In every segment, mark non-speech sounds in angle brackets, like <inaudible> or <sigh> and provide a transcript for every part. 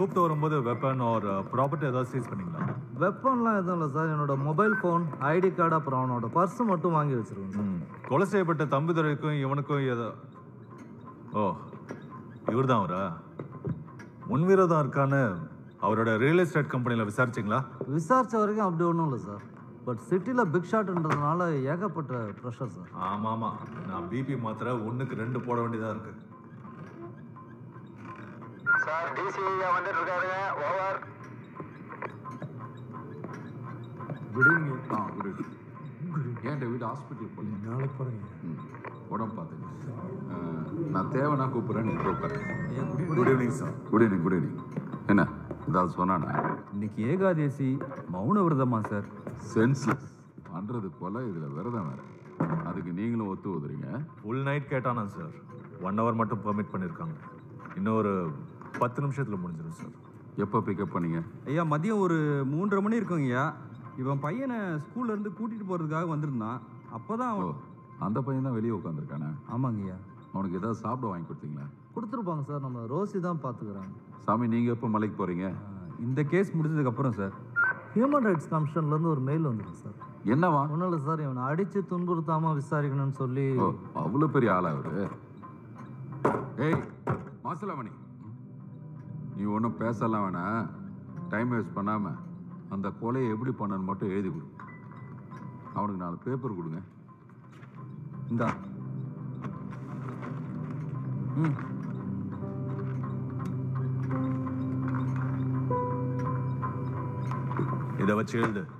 கூப்பிட்டு வரும்போது weapon or property ஏதாவது சீஸ் பண்ணீங்களா? வெப்பன்லாம் எதுவும் இல்லை சார். என்னோட மொபைல் ஃபோன் ஐடி கார்டு அப்புறம் அவனோட பர்ஸ் மட்டும் வாங்கி வச்சிருக்கேன் சார். கொலை செய்யப்பட்ட தம்பிதுரைக்கும் இவனுக்கும் ஏதோ ஓ இவர்தான் அவரா? முன்விரோதம் இருக்கான்னு அவரோட ரியல் எஸ்டேட் கம்பெனியில் விசாரிச்சிங்களா? விசாரிச்ச வரைக்கும் அப்படி ஒன்றும் இல்லை சார். பட் சிட்டியில் பிக் ஷாட்ன்றதுனால ஏகப்பட்ட ப்ரெஷர் சார். ஆமாம். ஆமாம் நான் பிபி மாத்திரை ஒன்றுக்கு ரெண்டு போட வேண்டியதாக இருக்கு. சார் டிசி ஐயா வந்துட்டு இருக்காருங்க ஓவர். குட் ஈவினிங் ஆ குட் ஈவினிங் ஏன் டேவிட் ஹாஸ்பிட்டல் போலீங்க நாளைக்கு போகிறேங்க உடம்பு பார்த்துங்க. நான் தேவைன்னா கூப்பிட்றேன் நீங்கள் கூப்பிட்றேன் good evening sir good evening good evening என்ன ஏதாவது சொன்னானா? இன்னைக்கு ஏகாதேசி மௌன விரதமா சார் சென்ஸ்லெஸ் பண்ணுறது போல இதில் விரதம் வேறு. அதுக்கு நீங்களும் ஒத்து ஊதுறீங்க ஃபுல் நைட் கேட்டானா சார் ஒன் ஹவர் மட்டும் பெர்மிட் பண்ணியிருக்காங்க இன்னும் ஒரு பத்து நிமிஷத்தில் முடிஞ்சிடும் சார் எப்போ பிக்கப் பண்ணீங்க? ஐயா மதியம் ஒரு மூன்றரை மணி இருக்குங்க ஐயா. இவன் பையனை ஸ்கூல்ல இருந்து கூட்டிட்டு போறதுக்காக வந்திருந்தான். அப்பதான் ஓ அவன் அந்த பையன் தான் வெளியே உட்காந்துருக்கானே ஆமாங்க ஐயா. அவனுக்கு ஏதாவது சாப்பிட வாங்கி கொடுத்தீங்களா? கொடுத்துருப்பாங்க சார் நம்ம ரோசி தான் பார்த்துக்கிறாங்க சாமி நீங்கள் எப்போ மலைக்கு போகிறீங்க இந்த கேஸ் முடிஞ்சதுக்கு அப்புறம் சார் ஹியூமன் ரைட்ஸ் கமிஷன்லேருந்து ஒரு மெயில் வந்துருக்கு சார் என்னவா? ஒன்றும் இல்லை சார் இவனை அடித்து துன்புறுத்தாமல் விசாரிக்கணும்னு சொல்லி அவ்வளோ பெரிய ஆளா அவரு ஏய் மாசலாமணி. நீ ஒன்றும் பேசலாம் வேணாம் டைம் வேஸ்ட் பண்ணாமல் அந்த கொலையை எப்படி பண்ணன்னு மட்டும் எழுதி கொடு. அவனுக்கு நாலு பேப்பர் கொடுங்க. இந்தா. ம். இதை வச்சு எழுது.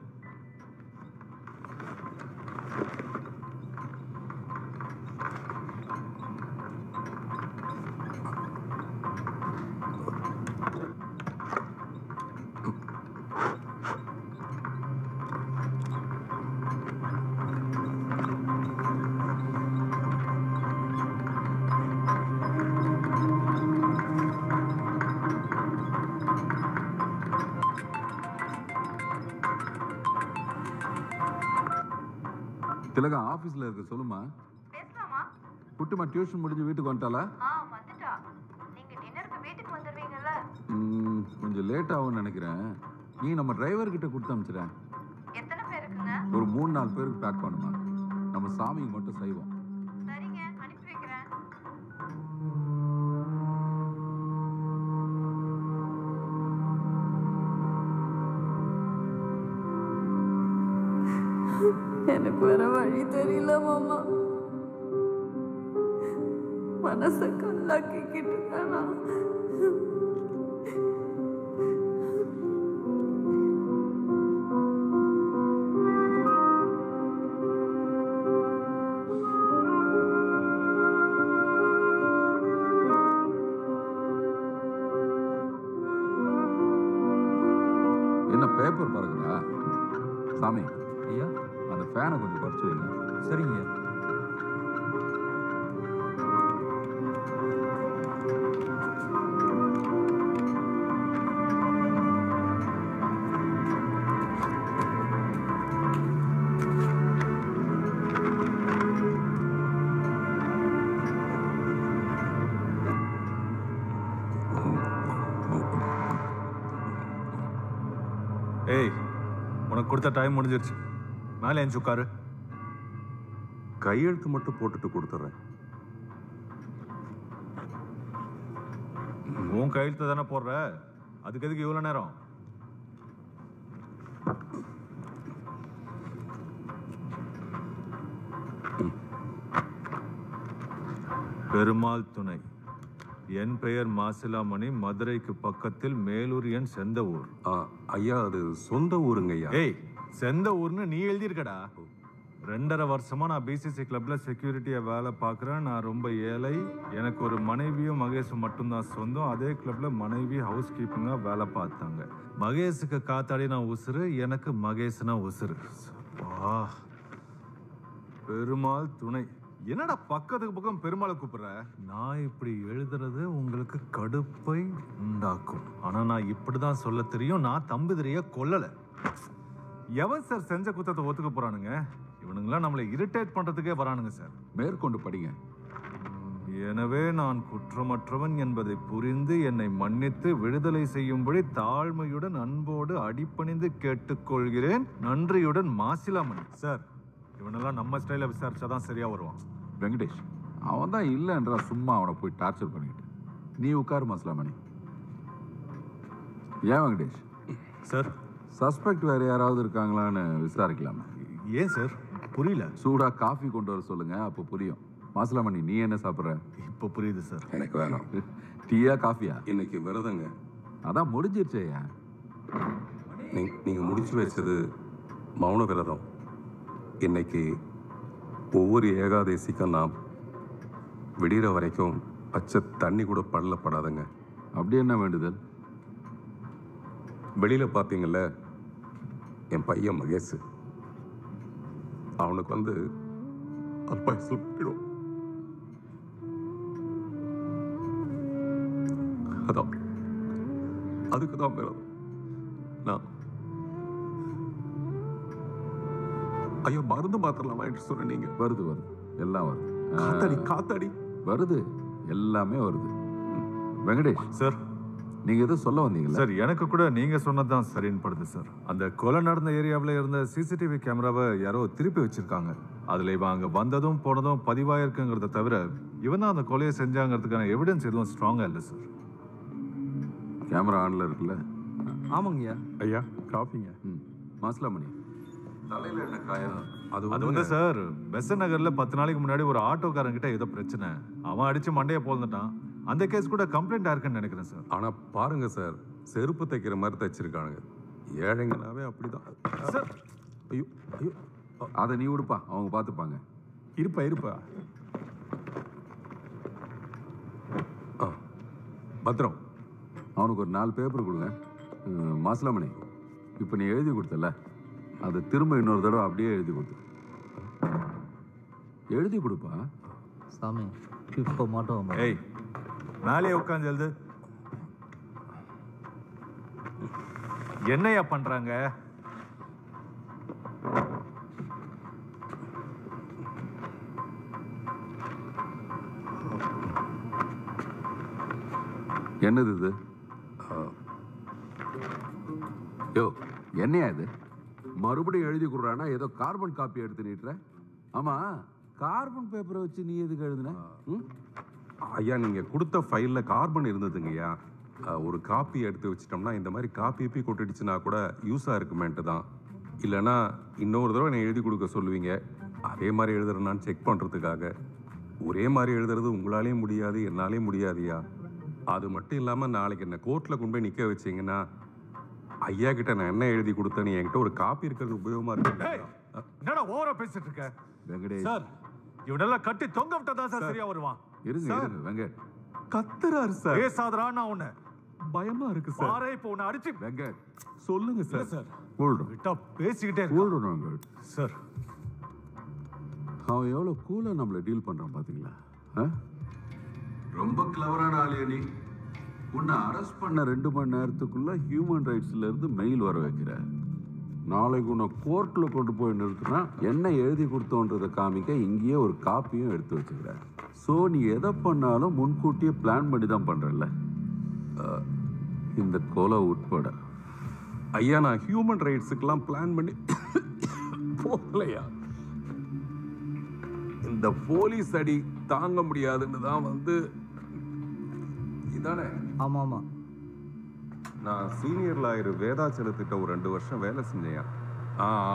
திலகா ஆஃபீஸில் இருக்க சொல்லுமா பேசலாமா? குட்டிமா டியூஷன் முடிஞ்சு வீட்டுக்கு வந்துட்டாளா? ஆ வந்துட்டா. நீங்க டின்னருக்கு வீட்டுக்கு வந்துடுவீங்கல்ல ம், கொஞ்சம் லேட் ஆகும்னு நினைக்கிறேன். நீ நம்ம டிரைவர் கிட்ட கொடுத்து அனுப்பிச்சிடேன் எத்தனை பேருக்குங்க? ஒரு மூணு நாலு பேருக்கு பேக் பண்ணுமா நம்ம சாமிக்கு மட்டும் செய்வோம். தெரியல மாமா மனசை கல்லாக்கிக்கிட்டு தானா கொடுத்த டைம் முடிஞ்சிருச்சு. மேலே எஞ்சி உட்காரு. கையெழுத்து மட்டும் போட்டுட்டு கொடுத்துட்றேன் உன் கையெழுத்து தானே போடுற? அதுக்கு எதுக்கு இவ்வளோ நேரம்? பெருமாள் துணை. என் பெயர் மாசிலாமணி மதுரைக்கு பக்கத்தில் மேலூர் என் சொந்த ஊர். ஆ, ஐயா அது சொந்த ஊருங்க ஐயா. ஏய் செந்த ஊர்னு நீ எழுதியிருக்கடா. ரெண்டரை வருஷமா நான் பிசிசி கிளப்ல செக்யூரிட்டியை வேலை பார்க்குறேன். நான் ரொம்ப ஏழை. எனக்கு ஒரு மனைவியும் மகேஷும் மட்டும்தான் சொந்தம். அதே கிளப்ல மனைவி ஹவுஸ் கீப்பிங்காக வேலை பார்த்தாங்க. மகேஷுக்கு காத்தாடி நான் உசுறு எனக்கு மகேஷ்னா உசுறு. அப்பா. பெருமாள் துணை. என்னடா பக்கத்துக்கு பக்கம் பெருமாளை கூப்பிடுற? நான் இப்படி எழுதுறது உங்களுக்கு கடுப்பை உண்டாக்கும். ஆனா நான் இப்படிதான் சொல்ல தெரியும். நான் தம்பிதிரிய கொல்லலை. எவன் சார் செஞ்ச குத்தத்தை ஒத்துக்க போறானுங்க? இவனுங்களாம் நம்மளை இரிட்டேட் பண்றதுக்கே வரானுங்க சார். மேற்கொண்டு படிங்க. எனவே நான் குற்றமற்றவன் என்பதை புரிந்து என்னை மன்னித்து விடுதலை செய்யும்படி தாழ்மையுடன் அன்போடு அடிபணிந்து கேட்டுக்கொள்கிறேன். நன்றியுடன் மாசிலாமணி. சார் இவனெல்லாம் நம்ம ஸ்டைல விசாரிச்சாதான் சரியா வருவான். வெங்கடேஷ் அவன் தான் இல்லைன்றா சும்மா அவனை போய் டார்ச்சர் பண்ணிக்கிட்டு. நீ உட்காரு மஸ்லாமணி ஏன் வெங்கடேஷ்? சார் சஸ்பெக்ட் வேற யாராவது இருக்காங்களான்னு விசாரிக்கலாமே. ஏன் சார்? புரியல. சூடா காஃபி கொண்டு வர சொல்லுங்க அப்போ புரியும். மாசிலாமணி நீ என்ன சாப்பிட்ற? இப்போ புரியுது சார். எனக்கு வேணாம். டீயா காஃபியா? இன்னைக்கு விரதங்க. அதான் முடிஞ்சிருச்சேயா நீ நீங்கள் முடிச்சு வச்சது மௌன விரதம். இன்னைக்கு ஒவ்வொரு ஏகாதேசிக்கும் நான் விடிகிற வரைக்கும் பச்சை தண்ணி கூட படல படாதுங்க. அப்படி என்ன வேண்டுதல்? வெளியில் பார்த்தீங்கல்ல என் பையன் மகேஷ். அவனுக்கு வந்து அல்பாயுசில் போயிடும் அதான். அதுக்கு தான் விரதம் நான். ஐயோ மருந்து மாத்திரலாம் வாங்கிட்டு சொன்ன நீங்க. வருது வருது. எல்லாம் வருது. காத்தாடி காத்தாடி. வருது. எல்லாமே வருது. வெங்கடேஷ். சார். நீங்க எதுவும் சொல்ல வந்தீங்களா சார் எனக்கு கூட நீங்க சொன்னதுதான் சரின்னு படுது சார். அந்த கொலை நடந்த ஏரியாவில் இருந்த சிசிடிவி கேமராவை யாரோ திருப்பி வச்சிருக்காங்க. அதுல இவன் அங்க வந்ததும் போனதும் பதிவாயிருக்குங்கிறத தவிர இவன் தான் அந்த கொலையை செஞ்சாங்கிறதுக்கான எவிடன்ஸ் எதுவும் ஸ்ட்ராங்கா இல்லை சார். கேமரா ஆன்ல இருக்குல்ல? ஆமாங்கய்யா ஐயா. காஃபிங்க. ம். மாஸ்லாமணி தலையில என்ன காயம்? அது அது வந்து சார் பெசன் நகர்ல பத்து நாளைக்கு முன்னாடி ஒரு ஆட்டோக்காரன் கிட்ட ஏதோ பிரச்சனை. அவன் அடிச்சு மண்டையை போந்துட்டான் அந்த கேஸ் கூட கம்ப்ளைண்ட் ஆயிருக்குன்னு நினைக்கிறேன் சார் ஆனா பாருங்க சார் செருப்பு தைக்கிற மாதிரி தைச்சிருக்கானுங்க. ஏழைங்கனாவே அப்படிதான். சார் ஐயோ ஐயோ. அதை நீ விடுப்பா அவங்க பார்த்துப்பாங்க. இருப்பா இருப்பா. ஆ பத்திரம். அவனுக்கு ஒரு நாலு பேப்பர் கொடுங்க. மாசிலாமணி இப்போ நீ எழுதி கொடுத்தல அதை திரும்ப இன்னொரு தடவை அப்படியே எழுதி கொடுத்து எழுதி கொடுப்பா? சாமி இப்போ மாட்டோம். ஏய் மேலே உட்காந்து எழுது. என்னையா பண்றாங்க? என்னது இது? யோ என்னையா இது? மறுபடியும் எழுதி கொடுறானா? ஏதோ கார்பன் காப்பி எடுத்து நீட்டுற? ஆமா. கார்பன் பேப்பரை வச்சு நீ எதுக்கு எழுதுன? ம்? ஐயா நீங்க கொடுத்த ஃபைல்ல கார்பன் இருந்ததுங்கய்யா. ஆ, ஒரு காப்பி எடுத்து வச்சிட்டோம்னா இந்த மாதிரி காப்பி எப்பி கொட்டுடுச்சுன்னா கூட யூஸாக இருக்குமேன்ட்டு தான். இல்லைன்னா இன்னொரு தடவை நான் எழுதி கொடுக்க சொல்லுவீங்க. அதே மாதிரி எழுதுறேனான்னு செக் பண்ணுறதுக்காக ஒரே மாதிரி எழுதுறது உங்களாலேயும் முடியாது என்னாலேயும் முடியாதுயா அது மட்டும் இல்லாமல் நாளைக்கு என்ன கோர்ட்டில் கொண்டு போய் நிற்க வச்சீங்கன்னா ஐயா கிட்ட நான் என்ன எழுதி கொடுத்தேன்னு என்கிட்ட ஒரு காப்பி இருக்கிறது உபயோகமாக இருக்கு. என்னடா ஓவரா பேசிட்டு இருக்க? வெங்கடேஷ். சார் இவனெல்லாம் கட்டி தொங்க விட்டா தான் சார். சரியா வருவான். இருங்க இருங்க வெங்கட் கத்துறாரு சார். பேசாதடா நான் உன்னை. பயமா இருக்கு சார். பாரு இப்போ உன்னை அடிச்சு. வெங்கட் சொல்லுங்க சார். சார். கூழ்றோம் விட்டா பேசிக்கிட்டே இருக்க? கூழ்றோம் வெங்கட் சார். அவன் எவ்வளோ கூலாக நம்மளை டீல் பண்ணுறான் பார்த்தீங்களா ஆ? ரொம்ப கிளவரான ஆளியா நீ. உன்னை அரெஸ்ட் பண்ண ரெண்டு மணி நேரத்துக்குள்ள ஹியூமன் ரைட்ஸ்ல இருந்து மெயில் வர வைக்கிற. நாளைக்கு உன்னை கோர்ட்டில் கொண்டு போய் நிறுத்தினா என்ன எழுதி கொடுத்தோன்றதை காமிக்க இங்கேயே ஒரு காப்பியும் எடுத்து வச்சுக்கிற. ஸோ நீ எதை பண்ணாலும் முன்கூட்டியே பிளான் பண்ணி தான் பண்ணுறல்ல இந்த கொலை உட்பட. ஐயா நான் ஹியூமன் ரைட்ஸுக்கெல்லாம் பிளான் பண்ணி போகலையா? இந்த போலீஸ் அடி தாங்க முடியாதுன்னு தான் வந்து இதானே? ஆமாம். ஆமாம் நான் சீனியர் லாயர் வேதாச்சலத்திட்ட ஒரு ரெண்டு வருஷம் வேலை செஞ்சேன்.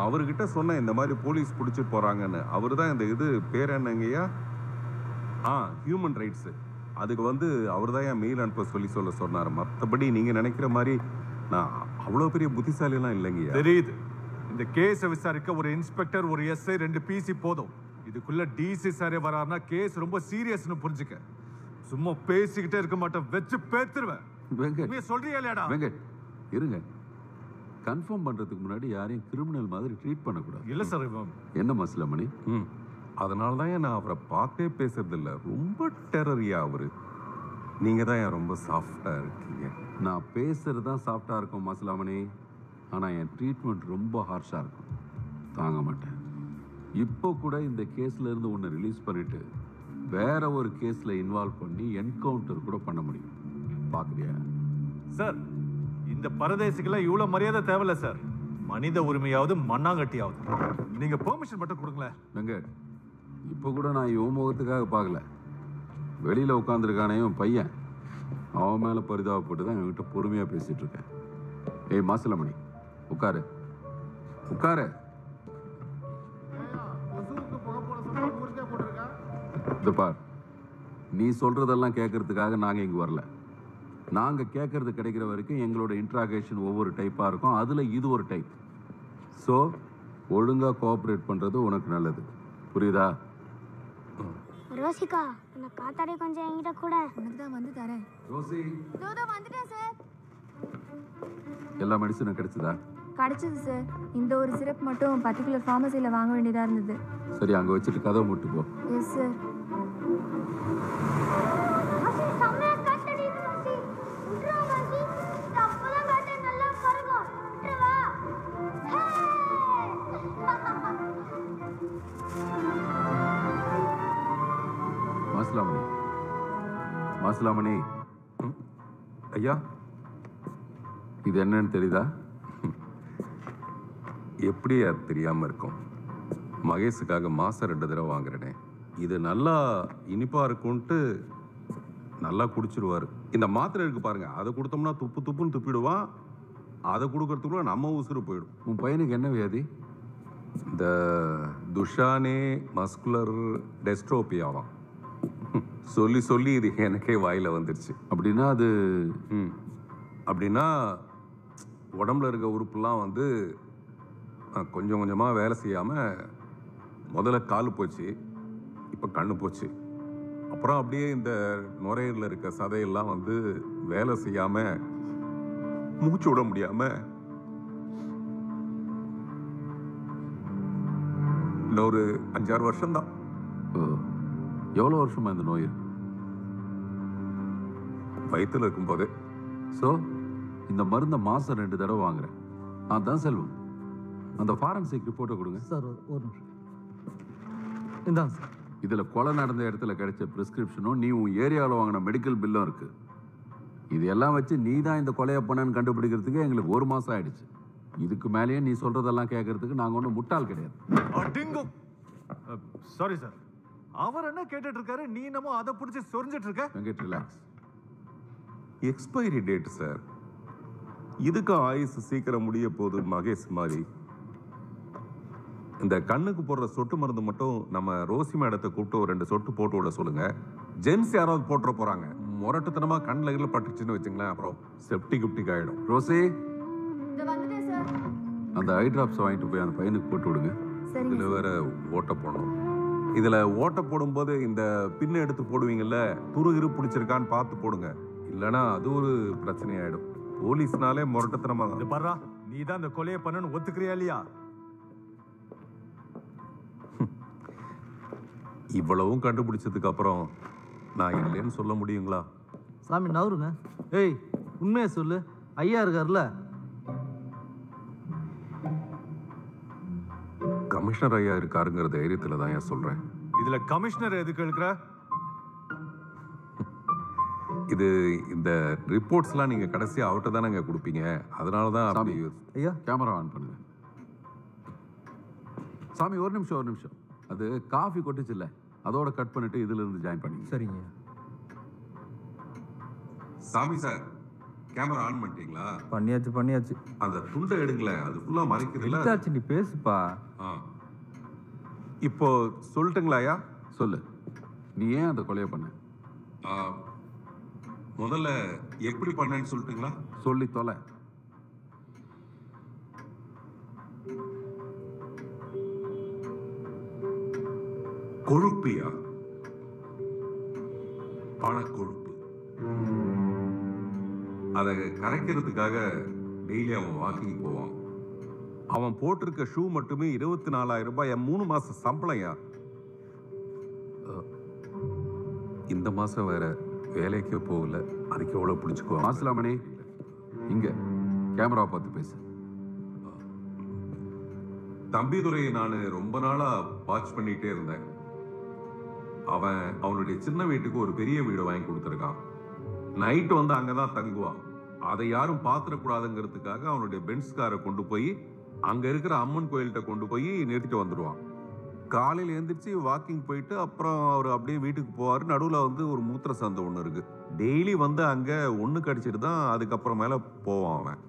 அவர்கிட்ட சொன்னேன் இந்த மாதிரி போலீஸ் பிடிச்சிட்டு போறாங்கன்னு. அவர் தான் இந்த இது பேர் என்னங்கய்யா? ஆ ஹியூமன் ரைட்ஸு அதுக்கு வந்து அவர் தான் என் மெயில் அனுப்ப சொல்லி சொல்ல சொன்னார். மற்றபடி நீங்கள் நினைக்கிற மாதிரி நான் அவ்வளோ பெரிய புத்திசாலிலாம் இல்லைங்கய்யா தெரியுது. இந்த கேஸை விசாரிக்க ஒரு இன்ஸ்பெக்டர் ஒரு எஸ்ஐ ரெண்டு பிசி போதும். இதுக்குள்ள டிசி சாரே வராருன்னா கேஸ் ரொம்ப சீரியஸ்னு புரிஞ்சுக்க. சும்மா பேசிக்கிட்டே இருக்க மாட்டேன். வச்சு பேத்துருவேன். வெங்கட். உண்மையை சொல்றியா இல்லையாடா? வெங்கட் இருங்க. கன்ஃபார்ம் பண்றதுக்கு முன்னாடி யாரையும் கிரிமினல் மாதிரி ட்ரீட் பண்ணக்கூடாது. இல்ல சார் என்ன மசிலமணி? ம். அதனால தான் நான் அவரை பார்த்தே பேசுறதில்ல. ரொம்ப டெரரியா அவரு. நீங்கள் தான் என் ரொம்ப சாஃப்டாக இருக்கீங்க? நான் பேசுறது தான் சாஃப்டா இருக்கும் மசிலாமணி. ஆனா என் ட்ரீட்மெண்ட் ரொம்ப ஹார்ஷா இருக்கும். தாங்க மாட்டேன். இப்போ கூட இந்த கேஸ்ல இருந்து உன்னை ரிலீஸ் பண்ணிட்டு வேற ஒரு கேஸ்ல இன்வால்வ் பண்ணி என்கவுண்டர் கூட பண்ண முடியும். பாக்குறியா? சார் இந்த பரதேசிக்கெல்லாம் இவ்வளவு மரியாதை தேவையில்ல சார் மனித உரிமையாவது மண்ணாங்கட்டியாவது. நீங்க பெர்மிஷன் மட்டும் கொடுங்களேன். வெங்கட் இப்போ கூட நான் இவன் முகத்துக்காக பார்க்கல. வெளியில் உட்காந்துருக்கானே இவன் பையன். அவன் மேலே பரிதாபப்பட்டு தான் என்கிட்ட பொறுமையாக பேசிட்டு இருக்கேன். ஏய் மாசிலமணி உட்காரு. உட்காரு. இந்த பார். நீ சொல்றதெல்லாம் கேட்கறதுக்காக நாங்க இங்க வரல. நாங்க கேட்கறது கிடைக்கிற வரைக்கும் எங்களோட இன்ட்ராகேஷன் ஒவ்வொரு டைப்பா இருக்கும். அதுல இது ஒரு டைப் ஸோ ஒழுங்கா கோஆப்ரேட் பண்றது உனக்கு நல்லது. புரியுதா? ரோசிகா அந்த காத்தாடி கொஞ்சம் என்கிட்ட கூட. உனக்கு தான் வந்து தரேன். ரோசி. தூதோ வந்துட்டேன் சார். எல்லா மெடிசனும் கிடைச்சதா? கிடைச்சது சார். இந்த ஒரு சிரப் மட்டும் பர்டிகுலர் ஃபார்மசியில் வாங்க வேண்டியதாக இருந்தது. சரி அங்க வச்சுட்டு கதவை முட்டு போ. Yes sir Masilamani. மாசிலாமணி ஐயா இது என்னன்னு தெரியுதா? எப்படி அது தெரியாம இருக்கும். மகேஷுக்காக மாசம் ரெண்டு தடவை வாங்குறேனே. இது நல்லா இனிப்பா இருக்கும்ட்டு நல்லா குடிச்சிருவாரு. இந்த மாத்திரை இருக்கு பாருங்க அதை கொடுத்தோம்னா துப்பு துப்புன்னு துப்பிடுவான். அதை கொடுக்கறதுக்குள்ள நம்ம உசுறு போயிடும். உன் பையனுக்கு என்ன வியாதி? இந்த துஷானே மஸ்குலர் டெஸ்ட்ரோபியாவாம் சொல்லி சொல்லி இது எனக்கே வாயில வந்துருச்சு. அப்படின்னா அது அப்படின்னா உடம்புல இருக்க உறுப்புலாம் வந்து கொஞ்சம் கொஞ்சமாக வேலை செய்யாமல் முதல்ல கால் போச்சு இப்போ கண்ணு போச்சு. அப்புறம் அப்படியே இந்த நுரையீரலில் இருக்க சதையெல்லாம் வந்து வேலை செய்யாமல் மூச்சு விட முடியாமல் இன்னொரு அஞ்சாறு வருஷம்தான். ஓ, எவ்வளவு வருஷமா இந்த நோய் இருக்கு? வயிற்றுல இருக்கும்போதே ஸோ இந்த மருந்தை மாசம் ரெண்டு தடவை வாங்குறேன். அதான் செல்வம். அந்த ஃபாரன்சிக் ரிப்போர்ட்டை கொடுங்க. சார் ஒரு- நிமிஷம். இந்தாங்க சார். இதுல கொலை நடந்த இடத்துல கிடைச்ச பிரிஸ்கிரிப்ஷனும் நீ உன் ஏரியாவில் வாங்கின மெடிக்கல் பில்லும் இருக்கு. இது எல்லாம் வச்சு நீ தான் இந்த கொலையை பண்ணன்னு கண்டுபிடிக்கிறதுக்கு எங்களுக்கு ஒரு மாசம் ஆயிடுச்சு. இதுக்கு மேலேயே நீ சொல்றதெல்லாம் கேட்கறதுக்கு நாங்க ஒன்றும் முட்டாள் கிடையாது. சாரி சார் அவர் என்ன கேட்டுட்டு இருக்காரு நீ என்னமோ அதை பிடிச்சி சொரிஞ்சிட்டு இருக்க Venkat relax expiry date sir இதுக்கு ஆயுசு சீக்கிரம் முடிய போகுது மகேஷ் மாதிரி. இந்த கண்ணுக்கு போடுற சொட்டு மருந்து மட்டும் நம்ம ரோசி மேடத்தை கூப்பிட்டு ஒரு ரெண்டு சொட்டு போட்டு விட சொல்லுங்க. ஜென்ஸ் யாராவது போட்டுற போறாங்க. முரட்டுத்தனமா கண்ணில் கீழே பட்டுச்சுன்னு வச்சுங்களேன் அப்புறம் செப்டி கிப்டிக் ஆயிடும். ரோசி? அந்த ஐ டிராப்ஸ் வாங்கிட்டு போய் அந்த பையனுக்கு போட்டு விடுங்க. இதுல வேற ஓட்ட போடணும். இதுல ஓட்ட போடும்போது இந்த பின்ன எடுத்து போடுவீங்கல்ல துரு இரு பிடிச்சிருக்கான்னு பார்த்து போடுங்க. இல்லைன்னா அது ஒரு பிரச்சனையாயிடும். போலீஸ்னாலே முரட்டத்தனமா இது தான். பாரா நீ தான் இந்த கொலையை பண்ணனு ஒத்துக்கிறியா இல்லையா? <laughs> இவ்வளவும் கண்டுபிடிச்சதுக்கு அப்புறம் நான் இல்லைன்னு சொல்ல முடியுங்களா? சாமி நவருங்க. ஏய் உண்மையை சொல்லு. ஐயா இருக்கார்ல? கமிஷனர் ஐயா இருக்காருங்கிற தைரியத்துல தான் ஏன் சொல்றேன்? இதுல கமிஷனர் எதுக்கு இருக்கிற? இது இந்த ரிப்போர்ட்ஸ்லாம் நீங்க கடைசியா அவர்கிட்ட தானங்க கொடுப்பீங்க. அதனால தான் அப்படி ஐயா. கேமரா ஆன் பண்ணுங்க சாமி ஒரு நிமிஷம் ஒரு நிமிஷம். அது காஃபி கொட்டுச்சுல்ல. அதோட கட் பண்ணிட்டு இதுல இருந்து ஜாயின் பண்ணிங்க. சரிங்க. சாமி சார் கேமரா ஆன் பண்ணிட்டீங்களா? பண்ணியாச்சு பண்ணியாச்சு. அந்த துண்டை எடுங்களேன். அது ஃபுல்லா மறைக்கிறதுல இழுத்தாச்சு நீ பேசுப்பா. ஆ. இப்போ சொல்லட்டுங்களா ஐயா சொல்லு. நீ ஏன் அந்த கொலையை பண்ண? முதல்ல எப்படி பண்ணேன்னு சொல்லட்டுங்களா? சொல்லி தொலை. கொழுப்பியா? பணக்கொழுப்பு. அதை கரைக்கிறதுக்காக டெய்லி அவன் வாக்கிங் போவான். அவன் போட்டிருக்க ஷூ மட்டுமே இருபத்தி நாலாயிரம் ரூபாய். என் மூணு மாதம் சம்பளையா இந்த மாசம் வேற வேலைக்கே போகல. அதுக்கு எவ்வளவு பிடிச்சிக்கோ ஆசிலாமணி இங்க கேமரா பார்த்து பேசு. தம்பிதுரையை நான் ரொம்ப நாளா வாட்ச் பண்ணிட்டே இருந்தேன். அவன் அவனுடைய சின்ன வீட்டுக்கு ஒரு பெரிய வீடு வாங்கி கொடுத்துருக்கான். நைட்டு வந்து அங்கதான் தங்குவான். அதை யாரும் பார்த்துடக்கூடாதுங்கிறதுக்காக அவனுடைய பென்ஸ் காரை கொண்டு போய் அங்க இருக்கிற அம்மன் கோயில்கிட்ட கொண்டு போய் நிறுத்திட்டு வந்துடுவான் காலையில் எழுந்திரிச்சு வாக்கிங் போயிட்டு அப்புறம் அவர் அப்படியே வீட்டுக்கு போவார். நடுவில் வந்து ஒரு மூத்திர சந்தை ஒன்று இருக்கு. டெய்லி வந்து அங்கே ஒன்று கடிச்சிட்டு தான் அதுக்கப்புறம் மேலே போவான் அவன்.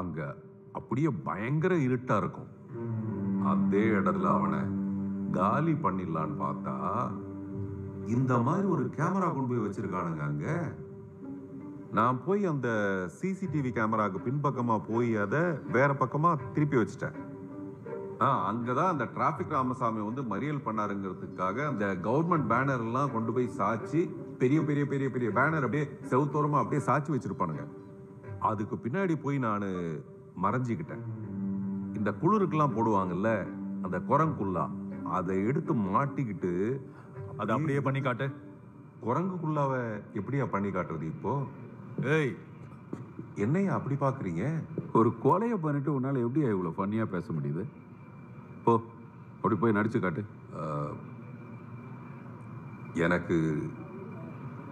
அங்கே அப்படியே பயங்கர இருட்டாக இருக்கும். அதே இடத்துல அவனை காலி பண்ணிடலான்னு பார்த்தா இந்த மாதிரி ஒரு கேமரா கொண்டு போய் வச்சிருக்கானுங்க அங்கே. நான் போய் அந்த சிசிடிவி கேமராக்கு பின்பக்கமா போய் அதை வேற பக்கமா திருப்பி வச்சுட்டேன். ஆ அங்கதான் அந்த டிராபிக் ராமசாமி வந்து மறியல் பண்ணாருங்கிறதுக்காக அந்த கவர்மெண்ட் பேனர் எல்லாம் கொண்டு போய் சாச்சி பெரிய பெரிய பெரிய பெரிய பேனர் அப்படியே செவுத்தோரமா அப்படியே சாச்சி வச்சிருப்பானுங்க. அதுக்கு பின்னாடி போய் நான் மறைஞ்சிக்கிட்டேன். இந்த குளிருக்கெல்லாம் போடுவாங்கல்ல அந்த குரங்குல்லா அதை எடுத்து மாட்டிக்கிட்டு அதை அப்படியே பண்ணி காட்டு. குரங்குக்குள்ளாவ எப்படியா பண்ணி காட்டுறது இப்போ? ஏய் என்னையா அப்படி பாக்குறீங்க? ஒரு கொலையை பண்ணிட்டு உன்னால எப்படி இவ்வளோ ஃபன்னியா பேச முடியுது? போ அப்படி போய் நடிச்சு காட்டு. எனக்கு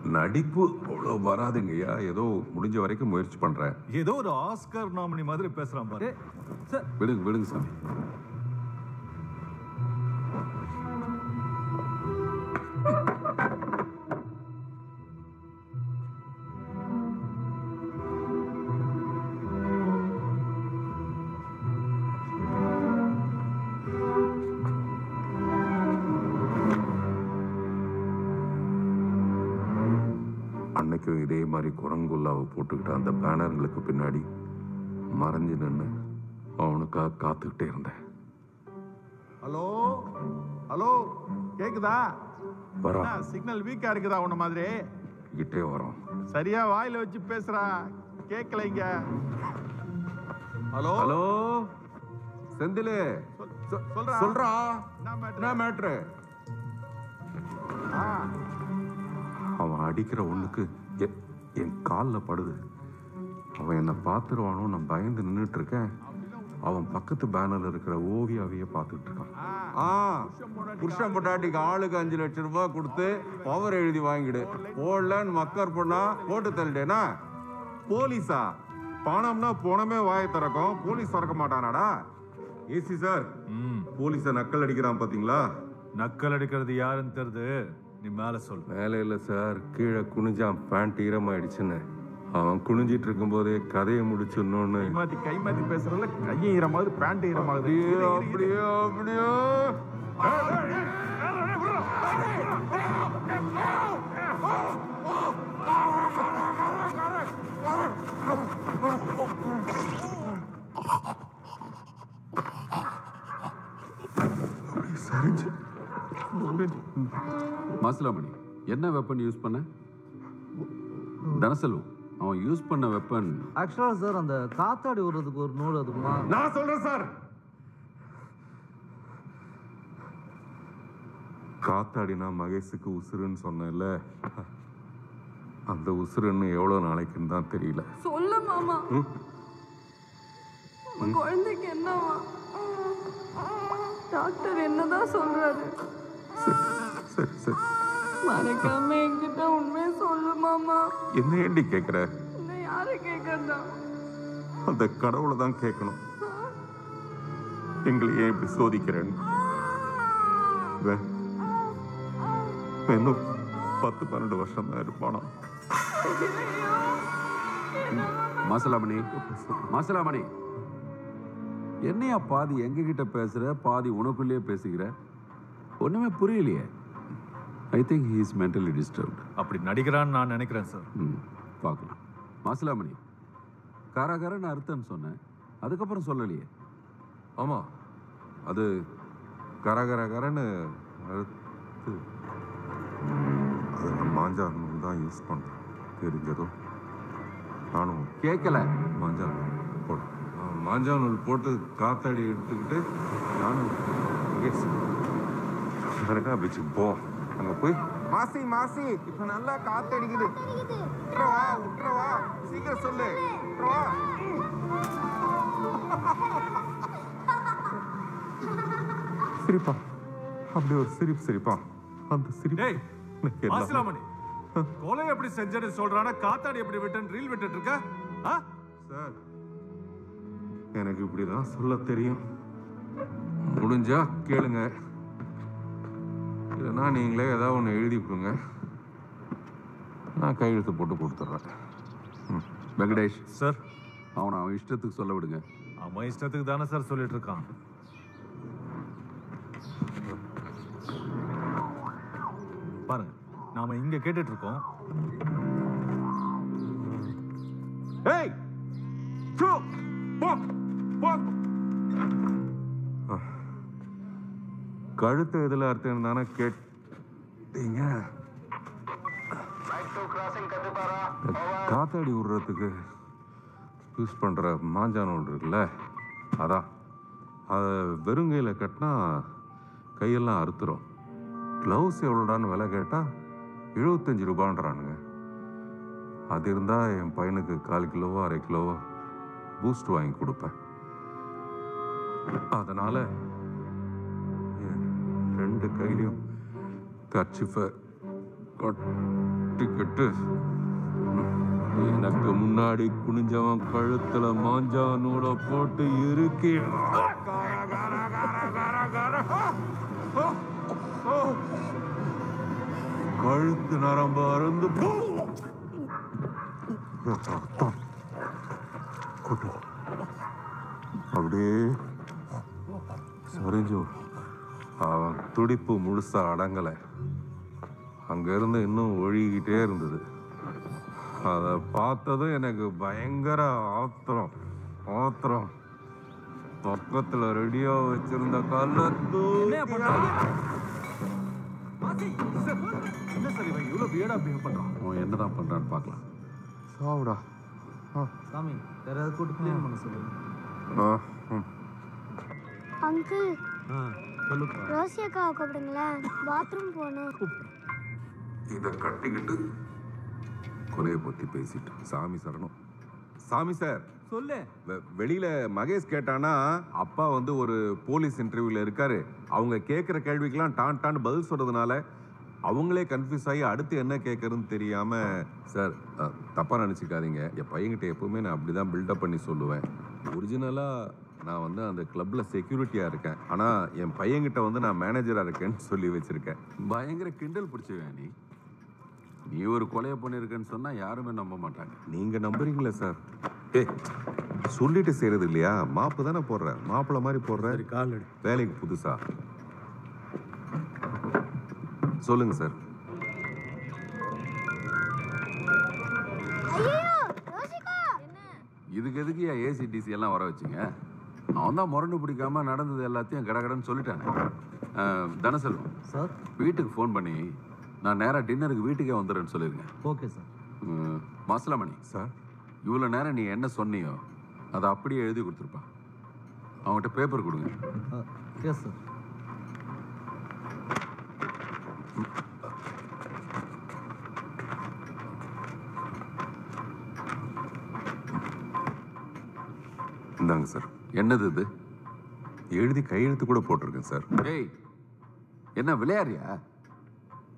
நடிப்பு அவ்வளோ வராதுங்கய்யா. ஏதோ முடிஞ்ச வரைக்கும் முயற்சி பண்றேன். ஏதோ ஒரு ஆஸ்கர் நாமினி மாதிரி பேசுறான் பாரு. சார். விடுங்க விடுங்க சாமி. போட்டுக்கிட்டு அந்த பேனர்களுக்கு பின்னாடி மறைஞ்சு நின்று அவனுக்காக காத்துக்கிட்டே இருந்தேன். ஹலோ? ஹலோ? கேக்குதா? வரான் சிக்னல் வீக்கா இருக்குதா உன்ன மாதிரி? கிட்டே வரோம். சரியா வாயில வச்சு பேசுறா. கேட்கலைங்க ஹலோ? ஹலோ? செந்திலே சொல்- சொல்றா. சொல்றா. என்ன மேட்ரு ஆ, அவன் அடிக்கிற ஒண்ணுக்கு என் காலில் படுது. அவன் என்னை பார்த்துருவானோ நான் பயந்து நின்றுட்டு இருக்கேன் அவன் பக்கத்து பேனர்ல இருக்கிற ஓவியாவையே பார்த்துட்டு இருக்கான் ஆ, புருஷன் பொட்டாட்டிக்கு ஆளுக்கு அஞ்சு லட்சம் ரூபாய் கொடுத்து பவர் எழுதி வாங்கிடு. போடலன்னு மக்கர் பண்ணா போட்டு தள்ளிட்டேனா? போலீஸா? பணம்னா போனமே வாயை திறக்கும். போலீஸ் திறக்க மாட்டானாடா? ஏசி சார் போலீஸை நக்கல் அடிக்கிறான் பாத்தீங்களா? நக்கல் அடிக்கிறது யாருன்னு தெரியுது நீ மேல சொல். மேலே இல்லை சார் கீழே குனிஞ்சான் பேண்ட் ஈரமாயிடுச்சுன்னு. அவன் குனிஞ்சிட்டு இருக்கும்போதே கதையை முடிச்சிடணும்னு. மாத்தி கை மாத்தி பேசுறதுல கையும் ஈரமாகுது பேண்ட் ஈரமாகுது. அப்படியே. அப்படியே அப்படியே. மாசிலாமணி என்ன வெப்பன் யூஸ் பண்ண? தனசெல்வம் அவன் யூஸ் பண்ண வெப்பன் ஆக்சுவலாக சார் அந்த காத்தாடி விடுறதுக்கு ஒரு நூல் அதுக்குமா நான் சொல்றேன் சார் காத்தாடினா மகேஷுக்கு உசுருன்னு சொன்னேன்ல. அந்த உசுருன்னு எவ்வளவு நாளைக்குன்னு தான் தெரியல. சொல்லு மாமா. குழந்தைக்கு என்னவா? டாக்டர் என்னதான் சொல்றாரு? சரி சரி மறைக்காம என்கிட்ட உண்மையை சொல்லு மாமா. என்ன ஏண்டி கேட்குற என்ன யாரை கேட்கறதா அந்த கடவுளை தான் கேட்கணும் எங்களை ஏன் இப்படி சோதிக்கிறேன்னு? இன்னும் பத்து பன்னெண்டு வருஷம் தான் இருப்பானா? மாசலாமணி மாசலாமணி என்னையா பாதி எங்க கிட்ட பேசுற பாதி உனக்குள்ளேயே பேசுகிற ஒண்ணுமே புரியலையே. I think he is mentally disturbed அப்படி நடிக்கிறான்னு நான் நினைக்கிறேன் சார் ம் பார்க்கலாம். மாசிலாமணி காராகாரன்னு அர்த்தம்னு சொன்னேன். அதுக்கப்புறம் சொல்லலையே. ஆமா. அது கரகரகரன்னு அறுத்து அது நான் மாஞ்சா நூல் தான் யூஸ் பண்ணேன் தெரிஞ்சதும் நானும் கேட்கல மாஞ்சா நூல் போடு மாஞ்சா நூல் போட்டு காத்தாடி எடுத்துக்கிட்டு நானும் எஸ் கரெக்டாக பீச்சுக்கு போ. அங்கே போய். மாசி மாசி இப்போ நல்லா காத்தடிக்குது. விட்டுறவா விட்டுறவா சீக்கிரம் சொல்லு. விட்டுறவா சிரிப்பா. அப்படி ஒரு சிரிப்பு சிரிப்பா. அந்த சிரிப்பு மாசிலாமணி கொலை எப்படி செஞ்சேன்னு சொல்றானா காத்தாடி எப்படி விட்டேன் ரீல் விட்டுட்டு இருக்க ஆ? சார் எனக்கு இப்படிதான் சொல்ல தெரியும். முடிஞ்சா கேளுங்க. இல்லைன்னா நீங்களே ஏதாவது ஒன்று எழுதி கொடுங்க. நான் கையெழுத்து போட்டு கொடுத்துட்றேன். ம். வெங்கடேஷ். சார். அவனை அவன் இஷ்டத்துக்கு சொல்ல விடுங்க. அவன் இஷ்டத்துக்கு தானே சார் சொல்லிட்டு இருக்கான் பாருங்க நாம இங்க கேட்டுட்டு இருக்கோம் ஏய் போ போ! கழுத்து இதில் அர்த்தம் தானே கேட்டீங்க? காத்தாடி விடுறதுக்கு யூஸ் பண்ணுற மாஞ்சான் ஒன்று இருக்குல்ல அதான். அதை வெறுங்கையில் கட்டினா கையெல்லாம் அறுத்துரும். க்ளவுஸ் எவ்வளோடான்னு விலை கேட்டால் எழுபத்தஞ்சு ரூபான்றானுங்க. அது இருந்தால் என் பையனுக்கு கால் கிலோவோ அரை கிலோவோ பூஸ்ட் வாங்கி கொடுப்பேன். அதனால் ரெண்டு கையிலையும் கர்ச்சிஃபை கட்டிக்கிட்டு எனக்கு முன்னாடி குனிஞ்சவன் கழுத்துல மாஞ்சா நூலை போட்டு இறுக்கி கழுத்து நரம்பு அருந்து அப்படியே சரிஞ்சு அவன் துடிப்பு முழுசா அடங்கலை. அங்கேருந்து இன்னும் ஒழுகிக்கிட்டே இருந்தது. அதை பார்த்ததும் எனக்கு பயங்கர ஆத்திரம் ஆத்திரம். பக்கத்தில் ரெடியாக வச்சிருந்த கல்ல என்ன சார்? இவன் இவ்வளவு வியடா பிஹேவ் பண்றான்? அவன் என்ன தான் பண்ணுறான்னு பார்க்கலாம். சாவுடா. சாமி வேற ஏதாவது கூட்டு க்ளீன் பண்ண சொல்லுங்க. அங்கிள். ஆ சொல்லுப்பா. ரோசி அக்காவை கூப்பிடுங்களேன் பாத்ரூம் போகணும். இதை கட்டிக்கிட்டு கொலையை பற்றி பேசிட்டு சாமி சரணம். சாமி சார் சொல்லு. வெளியில மகேஷ் கேட்டானா அப்பா வந்து ஒரு போலீஸ் இன்டர்வியூல இருக்காரு. அவங்க கேட்குற கேள்விக்கெல்லாம் டான் டான் பதில் சொல்றதுனால அவங்களே கன்ஃபியூஸ் ஆகி அடுத்து என்ன கேட்கறதுன்னு தெரியாம சார் தப்பா நினைச்சுக்காதீங்க. என் பையன்கிட்ட எப்பவுமே நான் அப்படிதான் பில்டப் பண்ணி சொல்லுவேன். ஒரிஜினலா நான் வந்து அந்த கிளப்ல செக்யூரிட்டியா இருக்கேன். ஆனா என் பையன்கிட்ட வந்து நான் மேனேஜரா இருக்கேன்னு சொல்லி வச்சிருக்கேன். பயங்கர கிண்டல் பிடிச்சவன் நீ நீ ஒரு கொலையை பண்ணியிருக்கேன்னு சொன்னா யாருமே நம்ப மாட்டாங்க. நீங்க நம்புறீங்களா சார் ஏ சொல்லிட்டு செய்யறது இல்லையா? மாப்பு தானே போடுறேன் மாப்பிள்ள மாதிரி போடுறேன் கால் வேலைக்கு புதுசா? சொல்லுங்க சார் இதுக்கு எதுக்கு ஏசி டிசி எல்லாம் வர வச்சுங்க? அவன் தான் முரண்டு பிடிக்காம நடந்தது எல்லாத்தையும் கடகடன்னு சொல்லிட்டானே. தனசெல்வம் சார். வீட்டுக்கு ஃபோன் பண்ணி நான் நேராக டின்னருக்கு வீட்டுக்கே வந்துடுறேன்னு சொல்லிருங்க. Okay sir. மாசிலாமணி சார். இவ்வளோ நேரம் நீ என்ன சொன்னியோ அதை அப்படியே எழுதி கொடுத்துருப்பான் அவன்கிட்ட பேப்பர் கொடுங்க. எஸ் சார் இந்தாங்க சார். என்னது இது? எழுதி கையெழுத்து கூட போட்டிருக்கேன் சார். ஏய் என்ன விளையாடுறியா?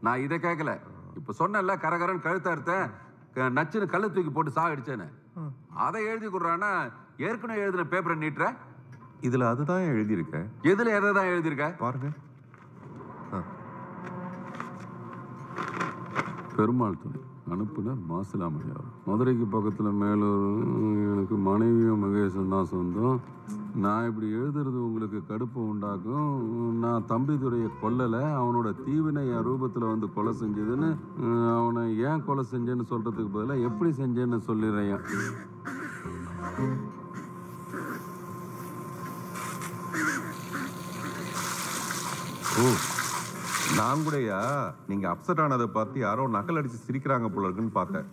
நான் இதை கேட்கல இப்போ சொன்னேன்ல கரகரன் கழுத்தா இருத்தேன் க- நச்சுன்னு கல்லு தூக்கி போட்டு சாக அடிச்சேன்னு அதை எழுதி கொடுறான்னா ஏற்கனவே எழுதின பேப்பரை நீட்டுற? இதுல அதுதான் எழுதியிருக்கேன் எதுல எதை தான் எழுதியிருக்க? பாருங்க. பெருமாள் துணை. அனுப்புனர் மாசிலாமையார் மதுரைக்கு பக்கத்தில் மேலூர் எனக்கு மனைவியும் மகேசன் தான் சொந்தம். நான் இப்படி எழுதுறது உங்களுக்கு கடுப்பு உண்டாக்கும். நான் தம்பிதுரையை கொல்லலை. அவனோட தீவினை என் ரூபத்தில் வந்து கொலை செஞ்சதுன்னு அவனை ஏன் கொலை செஞ்சேன்னு சொல்கிறதுக்கு பதிலாக எப்படி செஞ்சேன்னு சொல்லிடுறேன். ஓ. நான் கூடயா? நீங்க அப்செட் ஆனதை பார்த்து யாரோ நக்கல் அடிச்சு சிரிக்கிறாங்க போல இருக்குன்னு பார்த்தேன்.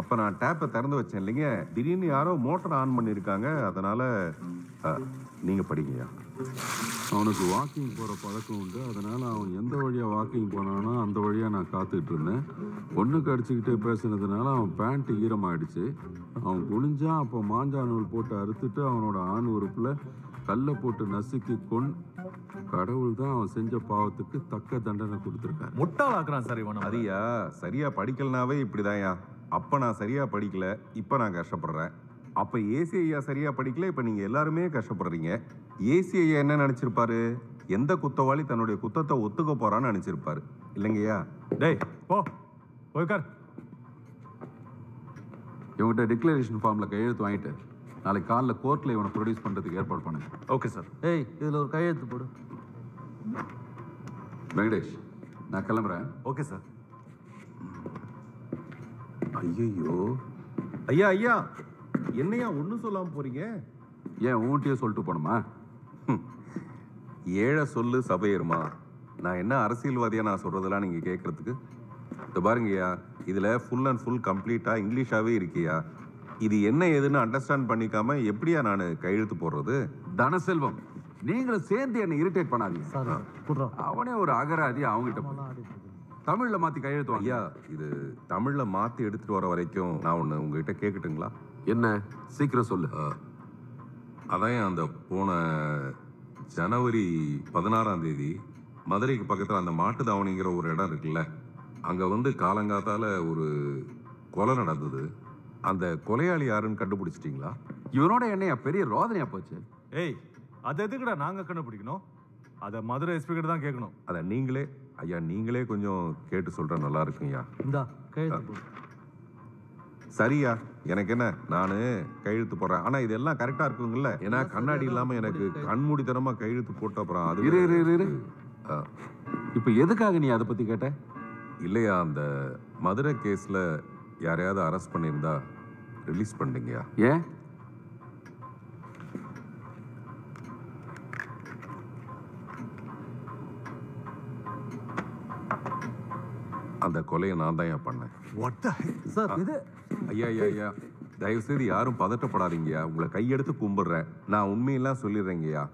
அப்ப நான் டேப்பை திறந்து வச்சேன் இல்லைங்க? திடீர்னு யாரோ மோட்டர் ஆன் பண்ணியிருக்காங்க. அதனால நீங்கள் நீங்க படிங்கய்யா. அவனுக்கு வாக்கிங் போகிற பழக்கம் உண்டு. அதனால் அவன் எந்த வழியாக வாக்கிங் போனானோ அந்த வழியாக நான் காத்துக்கிட்டு இருந்தேன். ஒன்றுக்கு அடிச்சுக்கிட்டே பேசுனதுனால அவன் பேண்ட்டு ஈரமாயிடுச்சு. அவன் குளிஞ்சான் அப்போ மாஞ்சா நூல் போட்டு அறுத்துட்டு அவனோட ஆண் உறுப்பில் கல்லை போட்டு நசுக்கி கொன் கடவுள் தான் அவன் செஞ்ச பாவத்துக்கு தக்க தண்டனை கொடுத்துருக்காரு. முட்டாளாக்குறான் சார் இவன். அதியா சரியா படிக்கலனாவே இப்படிதான்யா அப்ப நான் சரியா படிக்கல இப்ப நான் கஷ்டப்படுறேன். அப்ப ஏசி ஐயா சரியா படிக்கல இப்ப நீங்க எல்லாருமே கஷ்டப்படுறீங்க. ஏசி ஐயா என்ன நினைச்சிருப்பாரு? எந்த குத்தவாளி தன்னுடைய குத்தத்தை ஒத்துக்க போறான்னு நினைச்சிருப்பாரு. இல்லைங்கய்யா டேய் போ போய் உட்கார். இவங்ககிட்ட டிக்ளரேஷன் ஃபார்மில் கையெழுத்து வாங்கிட்டு நாளைக்கு காலைல கோர்ட்டில் இவனை ப்ரொடியூஸ் பண்ணுறதுக்கு ஏற்பாடு பண்ணுங்க. ஓகே சார் ஏய் இதில் ஒரு கையெழுத்து போடு. வெங்கடேஷ் நான் கிளம்புறேன். ஓகே சார் ஐயோ ஐயா ஐயா என்னையா ஒன்றும் சொல்லாம போறீங்க? ஏன் ஊட்டியே சொல்லிட்டு போகணுமா? ஏழை சொல்லு சபையருமா நான் என்ன அரசியல்வாதியா நான் சொல்றதெல்லாம் நீங்க கேட்கறதுக்கு இந்த பாருங்கய்யா இதுல ஃபுல் அண்ட் ஃபுல் கம்ப்ளீட்டா இங்கிலீஷாவே இருக்கியா? இது என்ன ஏதுன்னு அண்டர்ஸ்டாண்ட் பண்ணிக்காம எப்படியா நான் கையெழுத்து போடுறது? தனசெல்வம் நீங்களும் சேர்ந்து என்னை இரிட்டேட் பண்ணாதீங்க. அவனே ஒரு அகராதி அவங்ககிட்ட. தமிழ்ல மாத்தி கையெழுத்து ஐயா இது தமிழ்ல மாத்தி எடுத்துட்டு வர வரைக்கும் நான் ஒண்ணு உங்ககிட்ட கேட்கட்டுங்களா என்ன? சீக்கிரம் சொல்லு. அதான் அந்த போன ஜனவரி பதினாறாம் தேதி மதுரைக்கு பக்கத்துல அந்த மாட்டு தாவணிங்கிற ஒரு இடம் இருக்குல்ல அங்க வந்து காலங்காத்தால ஒரு கொலை நடந்தது. அந்த கொலையாளி யாருன்னு கண்டுபிடிச்சிட்டீங்களா? இவனோட என்னையா? பெரிய ரோதனையா போச்சு. ஏய் அது எதுக்குடா நாங்க கண்டுபிடிக்கணும்? அதை மதுரை எஸ்பி கிட்ட தான் கேட்கணும். அத நீங்களே ஐயா நீங்களே கொஞ்சம் கேட்டு சொல்ற நல்லா இருக்குங்கய்யா. இந்தா கையெழுத்து சரியா எனக்கு என்ன? நானு கையெழுத்து போடுறேன். ஆனா இதெல்லாம் கரெக்டா இருக்குங்கல்ல ஏன்னா கண்ணாடி இல்லாம எனக்கு கண்மூடித்தனமா கையெழுத்து போட்ட அப்புறம் அது இரு இரு இரு, இரு. ஆ, இப்ப எதுக்காக நீ அதை பத்தி கேட்ட? இல்லையா அந்த மதுரை கேஸ்ல யாரையாவது அரெஸ்ட் பண்ணியிருந்தா ரிலீஸ் பண்ணுங்கய்யா ஏன்? அந்த கொலையை நான் தான் பண்ணேன்? சார் இது ஐயா ஐயா ஐயா. தயவு செய்து யாரும் பதட்டப்படாதீங்கய்யா. உங்களை கையெடுத்து கும்பிடுறேன். நான் உண்மையெல்லாம் சொல்லிடுறேங்கய்யா.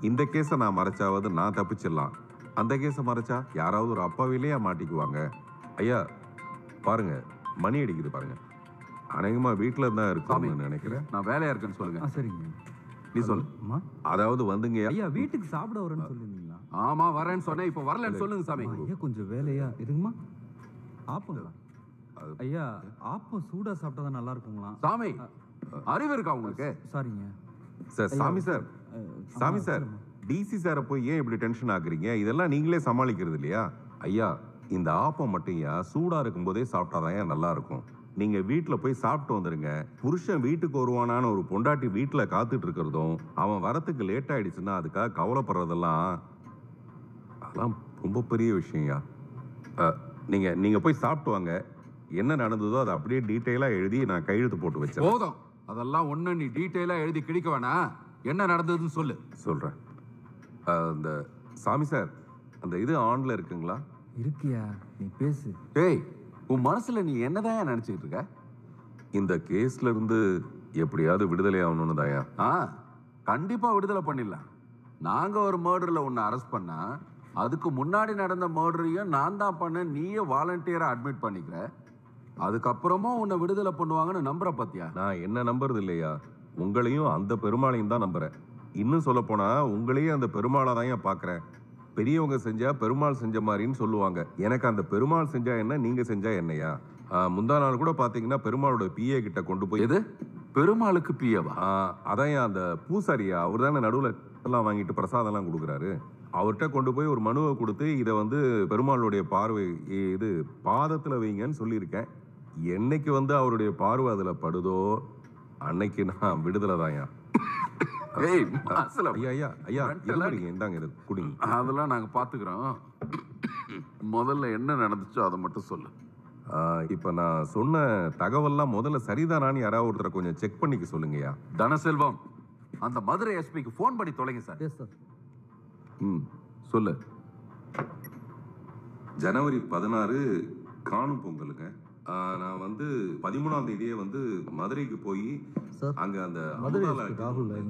இந்த கேஸை நான் மறைச்சாவது நான் தப்பிச்சிடலாம். அந்த கேஸை மறைச்சா யாராவது ஒரு அப்பாவிலேயே மாட்டிக்குவாங்க. ஐயா பாருங்க. மணி அடிக்குது பாருங்க. அநேகமா வீட்டில் தான் இருக்கும்னு நினைக்கிறேன். நான் வேலையா இருக்கேன்னு சொல்லுங்க. ஆ சரிங்க. நீ சொல்லு. அம்மா? அதாவது வந்துங்கய்யா ஐயா வீட்டுக்கு சாப்பிட வரேன்னு சொல்லியிருந்தீங்களா? ஆமா வரேன்னு சொன்னேன். இப்ப வரலன்னு சொல்லுங்க சாமி. ஐயா கொஞ்சம் வேலையா இதுங்கம்மா ஆப்பங்களா? ஐயா ஆப்பம் சூடா சாப்பிட்டா தான் நல்லா இருக்குங்களா சாமி அறிவு இருக்கா உங்களுக்கு? சாரிங்க. சார் சாமி சார். சாமி சார் டிசி சாரை போய் ஏன் இப்படி டென்ஷன் ஆகுறீங்க இதெல்லாம் நீங்களே சமாளிக்கிறது இல்லையா? ஐயா இந்த ஆப்பம் மட்டும் ஏன்? சூடா இருக்கும்போதே சாப்பிட்டாதான் ஏன் நல்லா இருக்கும்? நீங்க வீட்ல போய் சாப்பிட்டு வந்துருங்க. புருஷன் வீட்டுக்கு வருவானான்னு ஒரு பொண்டாட்டி வீட்டுல காத்துட்டு இருக்கிறதும் அவன் வரத்துக்கு லேட் ஆயிடுச்சுன்னா அதுக்காக கவலைப்படுறதெல்லாம் அதெல்லாம் ரொம்ப பெரிய விஷயம்யா அஹ், நீங்க நீங்க போய் சாப்பிட்டு வாங்க. என்ன நடந்ததோ அதை அப்படியே டீட்டெயிலா எழுதி நான் கையெழுத்து போட்டு வச்சேன் போதும். அதெல்லாம் ஒண்ணு நீ டீட்டெயிலா எழுதி கிழிக்க வேணாம். என்ன நடந்ததுன்னு சொல்லு. சொல்றேன். அஹ், அந்த சாமி சார் அந்த இது ஆன்ல இருக்குங்களா? இருக்கியா? நீ பேசு. டேய் உன் மனசுல நீ என்னதான் நினைச்சிட்டு இருக்க? இந்த கேஸ்ல இருந்து எப்படியாவது விடுதலை ஆகணும்னு தாயா? ஆ கண்டிப்பா விடுதலை பண்ணிடலாம். நாங்க ஒரு மர்டர்ல உன்னை அரெஸ்ட் பண்ணா அதுக்கு முன்னாடி நடந்த மர்டரையும் நான் தான் பண்ணேன் நீயே வாலண்டியரா அட்மிட் பண்ணிக்கிற. அதுக்கப்புறமும் உன்னை விடுதலை பண்ணுவாங்கன்னு நம்புற பத்தியா? நான் என்ன நம்புறது இல்லையா? உங்களையும் அந்த பெருமாளையும் தான் நம்புறேன். இன்னும் சொல்ல போனா உங்களையும் அந்த பெருமாளை தான் ஏன் பாக்குறேன்? பெரியவங்க செஞ்சா பெருமாள் செஞ்ச மாதிரின்னு சொல்லுவாங்க. எனக்கு அந்த பெருமாள் செஞ்சா என்ன நீங்க செஞ்சா என்னையா? முந்தா நாள் கூட பாத்தீங்கன்னா பெருமாளோட பிஏ கிட்ட கொண்டு போய் எது? பெருமாளுக்கு பியவா ஆஹ், அதான் அந்த பூசாரியா அவர் தானே நடுவில் எல்லாம் வாங்கிட்டு பிரசாதம்லாம் கொடுக்குறாரு. அவர்கிட்ட கொண்டு போய் ஒரு மனுவை கொடுத்து இதை வந்து பெருமாளுடைய பார்வை இது பாதத்தில் வைங்கன்னு சொல்லியிருக்கேன். என்னைக்கு வந்து அவருடைய பார்வை அதில் படுதோ அன்னைக்கு நான் விடுதலை தான்யா. ஏய் மனசுல ஐயா ஐயா ஐயா இருந்துறீங்க இந்தாங்க இது குடிங்க. அதெல்லாம் நாங்க பாத்துக்கிறோம். முதல்ல என்ன நடந்துச்சோ அதை மட்டும் சொல்லு. இப்ப நான் சொன்ன தகவல்லாம் முதல்ல சரிதானான்னு யாராவது ஒருத்தரை கொஞ்சம் செக் பண்ணிக்க சொல்லுங்கய்யா தனசெல்வம் அந்த மதுரை எஸ்பிக்கு ஃபோன் பண்ணி தொலைங்க சார். எஸ் சார் ம் சொல்லு. ஜனவரி பதினாறு காணும் பொங்கலுங்க. நான் வந்து பதிமூணாம் தேதியே வந்து மதுரைக்கு போய் அங்க அந்த.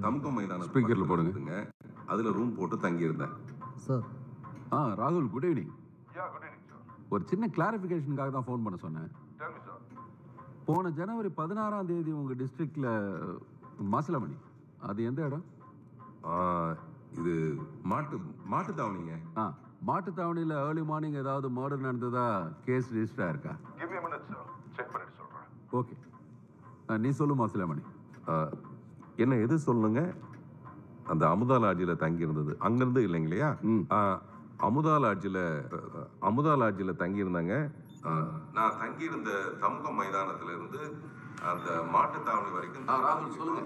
தமுக்கம் மைதானம் Speakerல போடுங்க. அதில் ரூம் போட்டு தங்கியிருந்தேன். சார். ஆ ராகுல் குட் ஈவினிங் ஒரு சின்ன கிளாரிஃபிகேஷனுக்காக தான் ஃபோன் பண்ண சொன்னேன். போன ஜனவரி பதினாறாம் தேதி உங்கள் டிஸ்ட்ரிக்டில் மாசிலாமணி. அது எந்த இடம்? ஆ, இது மாட்டு மாட்டு தாவணிங்க. ஆ மாட்டுத்தாவணியில் ஏர்லி மார்னிங் ஏதாவது மர்டர் நடந்ததா கேஸ் ரிஜிஸ்டர் ஆயிருக்கா ஓகே. நீ சொல்லு மாசிலாமணி. ஆ, என்ன எது சொல்லுங்க அந்த அமுதா லாட்ஜில் தங்கியிருந்தது. அங்கேருந்து இல்லைங்க இல்லையா ஆ, அமுதா லாட்ஜில் அமுதா லாட்ஜில் தங்கியிருந்தாங்க. நான் தங்கியிருந்த தமுக மைதானத்துல இருந்து அந்த மாட்டுத்தாவணி வரைக்கும் ராகுல் சொல்லுங்க.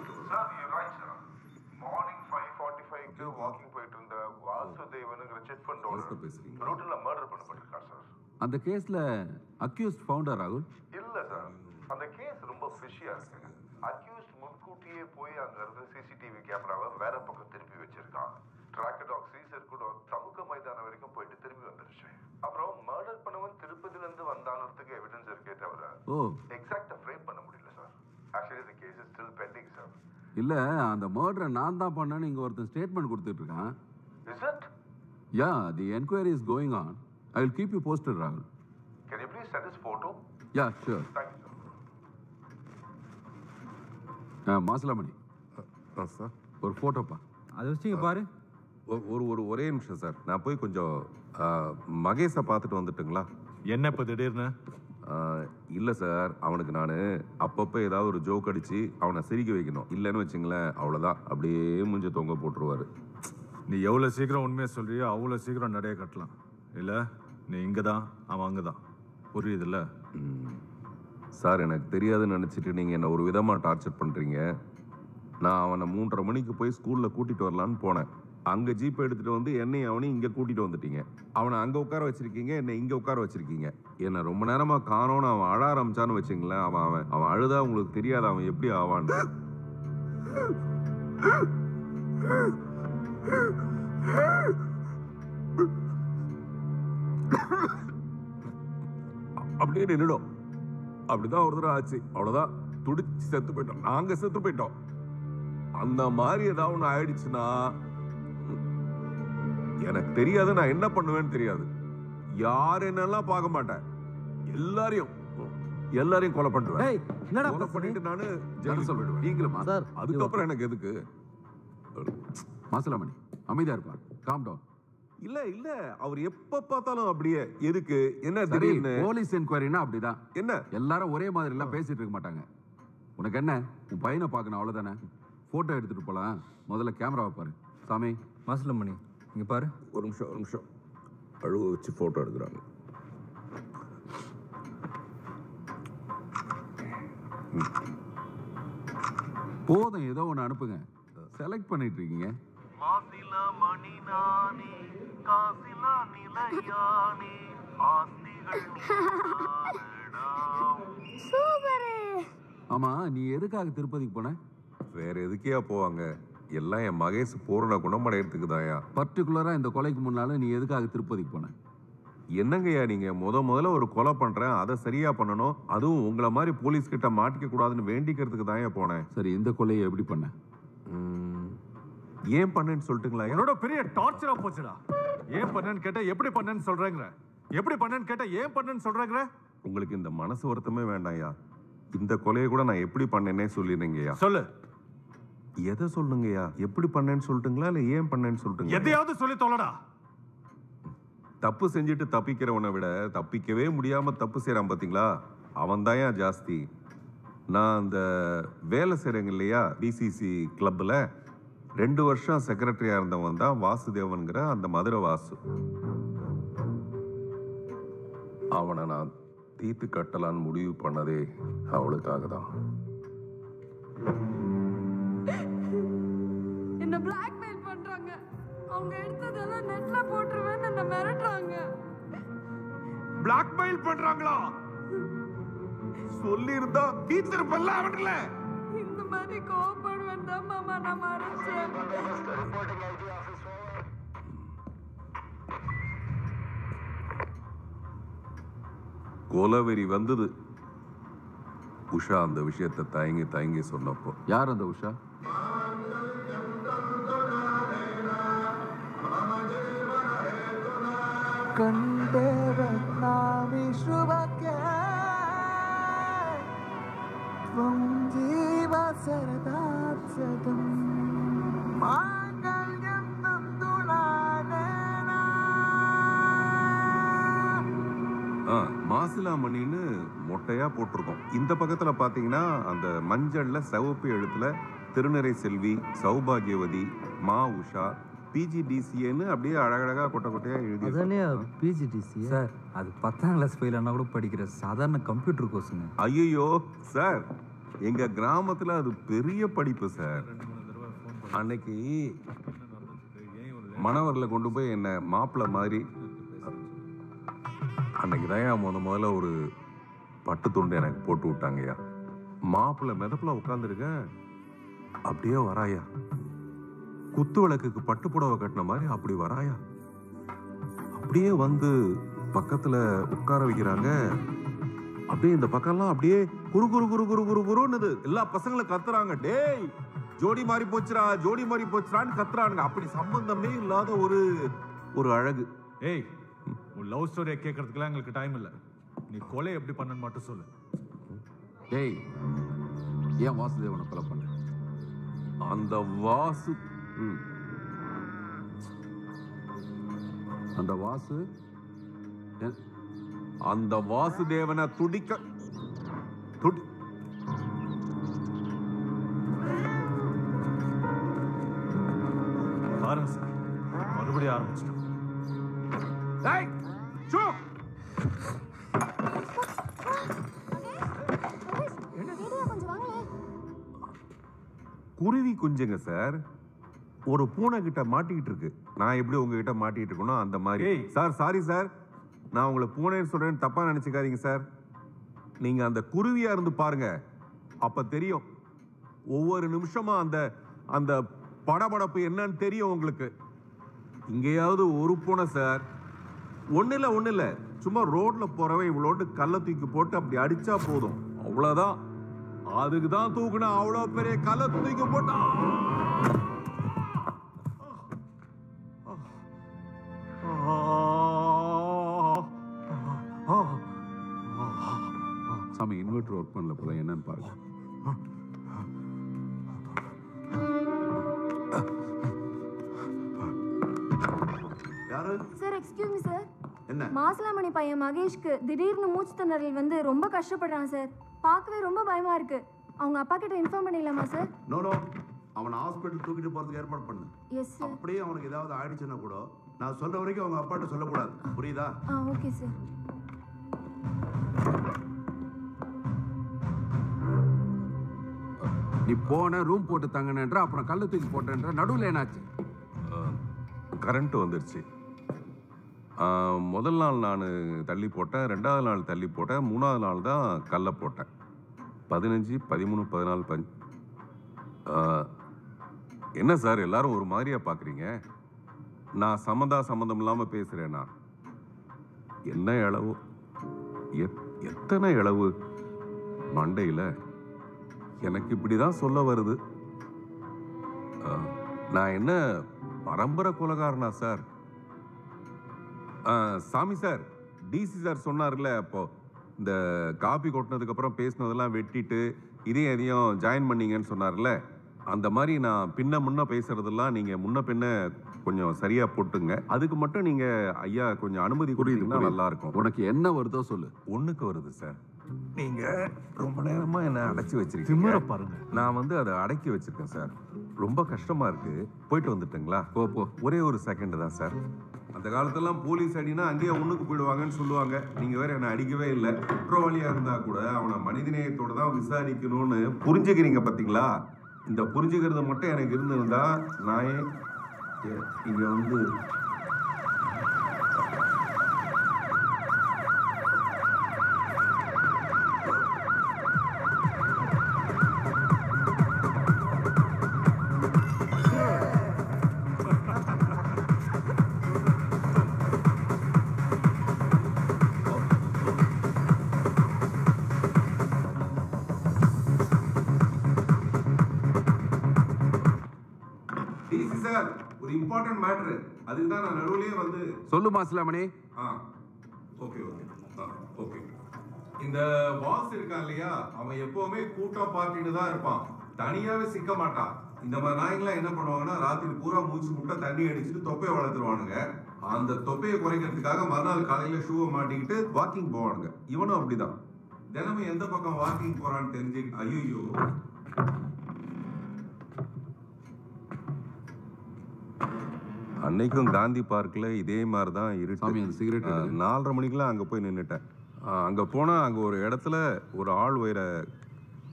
மார்னிங் ஃபைவ் ஃபார்ட்டி ஃபைவ்க்கு வாக்கிங் போயிட்டு இருந்த வாசுதேவனுங்கிற செட் ஃபண்ட் பேசுறீங்க ரோட்டில் மர்டர் பண்ணப்பட்டிருக்கார் சார். அந்த கேஸில் அக்யூஸ்ட் ஃபவுண்டர் ராகுல்? இல்ல சார். அந்த கேஸ் ரொம்ப ஃபிஷியா இருக்குங்க அக்யூஸ்ட் முன்கூட்டியே போய் அங்க இருந்து சிசிடிவி கேமராவை வேற பக்கம் திருப்பி வச்சிருக்கான். ட்ராக்கர் டாக் சீசர் கூட தமுக்க மைதானம் வரைக்கும் போயிட்டு திரும்பி வந்துருச்சு. அப்புறம் மர்டர் பண்ணவன் திருப்பதில இருந்து வந்தானதுக்கு எவிடன்ஸ் இருக்கே தவிர ஓ. எக்ஸாக்டா ஃப்ரேம் பண்ண முடியல sir actually the case is still pending sir இல்லை அந்த மர்டரை நான் தான் பண்ணேன்னு இங்கே ஒருத்தன் ஸ்டேட்மெண்ட் கொடுத்துட்டு இருக்கான். Is it yeah the enquiry is going on I will keep you posted ராகுல் can you please send his photo yeah sure thank you sir Masilamani. Sir. ஒரு ஃபோட்டோப்பா அதை வச்சுங்க பாரு. ஒ- ஒரு ஒரு ஒரே நிமிஷம் சார். நான் போய் கொஞ்சம் மகேஷை பார்த்துட்டு வந்துட்டுங்களா? என்ன இப்போ திடீர்னு? இல்லை சார். அவனுக்கு நான் அப்பப்போ ஏதாவது ஒரு ஜோக் அடித்து அவனை சிரிக்க வைக்கணும். இல்லைன்னு வச்சுங்களேன் அவ்வளோதான் அப்படியே மூஞ்ச தொங்க போட்டுருவாரு. நீ எவ்வளோ சீக்கிரம் உண்மையை சொல்றியோ அவ்வளோ சீக்கிரம் நடைய கட்டலாம். இல்லை? நீ இங்கே தான் அவன் அங்கே தான் புரியுதுல்ல? ம். சார் எனக்கு தெரியாதுன்னு நினச்சிட்டு நீங்கள் என்னை ஒரு விதமாக டார்ச்சர் பண்ணுறீங்க நான் அவனை மூன்றரை மணிக்கு போய் ஸ்கூலில் கூட்டிகிட்டு வரலான்னு போனேன். அங்கே ஜீப் எடுத்துகிட்டு வந்து என்னையும் அவனையும் இங்கே கூட்டிகிட்டு வந்துட்டீங்க. அவனை அங்கே உட்கார வச்சுருக்கீங்க என்னை இங்கே உட்கார வச்சுருக்கீங்க. என்னை ரொம்ப நேரமாக காணோன்னு அவன் அழ ஆரம்பிச்சான்னு வச்சுங்களேன் அவன் அவன் அவன் அழுதா உங்களுக்கு தெரியாது அவன் எப்படி ஆவான்னு. அப்படியே நின்றுடும் அப்படிதான் ஒரு தடவை ஆச்சு. அவ்வளவுதான். துடிச்சு செத்து போயிட்டோம். நாங்க செத்து போயிட்டோம். அந்த மாதிரி ஏதாவது ஒண்ணு ஆயிடுச்சுன்னா எனக்கு தெரியாது. நான் என்ன பண்ணுவேன்னு தெரியாது. யார் என்னெல்லாம் பார்க்க மாட்டேன். எல்லாரையும் எல்லாரையும் கொலை பண்ணுவேன் டேய் என்னடா கொலை? பண்ணிட்டு நானு ஜெயிலுக்கு சொல்லிடுவேன் நீங்களுமா சார் அதுக்கப்புறம் எனக்கு எதுக்கு? மாசிலாமணி அமைதியா இருப்பார் காம் டவுன் இல்ல இல்ல. அவர் எப்ப பார்த்தாலும் அப்படியே. எதுக்கு? என்ன திடீர்னு? போலீஸ் என்கொயரினா அப்படிதான். என்ன? எல்லாரும் ஒரே மாதிரி எல்லாம் பேசிட்டு இருக்க மாட்டாங்க. உனக்கு என்ன? உன் பையனை பார்க்கணும் அவ்வளவுதானே? போட்டோ எடுத்துட்டு போலாம். முதல்ல கேமராவை பாரு. சாமி. மாசிலமணி இங்கே பாரு. ஒரு நிமிஷம் ஒரு நிமிஷம். அழுவ வச்சு போட்டோ எடுக்கிறாங்க. போதும் ஏதோ ஒன்று அனுப்புங்க. செலக்ட் பண்ணிட்டு இருக்கீங்க. மணி நானே <laughs> காசில நிலையானே ஆஸ்திகள் சூப்பர். ஆமா நீ எதுக்காக திருப்பதிக்கு போன? வேற எதுக்கேயா போவாங்க? எல்லாம் என் மகேஷ் பூரண குணமடையறதுக்கு தாயா பர்டிகுலரா இந்த கொலைக்கு முன்னால நீ எதுக்காக திருப்பதிக்கு போன? என்னங்கய்யா நீங்க? முத முதல்ல ஒரு கொலை பண்றேன் அதை சரியா பண்ணணும் அதுவும் உங்களை மாதிரி போலீஸ் கிட்ட மாட்டிக்க கூடாதுன்னு வேண்டிக்கிறதுக்கு தாயா போனேன். சரி இந்த கொலையை எப்படி பண்ண? ஏன் பண்ணேன்னு சொல்லிட்டுங்களா என்னோட பெரிய டார்ச்சரா போச்சுடா. ஏன் பண்ணேன்னு கேட்டா எப்படி பண்ணேன்னு சொல்றேங்கிற. எப்படி பண்ணேன்னு கேட்டா ஏன் பண்ணேன்னு சொல்றேங்கிற. உங்களுக்கு இந்த மனசு வருத்தமே வேண்டாம்யா. இந்த கொலையை கூட நான் எப்படி பண்ணேனே சொல்லிடுங்கய்யா சொல்லு. எதை சொல்லுங்கய்யா? எப்படி பண்ணேன்னு சொல்லட்டுங்களா? இல்ல ஏன் பண்ணேன்னு சொல்லட்டுங்களா? எதையாவது சொல்லி தொலைடா. தப்பு செஞ்சுட்டு தப்பிக்கிறவனை விட தப்பிக்கவே முடியாம தப்பு செய்றான் பாத்தீங்களா? அவன் ஜாஸ்தி? நான் அந்த வேலை செய்கிறேங்க இல்லையா? பிசிசி கிளப்ல ரெண்டு வருஷம் செக்ரட்டரியா இருந்தவன் தான் வாசுதேவன்கிற அந்த மதுரை வாசு. அவனை நான் தீர்த்து கட்டலான்னு முடிவு பண்ணதே அவளுக்காக தான். என்ன பிளாக்மெயில் பண்றாங்க. அவங்க எடுத்ததெல்லாம் நெட்ல போட்டுருவேன்னு என்ன மிரட்டுறாங்க. பிளாக்மெயில் பண்றாங்களா? சொல்லி இருந்தா தீர்த்திருப்பல்ல அவன்ல இந்த மாதிரி கோவப்படுவேன் தான் மாமா நான் மறைச்சேன் கோலவெறி வந்தது. உஷா அந்த விஷயத்தை தயங்கி தயங்கி சொன்னப்போ. யார் அந்த உஷா? கண்டேரத்னாமி சுபக்கே ശിവശരദാക്ഷതം മാംഗല്യം மாசிலாமணின்னு மொட்டையாக போட்டிருக்கோம். இந்த பக்கத்தில் பார்த்தீங்கன்னா அந்த மஞ்சளில் சவப்பு எழுத்தில் திருநரை செல்வி சௌபாகியவதி மா உஷா பிஜிடிசிஏன்னு அப்படியே அழகழகாக கொட்டை கொட்டையாக எழுதி பிஜிடிசி சார். அது பத்தாம் கிளாஸ் ஃபெயில் கூட படிக்கிற சாதாரண கம்ப்யூட்டர் கோர்ஸ் ஐயோ சார். எங்க கிராமத்துல அது பெரிய படிப்பு சார். அன்னைக்கு மணவரில் கொண்டு போய் என்ன மாப்பிள்ளை மாதிரி அன்னைக்கு தான் முத முதல்ல ஒரு பட்டு துண்டு எனக்கு போட்டு விட்டாங்கய்யா. மாப்பிள்ளை மிதப்புல உட்காந்துருக்கேன் அப்படியே வராயா குத்து விளக்குக்கு பட்டு புடவை கட்டின மாதிரி அப்படி வராயா அப்படியே வந்து பக்கத்துல உட்கார வைக்கிறாங்க. அப்படியே இந்த பக்கம்லாம் அப்படியே குரு குரு குரு குரு குரு குருன்னுது எல்லா பசங்களும் கத்துறாங்க. டேய் ஜோடி மாறி போச்சுடா ஜோடி மாறி போச்சுடான்னு கத்துறானுங்க. அப்படி சம்பந்தமே இல்லாத ஒரு ஒரு அழகு. ஏய் உன் லவ் ஸ்டோரியை கேட்கறதுக்குலாம் எங்களுக்கு டைம் இல்லை. நீ கொலை எப்படி பண்ணன்னு மட்டும் சொல்லு. டேய் ஏன் வாசுதேவனை கொலை பண்ண? அந்த வாசு. அந்த வாசு அந்த வாசுதேவனை துடிக்க துடி பாருங்க சார் மறுபடியும் ஆரம்பிச்சிட்டோம். குருவி குஞ்சுங்க சார் ஒரு பூனை கிட்ட மாட்டிக்கிட்டு இருக்கு. நான் எப்படி உங்ககிட்ட மாட்டிக்கிட்டு இருக்கணும் அந்த மாதிரி. Sir sorry sir. நான் உங்களை பூனைன்னு சொல்கிறேன்னு தப்பாக நினச்சிக்காதீங்க சார். நீங்கள் அந்த குருவியாக இருந்து பாருங்கள் அப்போ தெரியும். ஒவ்வொரு நிமிஷமாக அந்த அந்த படபடப்பு என்னன்னு தெரியும் உங்களுக்கு. இங்கேயாவது ஒரு பூனை சார். ஒன்றும் இல்லை ஒன்றும் இல்லை. சும்மா ரோட்டில் போகிறவன் இவ்வளோட்டு கல்லை தூக்கி போட்டு அப்படி அடித்தா போதும். அவ்வளோதான் அதுக்கு தான் தூக்குனா அவ்வளோ பெரிய கல்லை தூக்கி போட்டா என்னன்னு பாருங்க. யாரு? சார் எக்ஸ்கியூஸ் மீ சார் என்ன? மாசிலாமணி பையன் மகேஷ்க்கு திடீர்னு மூச்சு திணறல் வந்து ரொம்ப கஷ்டப்படுறான் சார் பார்க்கவே ரொம்ப பயமா இருக்கு. அவங்க அப்பா கிட்ட இன்ஃபார்ம் பண்ணிடலாமா சார் நோ நோ அவனை ஹாஸ்பிட்டல் தூக்கிட்டு போறதுக்கு ஏற்பாடு பண்ணு. எஸ் சார் அப்படியே அவனுக்கு ஏதாவது ஆயிடுச்சுன்னா கூட நான் சொல்ற வரைக்கும் அவங்க அப்பாட்ட சொல்லக்கூடாது. புரியுதா? ஆ ஓகே சார் நீ போன ரூம் போட்டு தங்கினன்ற அப்புறம் கல்லு தூக்கி போட்டேன்ற நடுவில் என்னாச்சு? கரண்ட் வந்துருச்சு. முதல் நாள் நான் தள்ளி போட்டேன் ரெண்டாவது நாள் தள்ளி போட்டேன் மூணாவது நாள் தான் கல்லை போட்டேன். பதினஞ்சு பதிமூணு பதினாலு பஞ்சு என்ன சார் எல்லாரும் ஒரு மாதிரியாக பார்க்குறீங்க நான் சம்மந்தா சம்மந்தம் இல்லாமல் பேசுகிறேனா என்ன இளவு? எத்- எத்தனை இளவு? மண்டையில்? எனக்கு இப்படி தான் சொல்ல வருது. நான் என்ன பரம்பரை கொலகாரனா sir? Sami sir DC sir சொன்னார்ல அப்போ இந்த காப்பி கொட்டினதுக்கு அப்புறம் பேசினதெல்லாம் வெட்டிட்டு இதையும் எதையும் ஜாயின் பண்ணீங்கன்னு சொன்னார்ல. அந்த மாதிரி நான் பின்ன முன்ன பேசுறதெல்லாம் நீங்க முன்ன பின்ன கொஞ்சம் சரியா போட்டுங்க. அதுக்கு மட்டும் நீங்க ஐயா கொஞ்சம் அனுமதி கொடுத்தீங்கன்னா புரியுது. நல்லா இருக்கும். உனக்கு என்ன வருதோ சொல்லு. ஒண்ணுக்கு வருது சார். நீங்க ரொம்ப நேரமா என்ன அடைச்சி திமிர வச்சிருக்கீங்க பாருங்க. நான் வந்து அதை அடக்கி வச்சிருக்கேன் சார். ரொம்ப கஷ்டமா இருக்கு. போயிட்டு வந்துட்டுங்களா? போ போ. ஒரே ஒரு செகண்ட் தான் சார். அந்த காலத்தெல்லாம் போலீஸ் அடினா அங்கேயே ஒண்ணுக்கு போயிடுவாங்கன்னு சொல்லுவாங்க. நீங்க வேற என்ன அடிக்கவே இல்லை. குற்றவாளியா இருந்தா கூட அவனை மனிதநேயத்தோட தான் விசாரிக்கணும்னு புரிஞ்சுக்கிறீங்க பாத்தீங்களா? இந்த புரிஞ்சுக்கிறது மட்டும் எனக்கு இருந்திருந்தா நான் ஏன் இங்க வந்து நடுவுலயே வந்து சொல்லு மாசிலாமணி ஆ ஓகே ஓகே. ஆ ஓகே. இந்த பாஸ் இருக்கான் இல்லையா? அவன் எப்பவுமே கூட்டம் பார்ட்டின்னு தான் இருப்பான். தனியாவே சிக்க மாட்டான். இந்த மாதிரி நாய்ங்களாம் என்ன பண்ணுவாங்கன்னா ராத்திரி பூரா மூச்சு முட்டை தண்ணி அடிச்சுட்டு தொப்பையை வளர்த்துருவானுங்க. அந்த தொப்பையை குறைக்கிறதுக்காக மறுநாள் காலையில ஷூவை மாட்டிக்கிட்டு வாக்கிங் போவானுங்க. இவனும் அப்படிதான். தினமும் எந்த பக்கம் வாக்கிங் போறான்னு தெரிஞ்சு ஐயோ அன்னைக்கும் காந்தி பார்க்ல இதே மாதிரி தான் இருட்டு எடு. நாலரை மணிக்கெல்லாம் அங்கே போய் நின்றுட்டேன் அங்கே போனால் அங்கே ஒரு இடத்துல ஒரு ஆள் உயர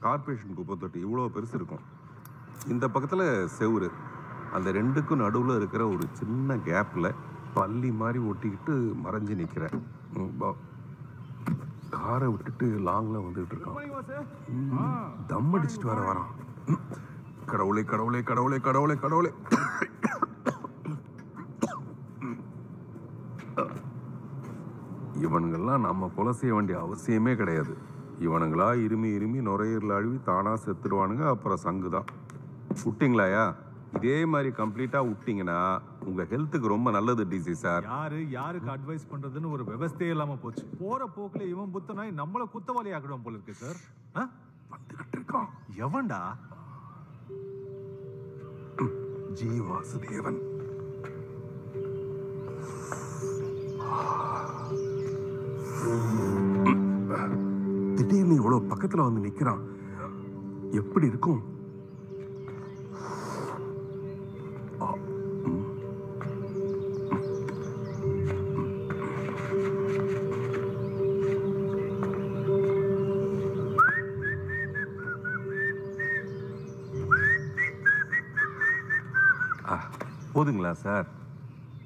கார்பரேஷன் குப்பை தொட்டி இவ்வளோ பெருசு இருக்கும். இந்த பக்கத்தில் செவுரு. அந்த ரெண்டுக்கும் நடுவில் இருக்கிற ஒரு சின்ன கேப்பில் பள்ளி மாதிரி ஒட்டிக்கிட்டு மறைஞ்சு நிற்கிறேன் காரை விட்டுட்டு லாங்கில் வந்துட்டு இருக்கான். தம் அடிச்சுட்டு வர வரான். கடவுளே கடவுளே கடவுளே கடவுளே கடவுளே. இவனுங்கெல்லாம் நம்ம கொலை செய்ய வேண்டிய அவசியமே கிடையாது. இவனுங்களா இருமி இருமி நுரையீரல் அழுவி தானா செத்துடுவானுங்க அப்புறம் சங்கு தான். விட்டிங்களாயா? இதே மாதிரி கம்ப்ளீட்டா விட்டீங்கன்னா உங்க ஹெல்த்துக்கு ரொம்ப நல்லது டிசி சார். யாரு யாருக்கு அட்வைஸ் பண்றதுன்னு ஒரு விவஸ்தையே இல்லாம போச்சு. போற போக்குல இவன் புத்தனாய் நம்மள குத்தவாளி ஆக்கிடுவான் போல இருக்கு சார். வந்துகிட்டு இருக்கான். எவன்டா? ஜி வாசுதேவன். திடீர்னு இவ்வளோ பக்கத்தில் வந்து நிற்கிறான் எப்படி இருக்கும்? ஆ, போதுங்களா சார்?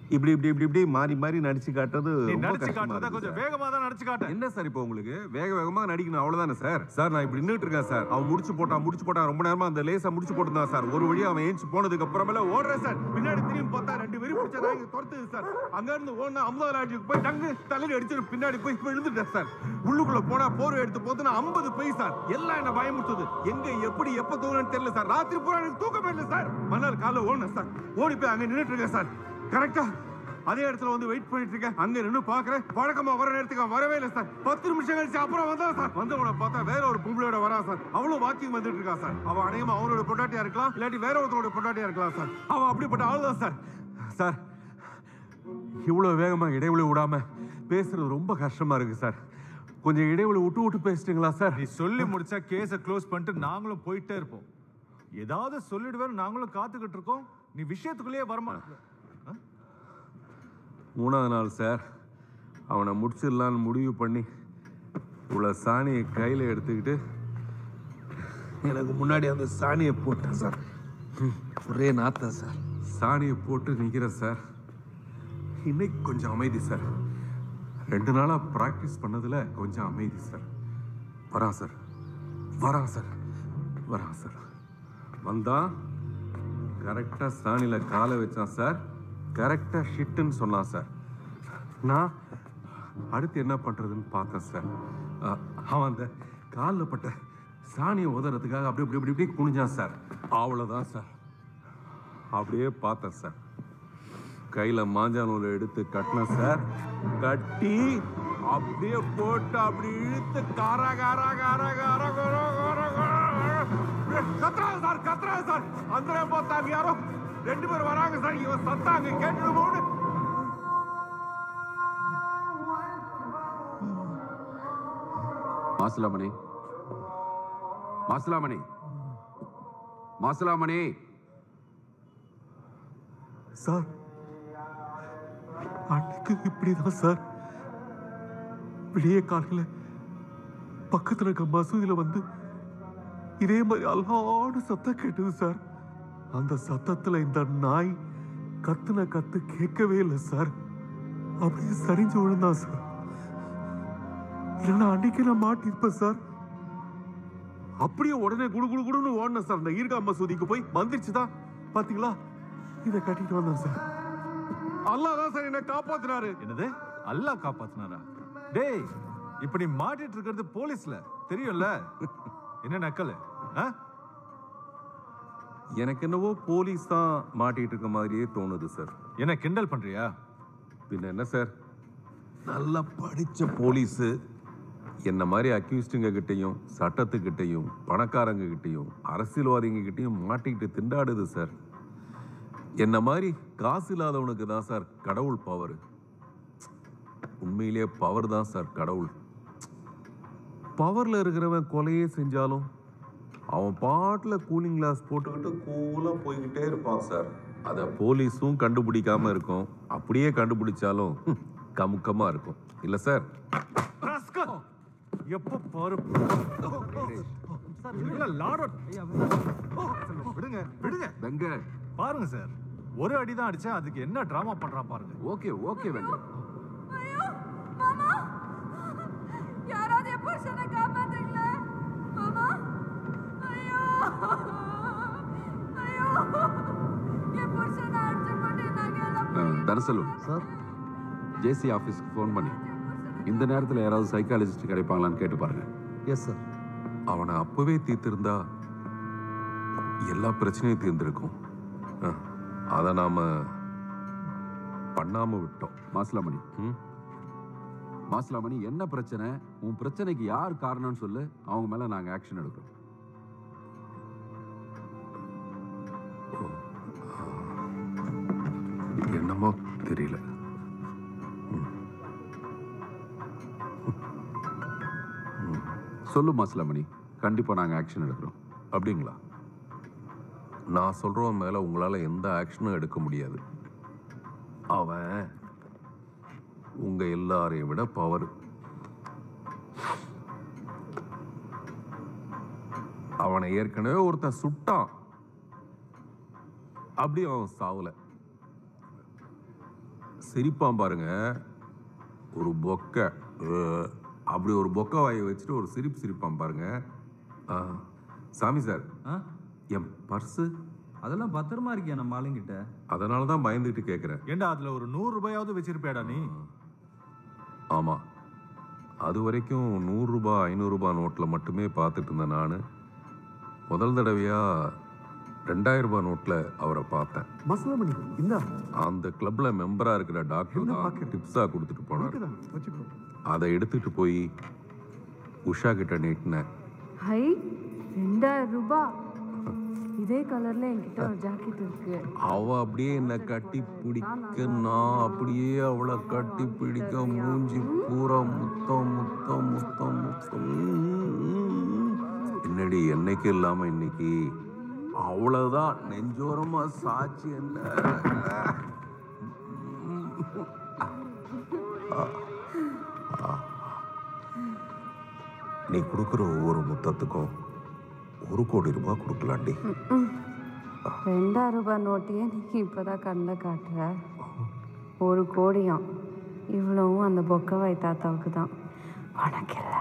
இப்படி இப்படி இப்படி இப்படி மாறி மாறி நடிச்சு காட்டுறது நடிச்சு காட்டுறதா கொஞ்சம். வேகமா தான் நடிச்சு காட்டு. என்ன சார் இப்போ உங்களுக்கு? வேக வேகமா நடிக்கணும் அவ்வளவுதானே சார்? சார் நான் இப்படி நின்றுட்டு இருக்கேன் சார். அவன் முடிச்சு போட்டான் முடிச்சு போட்டான் ரொம்ப நேரமா அந்த லேசா முடிச்சு போட்டுருந்தான் சார். ஒரு வழியா அவன் ஏஞ்சி போனதுக்கு அப்புறமேல ஓடுறேன் சார். பின்னாடி திரும்பி பார்த்தா ரெண்டு பேரும் பிடிச்ச நாய்ங்க துரத்துது சார். அங்க இருந்து ஓடுனா அமுதா லாட்ஜுக்கு போய் டங்கு தலையில அடிச்சு பின்னாடி போய் விழுந்துட்டேன் சார். உள்ளுக்குள்ள போனா போர்வை எடுத்து போதுனா ஐம்பது பை சார். எல்லாம் என்ன பயமுறுத்துது? எங்க எப்படி எப்ப தூங்கணும்னு தெரியல சார். ராத்திரி பூரா எனக்கு தூக்கமே இல்லை சார். மறுநாள் காலைல ஓடுனேன் சார். ஓடி போய் அங்க நின்னுட்டு இருக்கேன் சார். கரெக்டா. அதே இடத்துல வந்து வெயிட் பண்ணிட்டு இருக்கேன். அங்க நின்று பாக்குறேன் வழக்கமா வர நேரத்துக்கு வரவே இல்லை சார். பத்து நிமிஷம் கழிச்சு அப்புறம் வந்தா சார். வந்தவனை பார்த்தா வேற ஒரு பொம்பளையோட வரா சார். அவளும் வாக்கிங் வந்துட்டு இருக்கா சார். அவன் அநேகமா அவனோட பொட்டாட்டியா இருக்கலாம் இல்லாட்டி வேற ஒருத்தரோட பொட்டாட்டியா இருக்கலாம் சார். அவன் அப்படிப்பட்ட ஆள் தான் சார். சார் இவ்வளவு வேகமா இடைவெளி விடாம பேசுறது ரொம்ப கஷ்டமா இருக்கு சார். கொஞ்சம் இடைவெளி விட்டு விட்டு பேசிட்டீங்களா சார்? நீ சொல்லி முடிச்சா கேஸை க்ளோஸ் பண்ணிட்டு நாங்களும் போயிட்டே இருப்போம். ஏதாவது சொல்லிடுவேன் நாங்களும் காத்துக்கிட்டு இருக்கோம். நீ விஷயத்துக்குள்ளேயே வரமா? மூணாவது நாள் சார். அவனை முடிச்சிடலான்னு முடிவு பண்ணி இவ்வளோ சாணியை கையில் எடுத்துக்கிட்டு எனக்கு முன்னாடி அந்த சாணியை போட்டேன் சார். ஒரே நாத்தம் சார். சாணியை போட்டு நிற்கிறேன் சார். இன்னைக்கு கொஞ்சம் அமைதி சார். ரெண்டு நாளாக ப்ராக்டிஸ் பண்ணதில் கொஞ்சம் அமைதி சார். வரான் சார். வரான் சார். வரான் சார். வந்தான் கரெக்டாக சாணியில் காலை வச்சான் சார். கரெக்டாக ஷிட்டுன்னு சொன்னான் சார் நான் அடுத்து என்ன பண்ணுறதுன்னு பார்த்தேன் சார் அவன் அந்த காலில் பட்ட சாணியை உதறதுக்காக அப்படி இப்படி இப்படி இப்படி குனிஞ்சான் சார் அவ்வளோதான் சார் அப்படியே பார்த்தேன் சார் கையில் மாஞ்சானூரை எடுத்து கட்டினேன் சார் கட்டி அப்படியே போட்டு அப்படி இழுத்து காரா காரா காரா காரா காரா காரா கத்துறாங்க சார் கத்துறாங்க சார் அந்த பார்த்தாங்க யாரோ ரெண்டு பேர் வராங்க சார். இவன் சத்தாங்க. கேட்டுடுமோன்னு மாசிலாமணி. மாசிலாமணி. மாசிலாமணி. சார் அன்னைக்கு இப்படிதான் சார். விடிய காலையில் பக்கத்தில் இருக்க மசூதியில் வந்து இதே மாதிரி அல்லாடு சத்தம் கேட்டது சார். அந்த சத்தத்தில் இந்த நாய் கத்துன கத்து கேட்கவே இல்லை சார். அப்படியே சரிஞ்சு விழுந்தான் சார். இல்லைன்னா அன்னைக்கு நான் மாட்டிருப்பேன் சார். அப்படியே உடனே குடு குடு குடுன்னு ஓடினேன் சார். அந்த ஈர்கா மசூதிக்கு போய் வந்துருச்சு தான் பாத்தீங்களா? இதை கட்டிட்டு வந்தேன் சார். அல்லாஹ் தான் சார் என்ன காப்பாத்தினாரு. என்னது? அல்லாஹ் காப்பாத்தினாரா? டேய் இப்ப நீ மாட்டிட்டு இருக்கிறது போலீஸ்ல. தெரியும்ல? <laughs> என்ன நக்கல்? ஆ? எனக்கு என்னவோ போலீஸ் தான் மாட்டிட்டு இருக்க மாதிரியே தோணுது சார் என்ன கிண்டல் பண்றியா? பின்ன என்ன சார் நல்லா படிச்ச போலீஸு என்ன மாதிரி அக்யூஸ்டுங்க கிட்டையும் சட்டத்துக்கிட்டையும் பணக்காரங்க கிட்டையும் அரசியல்வாதிங்க கிட்டையும் மாட்டிக்கிட்டு திண்டாடுது சார் என்ன மாதிரி காசு இல்லாதவனுக்கு தான் சார் கடவுள் பவர் உண்மையிலேயே பவர் தான் சார் கடவுள். பவர்ல இருக்கிறவன் கொலையே செஞ்சாலும் அவன் பாட்டில் கூலிங் கிளாஸ் போட்டுக்கிட்டு கூலாக போய்கிட்டே இருப்பான் சார் அதை போலீஸும் கண்டுபிடிக்காம இருக்கும். அப்படியே கண்டுபிடிச்சாலும் ஹம், கமுக்கமா இருக்கும். இல்ல சார் எப்போ பாரு. விடுங்க விடுங்க. வெங்கட் பாருங்க சார் ஒரு அடி தான் அடிச்சா அதுக்கு என்ன டிராமா பண்றான் பாருங்க. ஓகே ஓகே வெங்கட் மாமா! யாராவது என் புருஷனை காப்பாத்துங்களே மாமா! தனசலு சார். ஜேசி ஆஃபீஸ்க்கு ஃபோன் பண்ணி. இந்த நேரத்தில் யாராவது சைக்காலஜிஸ்ட் கிடைப்பாங்களான்னு கேட்டு பாருங்க. எஸ் சார் அவனை அப்பவே தீர்த்திருந்தா எல்லா பிரச்சனையும் தீர்ந்திருக்கும். அதை நாம பண்ணாம விட்டோம். மாசிலாமணி. மாசிலாமணி என்ன பிரச்சனை? உன் பிரச்சனைக்கு யார் காரணம்னு சொல்லு. அவங்க மேல நாங்க ஆக்ஷன் எடுக்கிறோம். என்னமோ தெரியல. சொல்லு மாசிலாமணி. கண்டிப்பா நாங்க ஆக்ஷன் எடுக்கிறோம். அப்படிங்களா? நான் சொல்றவன் மேல உங்களால எந்த ஆக்ஷனும் எடுக்க முடியாது. அவன் உங்க எல்லாரையும் விட பவர் அவனை ஏற்கனவே ஒருத்தன் சுட்டான். அப்படி அவன் சாவல. சிரிப்பான் பாருங்க. ஒரு பொக்கை. அப்படி ஒரு பொக்கை வாயை வச்சுட்டு ஒரு சிரிப்பு சிரிப்பான் பாருங்க. சாமி சார். என் பர்ஸு. அதெல்லாம் பத்திரமா இருக்கியா நம்ம ஆளுங்கிட்ட? அதனால தான் பயந்துட்டு கேட்குறேன் ஏண்டா அதுல ஒரு நூறு ரூபாயாவது வச்சிருப்பேடா நீ? ஆமாம் அது வரைக்கும் நூறுரூபா ஐநூறுரூபா நோட்டில் மட்டுமே பார்த்துட்டு இருந்தேன் நான். முதல் தடவையாக ரெண்டாயிரம் ரூபாய் நோட்டில் அவரை பார்த்தேன். மசலமணி இந்தா அந்த கிளப்பில் மெம்பராக இருக்கிற டாக்டர் தான் டிப்ஸாக கொடுத்துட்டு போனார். அதை எடுத்துட்டு போய் உஷா கிட்ட நீட்டினேன். ஹை ரெண்டாயிரம் ரூபாய் இதே கலர்ல என்கிட்ட ஒரு ஜாக்கெட் இருக்கு. அவ அப்படியே என்னை கட்டி பிடிக்க நான் அப்படியே அவளை கட்டி பிடிக்க மூஞ்சி பூரா முத்தம் முத்தம் முத்தம் முத்தம். என்னடி என்னைக்கு இல்லாம இன்னைக்கு? அவ்வளவுதான். நெஞ்சோரமா சாட்சி என்ன? நீ கொடுக்குற ஒவ்வொரு முத்தத்துக்கும் ஒரு கோடி ரூபாய் கொடுக்கலாண்டி. ரெண்டாயிரம் ரூபாய் நோட்டையே நீ இப்போதான் கண்ணில் காட்டுற. ஒரு கோடியாம் இவ்வளவும் அந்த பொக்கவாய் தாத்தாவுக்கு தான் உனக்கு இல்லை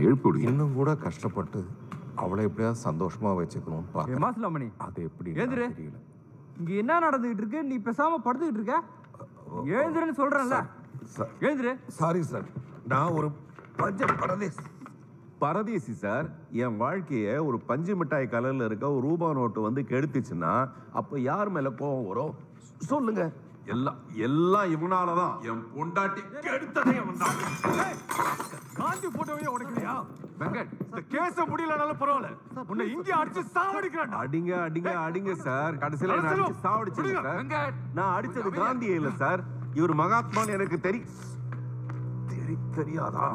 அவனை எழுப்பி விடுங்க. இன்னும் கூட கஷ்டப்பட்டு அவளை எப்படியாவது சந்தோஷமா வச்சுக்கணும்னு ஏ பார்க்கறேன் மாசிலாமணி அது எப்படி எழுந்துரு. இங்க என்ன நடந்துகிட்டு இருக்கு? நீ பேசாம படுத்துக்கிட்டு இருக்க. எழுந்துருன்னு சொல்றேன்ல. எழுந்துரு. சாரி சார் நான் ஒரு பஞ்ச பரதேசி. பரதேசி சார் என் வாழ்க்கைய ஒரு பஞ்சு மிட்டாய் கலர்ல இருக்க ஒரு ரூபா நோட்டு வந்து கெடுத்துச்சுன்னா அப்ப யார் மேல கோவம் வரும்? சொல்லுங்க. எல்லாம் எல்லாம் இவனாலதான். என் பொண்டாட்டி கெடுத்ததே அவன் காந்தி போட்டோவே உடைக்கலையா? வெங்கட் இந்த கேஸ முடியலனாலும் பரவாயில்ல. உன்னை இங்கே அடிச்சு சாவடிக்கிறேன் அடிங்க அடிங்க அடிங்க சார். கடைசியில அடிச்சு. சார். நான் அடிச்சது காந்தியே இல்ல சார். இவர் மகாத்மான்னு எனக்கு தெரி தெரி தெரியாதா?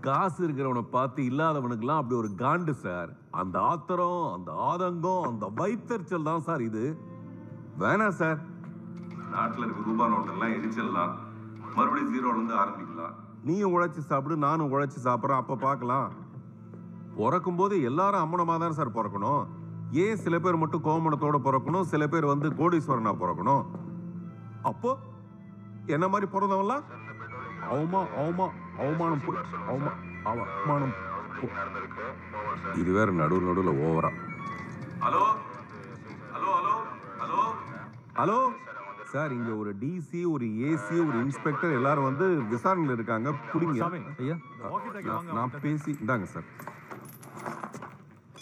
காசு இருக்கிறவனை பார்த்து இல்லாதவனுக்குலாம் அப்படி ஒரு காண்டு சார். அந்த ஆத்திரம் அந்த ஆதங்கம் அந்த வைத்தறிச்சல் தான் சார் இது. வேணாம் சார். நாட்டில் இருக்க ரூபா நோட்டெல்லாம் எரிச்சிடலாம் மறுபடியும் ஜீரோல இருந்து ஆரம்பிக்கலாம். நீயும் உழைச்சி சாப்பிடு நானும் உழைச்சி சாப்பிட்றேன். அப்ப பார்க்கலாம். பிறக்கும் போது எல்லாரும் அம்மனமா தான் சார் பிறக்கணும். ஏன் சில பேர் மட்டும் கோமணத்தோட பிறக்கணும்? சில பேர் வந்து கோடீஸ்வரனா பிறக்கணும். அப்போ என்ன மாதிரி பிறந்தவன்லாம்? அவமா அவமா அவமானம் அவமா அவமானம் இது வேற நடுவு நடுவில் ஓவரா. Hello? Hello hello? Hello? Hello? Sir இங்க ஒரு டிசி ஒரு ஏசி ஒரு இன்ஸ்பெக்டர் எல்லாரும் வந்து விசாரணையில் இருக்காங்க. புடிங்க. சாமி, ஐயா. நான் நான் பேசி இந்தாங்க சார்.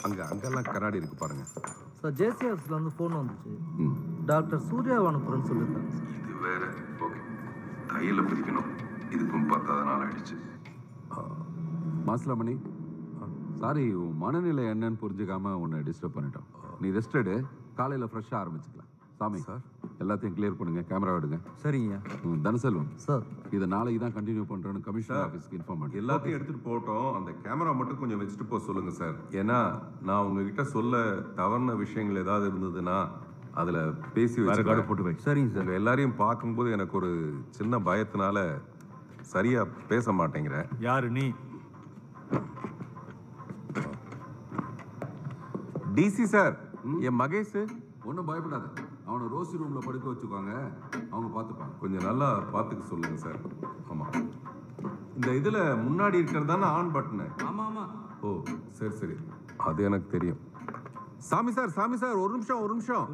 அங்க அங்கெல்லாம் கண்ணாடி இருக்கு பாருங்க. சார் ஜேசிஎஃப்ஸ்லேருந்து ஃபோன் வந்துச்சு. டாக்டர் சூர்யாவை அனுப்புகிறேன்னு சொல்லியிருக்காங்க. இது வேற. ஓகே. கையில் பிடிக்கணும் இதுக்கும் பத்தாவது நாள் ஆயிடுச்சு. மாசிலாமணி சாரி உன் மனநிலை என்னன்னு புரிஞ்சுக்காம உன்னை டிஸ்டர்ப் பண்ணிட்டோம். நீ ரெஸ்ட் எடு. காலையில் ஃப்ரெஷ்ஷாக ஆரம்பிச்சுக்கலாம் சாமி சார். எல்லாத்தையும் கிளியர் பண்ணுங்க கேமரா எடுங்க. சரிங்க. ம், தனசெல்வம் சார். இதை நாளைக்கு தான் கண்டினியூ பண்ணுறேன்னு கமிஷனர் ஆஃபீஸ்க்கு இன்ஃபார்ம் பண்ணி எல்லாத்தையும் எடுத்துட்டு போகட்டும். அந்த கேமரா மட்டும் கொஞ்சம் வச்சுட்டு போக சொல்லுங்க சார். ஏன்னா நான் உங்ககிட்ட சொல்ல தவறுன விஷயங்கள் ஏதாவது இருந்ததுன்னா அதுல பேசி வச்சு கார்டு போட்டு வை. சரிங்க சார். எல்லாரையும் பார்க்கும்போது எனக்கு ஒரு சின்ன பயத்தினால சரியா பேச மாட்டேங்கிறேன் யாரு நீ? DC sir. என் மகேஷ்? ஒன்றும் பயப்படாத. அவனை ரோசி ரூமில் படுக்க வச்சுக்கோங்க. அவங்க பார்த்துப்பாங்க. கொஞ்சம் நல்லா பார்த்துக்க சொல்லுங்க சார் ஆமா. இந்த இதுல முன்னாடி இருக்கிறது தானே ஆன் பட்டனு ஆமாம் ஆமாம் ஓ சரி சரி. அது எனக்கு தெரியும். சாமி சார் சாமி சார் ஒரு நிமிஷம் ஒரு நிமிஷம்.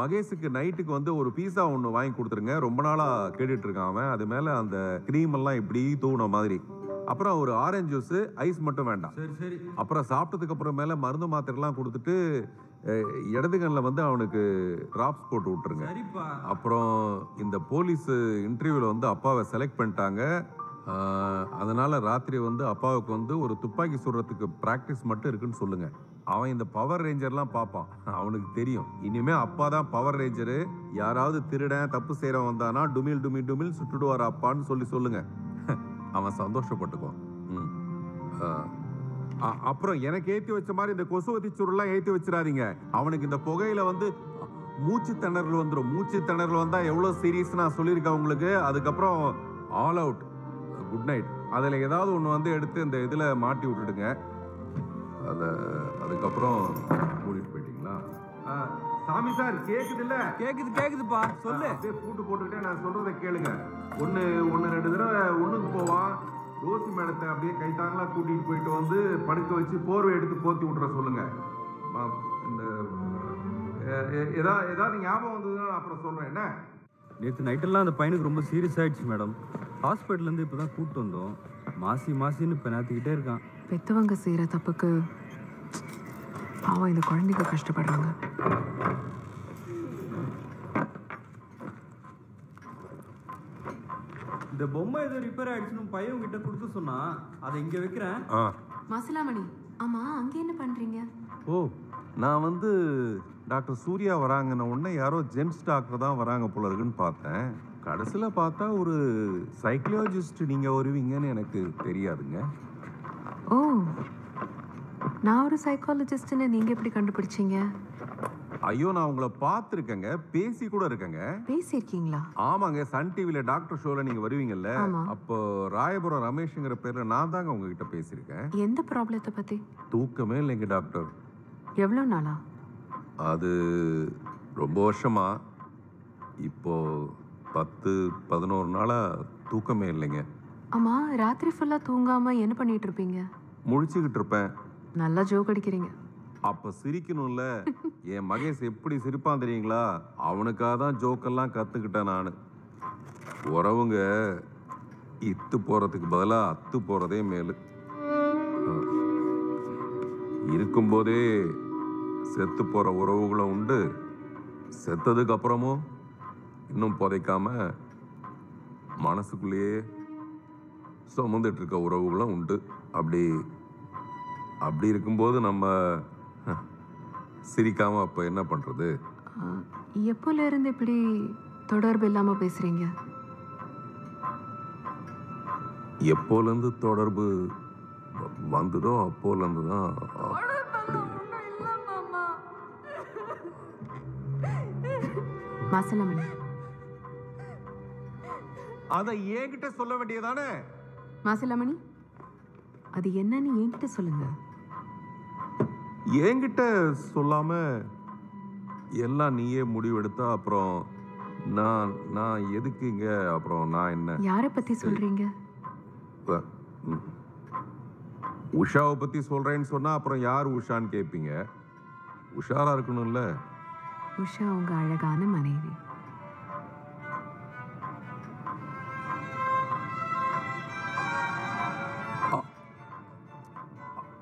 மகேஷுக்கு நைட்டுக்கு வந்து ஒரு பீஸா ஒன்று வாங்கி கொடுத்துருங்க. ரொம்ப நாளா கேட்டுட்டு இருக்கான் அவன். அது மேல அந்த க்ரீம் எல்லாம் இப்படி தூண மாதிரி. அப்புறம் ஒரு ஆரஞ்சு ஜூஸ் ஐஸ் மட்டும் வேண்டாம். சரி சரி. அப்புறம் சாப்பிட்டதுக்கு அப்புறம் மேல மருந்து மாத்திரைலாம் கொடுத்துட்டு இடது கண்ணில் வந்து அவனுக்கு டிராப்ஸ் போட்டு விட்டுருங்க. சரிப்பா. அப்புறம் இந்த போலீஸ் இன்டர்வியூவில் வந்து அப்பாவை செலக்ட் பண்ணிட்டாங்க. அதனால ராத்திரி வந்து அப்பாவுக்கு வந்து ஒரு துப்பாக்கி சுடுறதுக்கு ப்ராக்டிஸ் மட்டும் இருக்குன்னு சொல்லுங்க. அவன் இந்த பவர் ரேஞ்சர்லாம் பார்ப்பான். அவனுக்கு தெரியும். இனிமே அப்பா தான் பவர் ரேஞ்சரு யாராவது திருடன் தப்பு செய்கிறவன் வந்தானா டுமில் டுமில் டுமில் சுட்டுடுவார் அப்பான்னு சொல்லி சொல்லுங்க. <laughs> அவன் சந்தோஷப்பட்டுக்குவான். ம். அப்புறம் எனக்கு ஏத்தி வச்ச மாதிரி இந்த கொசுவத்தி சுருள்லாம் ஏத்தி வச்சிடாதீங்க. அவனுக்கு இந்த புகையில வந்து மூச்சு திணறல் வந்துடும் மூச்சு திணறல் வந்தா எவ்வளவு சீரியஸ் நான் சொல்லியிருக்கேன் உங்களுக்கு. அதுக்கப்புறம் ஆல் அவுட் குட் நைட் அதுல ஏதாவது ஒன்று வந்து எடுத்து இந்த இதுல மாட்டி விட்டுடுங்க. அத அதுக்கப்புறம் மூடிட்டு போயிட்டீங்களா? ஆ, சாமி சார் கேக்குது இல்ல கேக்குது கேக்குதுப்பா. சொல்லு. அப்படியே பூட்டு போட்டுக்கிட்டே நான் சொல்றதை கேளுங்க. ஒன்னு ஒன்னு ரெண்டு தடவை ஒண்ணுக்கு போவான். ரோசி மேடத்தை அப்படியே கைத்தாங்களா கூட்டிட்டு போயிட்டு வந்து படுக்க வச்சு போர்வை எடுத்து போத்தி விட்டுற சொல்லுங்க. இந்த எ- எ- ஏதா ஏதாவது ஞாபகம் வந்ததுன்னா நான் அப்புறம் சொல்றேன். என்ன? நேற்று நைட்டெல்லாம் அந்த பையனுக்கு ரொம்ப சீரியஸ் ஆயிடுச்சு மேடம். ஹாஸ்பிட்டல்லேருந்து இப்போ தான் கூப்பிட்டு வந்தோம். மாசி மாசின்னு இப்போ நேற்றுக்கிட்டே இருக்கான். பெத்தவங்க செய்கிற தப்புக்கு பாவம் இந்த குழந்தைங்க கஷ்டப்படுறாங்க. இந்த பொம்மை ஏதோ ரிப்பேர் ஆயிடுச்சுன்னு பையன் கிட்ட கொடுக்க சொன்னா அதை இங்கே வைக்கிறேன். ஆ. மசிலாமணி ஆமா அங்க என்ன பண்றீங்க? ஓ நான் வந்து டாக்டர் சூர்யா வராங்கன்ன உடனே யாரோ ஜென்ஸ் டாக்டர் தான் வராங்க போல இருக்குன்னு பார்த்தேன். கடைசியில் பார்த்தா ஒரு சைக்கியாலஜிஸ்ட் நீங்கள் வருவீங்கன்னு எனக்கு தெரியாதுங்க. ஓ நான் ஒரு சைக்காலஜிஸ்ட்னு நீங்க எப்படி கண்டுபிடிச்சீங்க? ஐயோ நான் உங்களை பார்த்துருக்கேங்க. பேசி கூட இருக்கேங்க. பேசியிருக்கீங்களா? ஆமாங்க. சன் டிவியில் டாக்டர் ஷோவில் நீங்கள் வருவீங்கல்ல. ஆமா. அப்போ ராயபுரம் ரமேஷுங்கிற பேரில் நான் தாங்க உங்ககிட்ட பேசியிருக்கேன். எந்த ப்ராப்ளத்தை பத்தி? தூக்கமே இல்லைங்க டாக்டர். எவ்வளோ நாளா? அது ரொம்ப வருஷமா. இப்போ பத்து பதினோரு நாளா தூக்கமே இல்லைங்க. ஆமா ராத்திரி ஃபுல்லா தூங்காம என்ன பண்ணிட்டு இருப்பீங்க? முழிச்சுக்கிட்டு இருப்பேன். நல்லா ஜோக் அடிக்கிறீங்க. அப்ப சிரிக்கணும்ல. என் மகேஷ் எப்படி சிரிப்பான் தெரியுங்களா? அவனுக்காக தான் ஜோக்கெல்லாம் கத்துக்கிட்டேன் நான். உறவுங்க இத்து போறதுக்கு பதிலா அத்து போறதே மேலு. இருக்கும்போதே செத்து போற உறவுகளும் உண்டு. செத்ததுக்கு அப்புறமும் இன்னும் புதைக்காம மனசுக்குள்ளேயே சுமந்துட்டு இருக்க உறவுகளும் உண்டு. அப்படி அப்படி இருக்கும்போது நம்ம சிரிக்காம அப்ப என்ன பண்றது? அஹ், எப்போல இருந்து இப்படி தொடர்பு இல்லாம பேசுறீங்க? எப்போலேருந்து தொடர்பு வந்ததோ அப்போலேருந்து தான் மசிலாமணி. அதை என்கிட்ட சொல்ல வேண்டியதானே? மாசிலாமணி அது என்னன்னு என்கிட்ட சொல்லுங்க. என்கிட்ட சொல்லாம எல்லாம் நீயே முடிவெடுத்தா அப்புறம் நான் நான் எதுக்கு இங்க? அப்புறம் நான் என்ன? யாரை பத்தி சொல்றீங்க? அஹ், ம். உஷாவை பத்தி சொல்றேன்னு சொன்னா அப்புறம் யார் உஷான்னு கேட்பீங்க உஷாரா இருக்கணும்ல. உஷா உங்க அழகான மனைவி.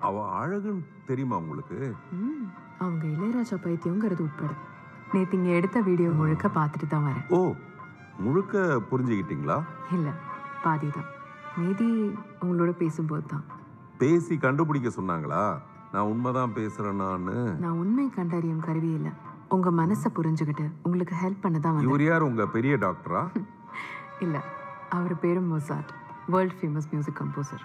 அவ அழகுன்னு தெரியுமா உங்களுக்கு? ம் அவங்க இளையராஜா பைத்தியங்கிறது உட்பட. நேற்று இங்கே எடுத்த வீடியோ முழுக்க பார்த்துட்டு தான் வரேன். ஓ முழுக்க புரிஞ்சுக்கிட்டீங்களா? இல்லை பாதி தான். மீதி உங்களோட பேசும்போது தான். பேசி கண்டுபிடிக்க சொன்னாங்களா? நான் உண்மைதான் பேசுறேன்னான்னு நான். உண்மை கண்டறியும் கருவி இல்லை. உங்கள் மனசை புரிஞ்சுக்கிட்டு உங்களுக்கு ஹெல்ப் பண்ண தான் வந்தேன். இவர் யார் உங்க பெரிய டாக்டரா <laughs> இல்லை அவர் பேரும் Mozart world famous music composer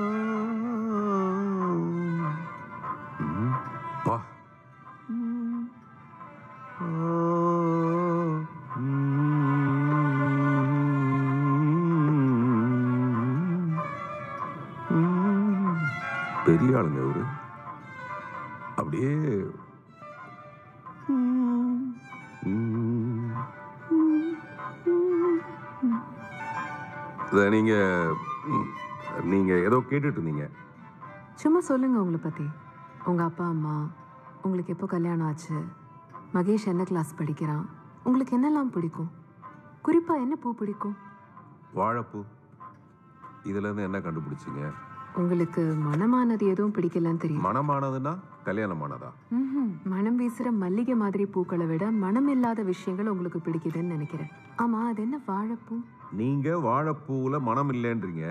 இதை நீங்க ம், நீங்க ஏதோ கேட்டுட்டு இருந்தீங்க. சும்மா சொல்லுங்க உங்களை பற்றி உங்கள் அப்பா அம்மா உங்களுக்கு எப்போ கல்யாணம் ஆச்சு? மகேஷ் என்ன கிளாஸ் படிக்கிறான்? உங்களுக்கு என்னெல்லாம் பிடிக்கும்? குறிப்பாக என்ன பூ பிடிக்கும்? வாழைப்பூ. இதுல இருந்து என்ன கண்டுபிடிச்சீங்க? உங்களுக்கு மனமானது எதுவும் பிடிக்கலன்னு தெரியும்? மனமானதுன்னா கல்யாணமானதா. மனம் வீசுற மல்லிகை மாதிரி பூக்களை விட மனம் இல்லாத விஷயங்கள் உங்களுக்கு பிடிக்குதுன்னு நினைக்கிறேன். ஆமா அது என்ன வாழைப்பூ? நீங்க வாழைப்பூவுல மனம் இல்லைன்றீங்க.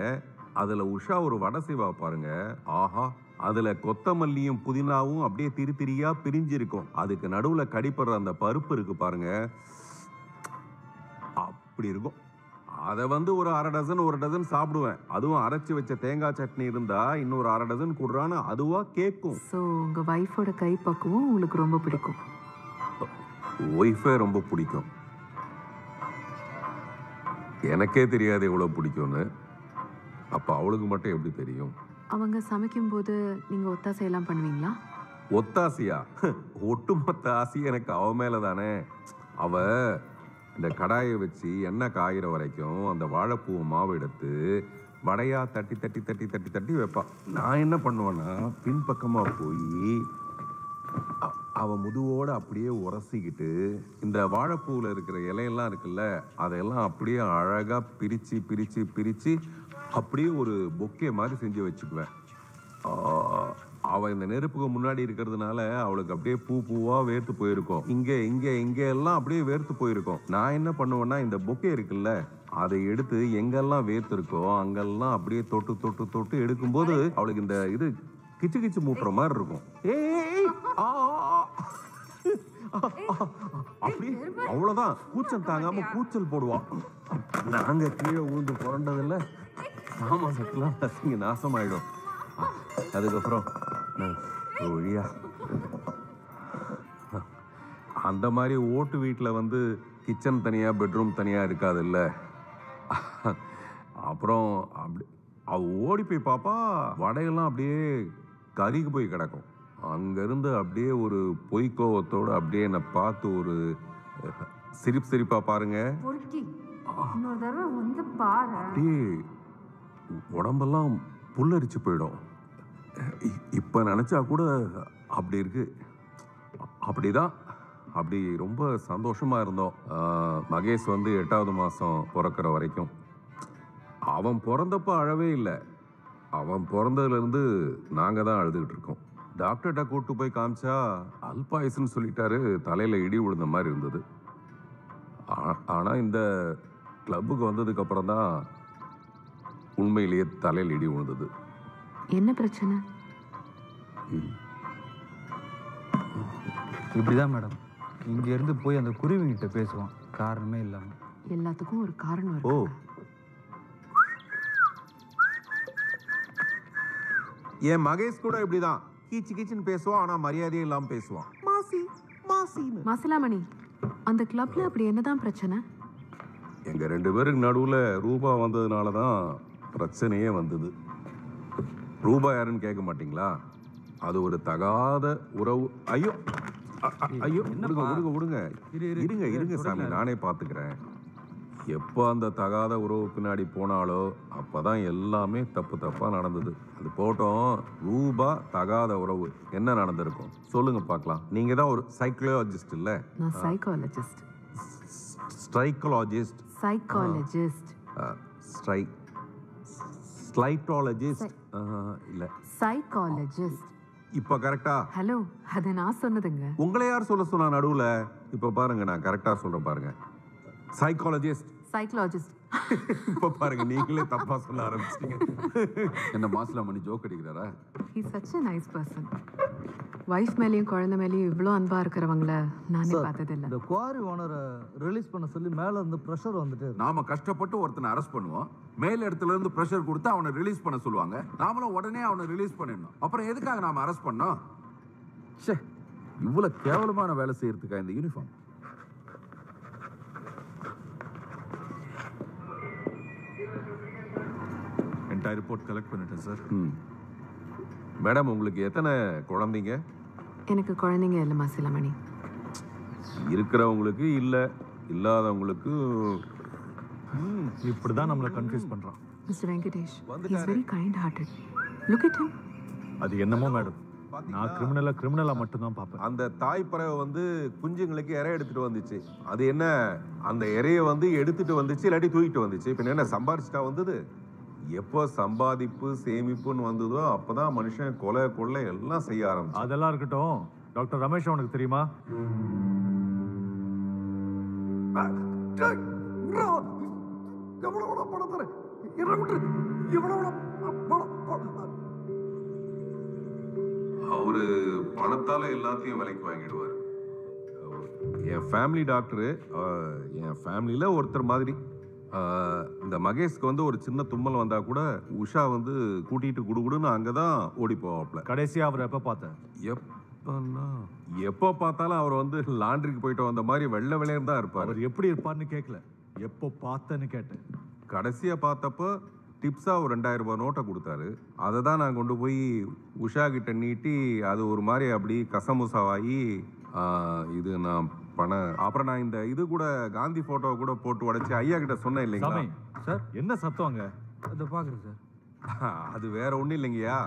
அதுல உஷா ஒரு வடை செய்வா பாருங்க. ஆஹா அதுல கொத்தமல்லியும் புதினாவும் அப்படியே திரி திரியா பிரிஞ்சு இருக்கும் அதுக்கு நடுவுல கடிப்படுற அந்த பருப்பு இருக்கு பாருங்க. அப்படி இருக்கும். அதை வந்து ஒரு அரை டசன் ஒரு டசன் சாப்பிடுவேன். அதுவும் அரைச்சு வச்ச தேங்காய் சட்னி இருந்தா இன்னொரு அரை டசன் கொடுறான்னு அதுவா கேட்கும். ஸோ உங்க ஒய்ஃபோட கை பக்குவம் உங்களுக்கு ரொம்ப பிடிக்கும். ஒய்ஃபே ரொம்ப பிடிக்கும். எனக்கே தெரியாது எவ்வளோ பிடிக்கும்னு. அப்போ அவளுக்கு மட்டும் எப்படி தெரியும்? அவங்க சமைக்கும்போது நீங்க ஒத்தாசை எல்லாம் பண்ணுவீங்களா? ஒத்தாசியா? <laughs> ஒட்டுமொத்த ஆசி எனக்கு அவ மேல தானே அவ இந்த கடாயை வச்சு எண்ணெய் காயிற வரைக்கும் அந்த வாழைப்பூவை மாவு எடுத்து வடையாக தட்டி தட்டி தட்டி தட்டி தட்டி வைப்பான் நான் என்ன பண்ணுவேன்னா பின்பக்கமாக போய் அவன் முதுவோடு அப்படியே உரசிக்கிட்டு இந்த வாழைப்பூவில் இருக்கிற இலையெல்லாம் இருக்குல்ல அதையெல்லாம் அப்படியே அழகாக பிரித்து பிரித்து பிரித்து அப்படியே ஒரு பொக்கே மாதிரி செஞ்சு வச்சுக்குவேன். அவள் இந்த நெருப்புக்கு முன்னாடி இருக்கிறதுனால அவளுக்கு அப்படியே பூ பூவாக வேர்த்து போயிருக்கும். இங்கே இங்கே இங்கே எல்லாம் அப்படியே வேர்த்து போயிருக்கும். நான் என்ன பண்ணுவேன்னா இந்த பொக்கே இருக்குல்ல அதை எடுத்து எங்கெல்லாம் வேர்த்துருக்கோ அங்கெல்லாம் அப்படியே தொட்டு தொட்டு தொட்டு எடுக்கும்போது அவளுக்கு இந்த இது கிச்சு கிச்சு மூட்டுற மாதிரி இருக்கும். ஏய் அப்படியே கூச்சல் தாங்காம கூச்சல் போடுவான் நாங்கள் கீழே விழுந்து புரண்டதில்ல. ஆமாம் செட்டுலாம் நாசமாயிடும். அதுக்கப்புறம் வழியா அந்த மாதிரி ஓட்டு வீட்டில் வந்து கிச்சன் தனியாக பெட்ரூம் தனியாக இருக்காதுல்ல. அப்புறம் அப்படி அவ ஓடி போய் பாப்பா வடையெல்லாம் அப்படியே கருகி போய் கிடக்கும். அங்கேருந்து அப்படியே ஒரு பொய்க்கோவத்தோடு அப்படியே என்னை பார்த்து ஒரு சிரிப்பு சிரிப்பா பாருங்க. அப்படியே உடம்பெல்லாம் புல்லரிச்சு போயிடும். இப்போ நினச்சா கூட அப்படி இருக்கு. அப்படிதான். அப்படி ரொம்ப சந்தோஷமாக இருந்தோம். மகேஷ் வந்து எட்டாவது மாதம் பிறக்கிற வரைக்கும். அவன் பிறந்தப்ப அழவே இல்லை. அவன் பிறந்ததுலேருந்து நாங்கள் தான் அழுதுகிட்டு இருக்கோம். டாக்டர்கிட்ட கூட்டு போய் காமிச்சா அல்பாயுசுன்னு சொல்லிட்டாரு. தலையில் இடி விழுந்த மாதிரி இருந்தது. ஆ- இந்த கிளப்புக்கு வந்ததுக்கப்புறம் தான் உண்மையிலேயே தலையில் இடி விழுந்தது. என்ன பிரச்சனை? இப்படிதான் மேடம். இங்க இருந்து போய் அந்த குருவிங்கிட்ட பேசுவான் காரணமே இல்லாம. எல்லாத்துக்கும் ஒரு காரணம் ஓ. என் மகேஷ் கூட இப்படிதான். கீச்சு கீச்சுன்னு பேசுவான் ஆனா மரியாதையே இல்லாம பேசுவான். மாசி மாசின்னு. மசலாமணி அந்த கிளப்ல அப்படி என்னதான் பிரச்சனை? எங்க ரெண்டு பேருக்கு நடுவுல ரூபா வந்ததுனால தான் பிரச்சனையே வந்தது. ரூபா யாருன்னு கேட்க மாட்டீங்களா அது ஒரு தகாத உறவு. ஐயோ ஐயோ விடுங்க விடுங்க விடுங்க. இருங்க இருங்க சாமி நானே பாத்துக்கிறேன் எப்போ அந்த தகாத உறவு பின்னாடி போனாலோ அப்பதான் எல்லாமே தப்பு தப்பா நடந்தது. அது போட்டோம் ரூபா தகாத உறவு. என்ன நடந்திருக்கும்? சொல்லுங்க பார்க்கலாம். நீங்க தான் ஒரு சைக்கலாஜிஸ்ட் இல்ல? நான் சைக்காலஜிஸ்ட் ஸ்ட்ரைக்கலாஜிஸ்ட் சைக்காலஜிஸ்ட் ஸ்ட்ரை ஸ்லைட்டாலஜிஸ்ட் இல்ல. சைக்காலஜிஸ்ட் இப்போ கரெக்டா ஹலோ அது நான் சொன்னதுங்க. உங்களை யார் சொல்ல சொன்னா நடுவுல? இப்போ பாருங்க நான் கரெக்டா சொல்றேன் பாருங்க. சைக்காலஜிஸ்ட் சைக்காலஜிஸ்ட் இப்போ பாருங்க நீங்களே தப்பா சொல்ல ஆரம்பிச்சிட்டீங்க. என்ன Masilamani joke அடிக்கிறாரா? He such a nice person wife மேலேயும் குழந்தை மேலேயும் இவ்வளோ அன்பா இருக்கிறவங்கள நானே சார், பார்த்ததில்ல. இந்த குவாரி ஓனரை ரிலீஸ் பண்ண சொல்லி மேல இருந்து ப்ரெஷர் வந்துட்டே நாம கஷ்டப்பட்டு ஒருத்தனை அரெஸ்ட் பண்ணுவோம். மேல் இடத்துல இருந்து ப்ரெஷர் கொடுத்து அவனை ரிலீஸ் பண்ண சொல்லுவாங்க. நாமளும் உடனே அவனை ரிலீஸ் பண்ணிடணும். அப்புறம் எதுக்காக நாம அரெஸ்ட் பண்ணோம்? ச்சே இவ்வளவு கேவலமான வேலை செய்யறதுக்கா இந்த யூனிஃபார்ம் என்டையர் ரிப்போர்ட் கலெக்ட் பண்ணிட்டேன் சார் மேடம் உங்களுக்கு எத்தனை குழந்தைங்க? எனக்கு குழந்தைங்க இல்லைம்மா சிலமணி இருக்கிறவங்களுக்கு இல்ல இல்லாதவங்களுக்கு இப்படி தான் நம்மளை கன்ஃபியூஸ் பண்றான். Mister Venkatesh is very kind hearted look at him. அது என்னமோ மேடம்? நான் கிரிமினலா கிரிமினலா மட்டும்தான் பார்ப்பேன். அந்த தாய் பறவை வந்து குஞ்சுங்களுக்கு இறை எடுத்துட்டு வந்துச்சு. அது என்ன? அந்த இறைய வந்து எடுத்துட்டு வந்துச்சு இல்லாட்டி தூக்கிட்டு வந்துச்சு. இப்போ என்ன சம்பாரிச்சிட்டா வந்தது? எப்போ சம்பாதிப்பு சேமிப்புன்னு வந்ததோ அப்பதான் மனுஷன் கொலை கொள்ளை எல்லாம் செய்ய ஆரம்பிச்சு அதெல்லாம் இருக்கட்டும். டாக்டர் ரமேஷ் உனக்கு தெரியுமா? எவ்வளவு பணம் தரேன் அவரு பணத்தால எல்லாத்தையும் விலைக்கு வாங்கிடுவார். என் ஃபேமிலி டாக்டரு என் ஃபேமிலியில ஒருத்தர் மாதிரி. இந்த மகேஷ்க்கு வந்து ஒரு சின்ன தும்மல் வந்தா கூட உஷா வந்து கூட்டிட்டு குடுகுடுன்னு அங்கதான் ஓடி போவாப்ல. கடைசியா அவர் எப்ப பார்த்தேன்? எப்பன்னா எப்போ பார்த்தாலும் அவர் வந்து லாண்ட்ரிக்கு போயிட்டு வந்த மாதிரி வெள்ளை வெள்ளையர் தான் இருப்பார். அவர் எப்படி இருப்பார்னு கேட்கல எப்போ பார்த்தேன்னு கேட்டேன். கடைசியா பார்த்தப்போ டிப்ஸா ஒரு ரெண்டாயிரம் ரூபாய் நோட்டை கொடுத்தாரு. அதை தான் நான் கொண்டு போய் உஷா கிட்ட நீட்டி அது ஒரு மாதிரி அப்படி கசமுசாவாகி இது நான் பணம் அப்புறம் நான் இந்த இது கூட காந்தி போட்டோ கூட போட்டு உடைச்சு ஐயா கிட்ட சொன்னேன் இல்லைங்களா? சார் என்ன சத்தம் அங்க? அதை பார்க்குறேன் சார். <laughs> அது வேற ஒண்ணும் இல்லைங்கய்யா.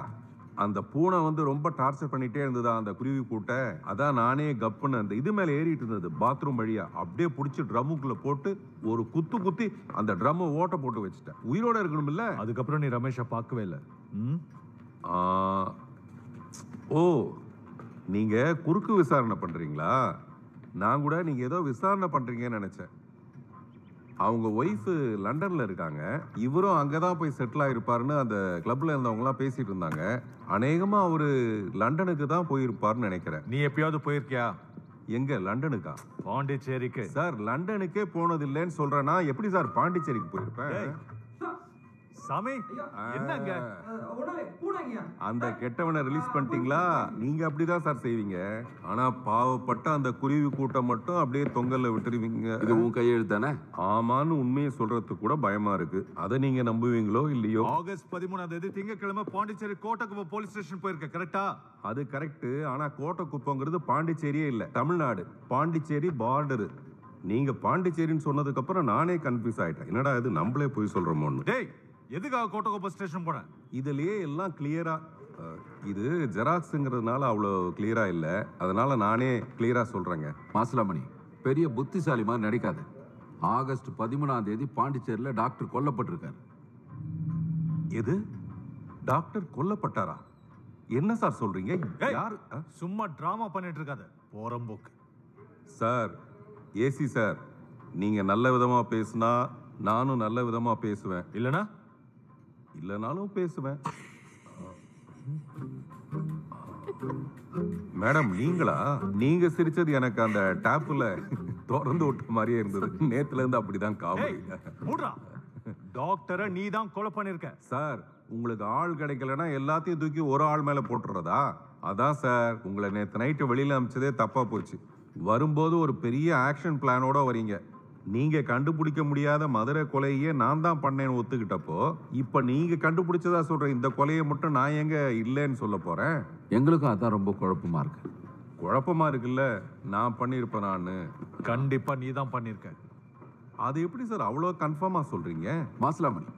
அந்த பூனை வந்து ரொம்ப டார்ச்சர் பண்ணிட்டே இருந்ததா அந்த குருவி கூட்டை அதான் நானே கப்புன்னு அந்த இது மேல ஏறிட்டு இருந்தது பாத்ரூம் வழியா. அப்படியே பிடிச்சி ட்ரம்முக்குள்ள போட்டு ஒரு குத்து குத்தி அந்த ட்ரம்மை ஓட்ட போட்டு வச்சுட்டேன். உயிரோட இருக்கணும் இல்ல அதுக்கப்புறம் நீ ரமேஷை பார்க்கவே இல்லை. ம்? ஓ நீங்க குறுக்கு விசாரணை பண்றீங்களா? நான் கூட நீங்க ஏதோ விசாரணை பண்றீங்கன்னு நினைச்சேன். அவங்க ஒய்ஃப் லண்டன்ல இருக்காங்க. இவரும் அங்கதான் போய் செட்டில் ஆயிருப்பாருன்னு அந்த கிளப்ல இருந்தவங்கலாம் பேசிட்டு இருந்தாங்க. அநேகமா அவரு லண்டனுக்கு தான் போயிருப்பாருன்னு நினைக்கிறேன். நீ எப்பயாவது போயிருக்கியா? எங்க? லண்டனுக்கா? பாண்டிச்சேரிக்கு. சார் லண்டனுக்கே போனது இல்லைன்னு சொல்றேன்னா எப்படி சார் பாண்டிச்சேரிக்கு போயிருப்பேன்? சாமி என்னங்க? அந்த கெட்டவனை ரிலீஸ் பண்ணிட்டீங்களா? நீங்க அப்படிதான் சார் செய்வீங்க. ஆனா பாவப்பட்ட அந்த குருவி கூட்டம் மட்டும் அப்படியே தொங்கல்ல விட்டுருவீங்க. இது உன் கையெழுத்தானே ஆமான்னு உண்மையை சொல்றதுக்கு கூட பயமா இருக்கு. அதை நீங்க நம்புவீங்களோ இல்லையோ? ஆகஸ்ட் பதிமூணாம் தேதி திங்கட்கிழமை பாண்டிச்சேரி கோட்டக்குப்பம் போலீஸ் ஸ்டேஷன் போயிருக்க கரெக்டா அது கரெக்ட் ஆனா கோட்டைக்குப்பங்கிறது பாண்டிச்சேரியே இல்ல தமிழ்நாடு. பாண்டிச்சேரி பார்டரு நீங்க பாண்டிச்சேரின்னு சொன்னதுக்கு அப்புறம் நானே கன்ஃபியூஸ் ஆயிட்டேன். என்னடா இது? நம்மளே போய் சொல்றோமோன்னு. டேய் எதுக்காக கோட்டக்குப்பம் ஸ்டேஷன் போனேன் இதுலயே எல்லாம் கிளியரா இது ஜெராக்ஸுங்கிறதுனால அவ்வளோ கிளியரா இல்ல. அதனால நானே கிளியரா சொல்றேங்க. மாசிலாமணி பெரிய புத்திசாலி மாதிரி நடிக்காது. ஆகஸ்ட் பதிமூணாம் தேதி பாண்டிச்சேரியில டாக்டர் கொல்லப்பட்டிருக்காரு. எது? டாக்டர் கொல்லப்பட்டாரா? என்ன சார் சொல்றீங்க? யார்? சும்மா டிராமா பண்ணிட்டு இருக்காத போறம்போக்கு சார் ஏசி சார் நீங்க நல்ல விதமா பேசுனா நானும் நல்ல விதமா பேசுவேன். இல்லனா இல்லைனாலும் பேசுவேன். மேடம் நீங்களா? நீங்க சிரிச்சது எனக்கு அந்த டேப்ல திறந்து விட்ட மாதிரியே இருந்தது. நேத்துல இருந்து அப்படிதான் மூடுறா. டாக்டரை நீ தான் கொலை பண்ணிருக்க. சார் உங்களுக்கு ஆள் கிடைக்கலன்னா எல்லாத்தையும் தூக்கி ஒரு ஆள் மேல போட்டுறதா? அதான் சார் உங்களை நேத்து நைட்டு வெளியில அமிச்சதே தப்பா போச்சு. வரும்போது ஒரு பெரிய ஆக்ஷன் பிளானோட வரீங்க. நீங்க கண்டுபிடிக்க முடியாத மதுரை கொலையே நான் தான் பண்ணேன்னு ஒத்துக்கிட்டப்போ இப்ப நீங்க கண்டுபிடிச்சதா சொல்ற இந்த கொலையை மட்டும் நான் எங்க இல்லைன்னு சொல்ல போறேன்? எங்களுக்கும் அதான் ரொம்ப குழப்பமா இருக்கு. குழப்பமா இருக்குல்ல? நான் பண்ணியிருப்பேன் நான். கண்டிப்பா நீ தான் பண்ணிருக்க அது எப்படி சார் அவ்வளோ கன்ஃபார்மா சொல்றீங்க? மாசலாமணி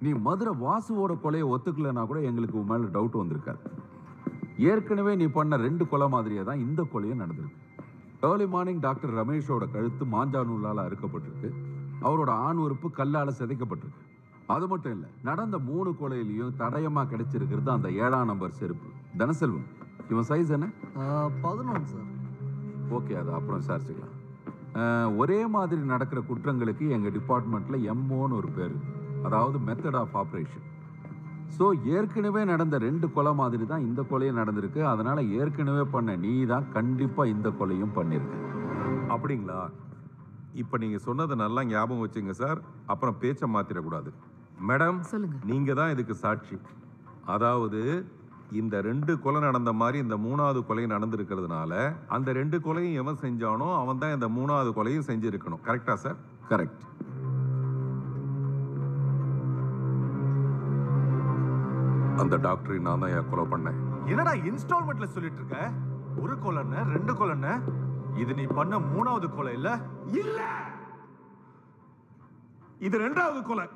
நீ மதுரை வாசுவோட கொலையை ஒத்துக்கலைன்னா கூட எங்களுக்கு உன் மேல டவுட் வந்திருக்காது. ஏற்கனவே நீ பண்ண ரெண்டு கொலை மாதிரியே தான் இந்த கொலையும் நடந்திருக்கு. ஏர்லி மார்னிங் டாக்டர் ரமேஷோட கழுத்து மாஞ்சா நூலால அறுக்கப்பட்டிருக்கு. அவரோட ஆண் உறுப்பு கல்லால சிதைக்கப்பட்டிருக்கு. அது மட்டும் இல்லை நடந்த மூணு கொலையிலையும் தடயமா கிடைச்சிருக்கிறது அந்த ஏழாம் நம்பர் செருப்பு. தனசெல்வம் இவன் சைஸ் என்ன? பதினொன்று சார் ஓகே அது அப்புறம் விசாரிச்சுக்கலாம். ஒரே மாதிரி நடக்கிற குற்றங்களுக்கு எங்கள் டிபார்ட்மெண்ட்டில் எம்ஓன்னு ஒரு பேர். அதாவது மெத்தட் ஆஃப் ஆப்ரேஷன் ஸோ ஏற்கனவே நடந்த ரெண்டு கொலை மாதிரி தான் இந்த கொலையும் நடந்திருக்கு. அதனால ஏற்கனவே பண்ண நீ தான் கண்டிப்பாக இந்த கொலையும் பண்ணியிருக்க அப்படிங்களா? இப்போ நீங்க சொன்னதை நல்லா ஞாபகம் வச்சுங்க சார் அப்புறம் பேச்சை மாத்திரக்கூடாது. மேடம் சொல்லுங்க. நீங்க தான் இதுக்கு சாட்சி. அதாவது இந்த ரெண்டு கொலை நடந்த மாதிரி இந்த மூணாவது கொலை நடந்திருக்கிறதுனால அந்த ரெண்டு கொலையும் எவன் செஞ்சானோ அவன் தான் இந்த மூணாவது கொலையும் செஞ்சிருக்கணும். கரெக்டா சார் கரெக்ட் அந்த டாக்டரை நான் தான் ஏன் கொலை பண்ணேன். என்னடா இன்ஸ்டால்மெண்ட்ல சொல்லிட்டு இருக்க ஒரு கொலைன்னு ரெண்டு கொலைன்னு? இது நீ பண்ண மூணாவது கொலை இல்ல? இல்ல! இது ரெண்டாவது கொலை.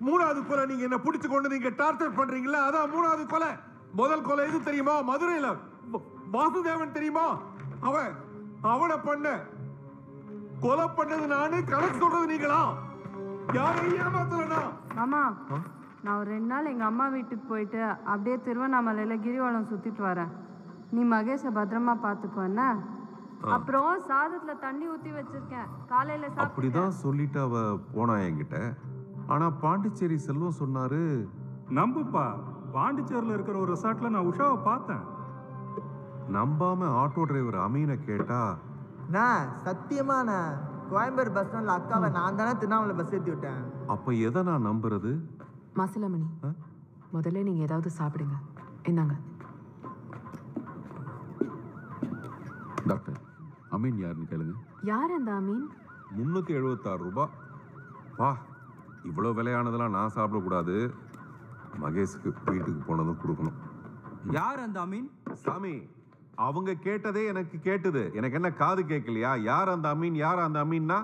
மூணாவது கொலை நீங்க என்ன பிடிச்சு கொண்டு நீங்க டார்ச்சர் பண்றீங்களா? அதான் மூணாவது கொலை. முதல் கொலை எது தெரியுமா? மதுரையில. வாசுதேவன் தெரியுமா? அவன் அவனை பண்ண. கொலை பண்ணது நானு கணக்கு சொல்றது நீங்களா? யாரையும் ஏமாத்தலனா மாமா நான் ஒரு ரெண்டு நாள் எங்கள் அம்மா வீட்டுக்கு போயிட்டு அப்படியே திருவண்ணாமலையில் கிரிவலம் சுற்றிட்டு வரேன். நீ மகேஷை பத்திரமா பார்த்துக்கோண்ணா அப்புறம் சாதத்தில் தண்ணி ஊற்றி வச்சிருக்கேன். காலையில் அப்படிதான் சொல்லிட்டு அவ போனா என்கிட்ட. ஆனா பாண்டிச்சேரி செல்வம் சொன்னாரு நம்புப்பா பாண்டிச்சேரியில் இருக்கிற ஒரு ரிசார்ட்ல நான் உஷாவை பார்த்தேன். நம்பாம ஆட்டோ டிரைவர் அமீனை கேட்டா நான் சத்தியமா நான் கோயம்பேடு பஸ் ஸ்டாண்ட்ல அக்காவை நான் தானே திருவண்ணாமலை பஸ் ஏற்றி விட்டேன். அப்ப எதை நான் நம்புறது? மாசிலாமணி முதல்ல நீங்க ஏதாவது சாப்பிடுங்க. என்னங்க டாக்டர் அமீன் யாருன்னு கேளுங்க. யார் அந்த அமீன்? முன்னூத்தி எழுபத்தாறு ரூபாய் வா இவ்வளோ விலையானதெல்லாம் நான் சாப்பிடக்கூடாது. மகேஷுக்கு வீட்டுக்கு போனதும் கொடுக்கணும். யார் அந்த அமீன்? சாமி அவங்க கேட்டதே எனக்கு கேட்டுது. எனக்கு என்ன காது கேட்கலையா? யார் அந்த அமீன்? யார் அந்த அமீன்னா?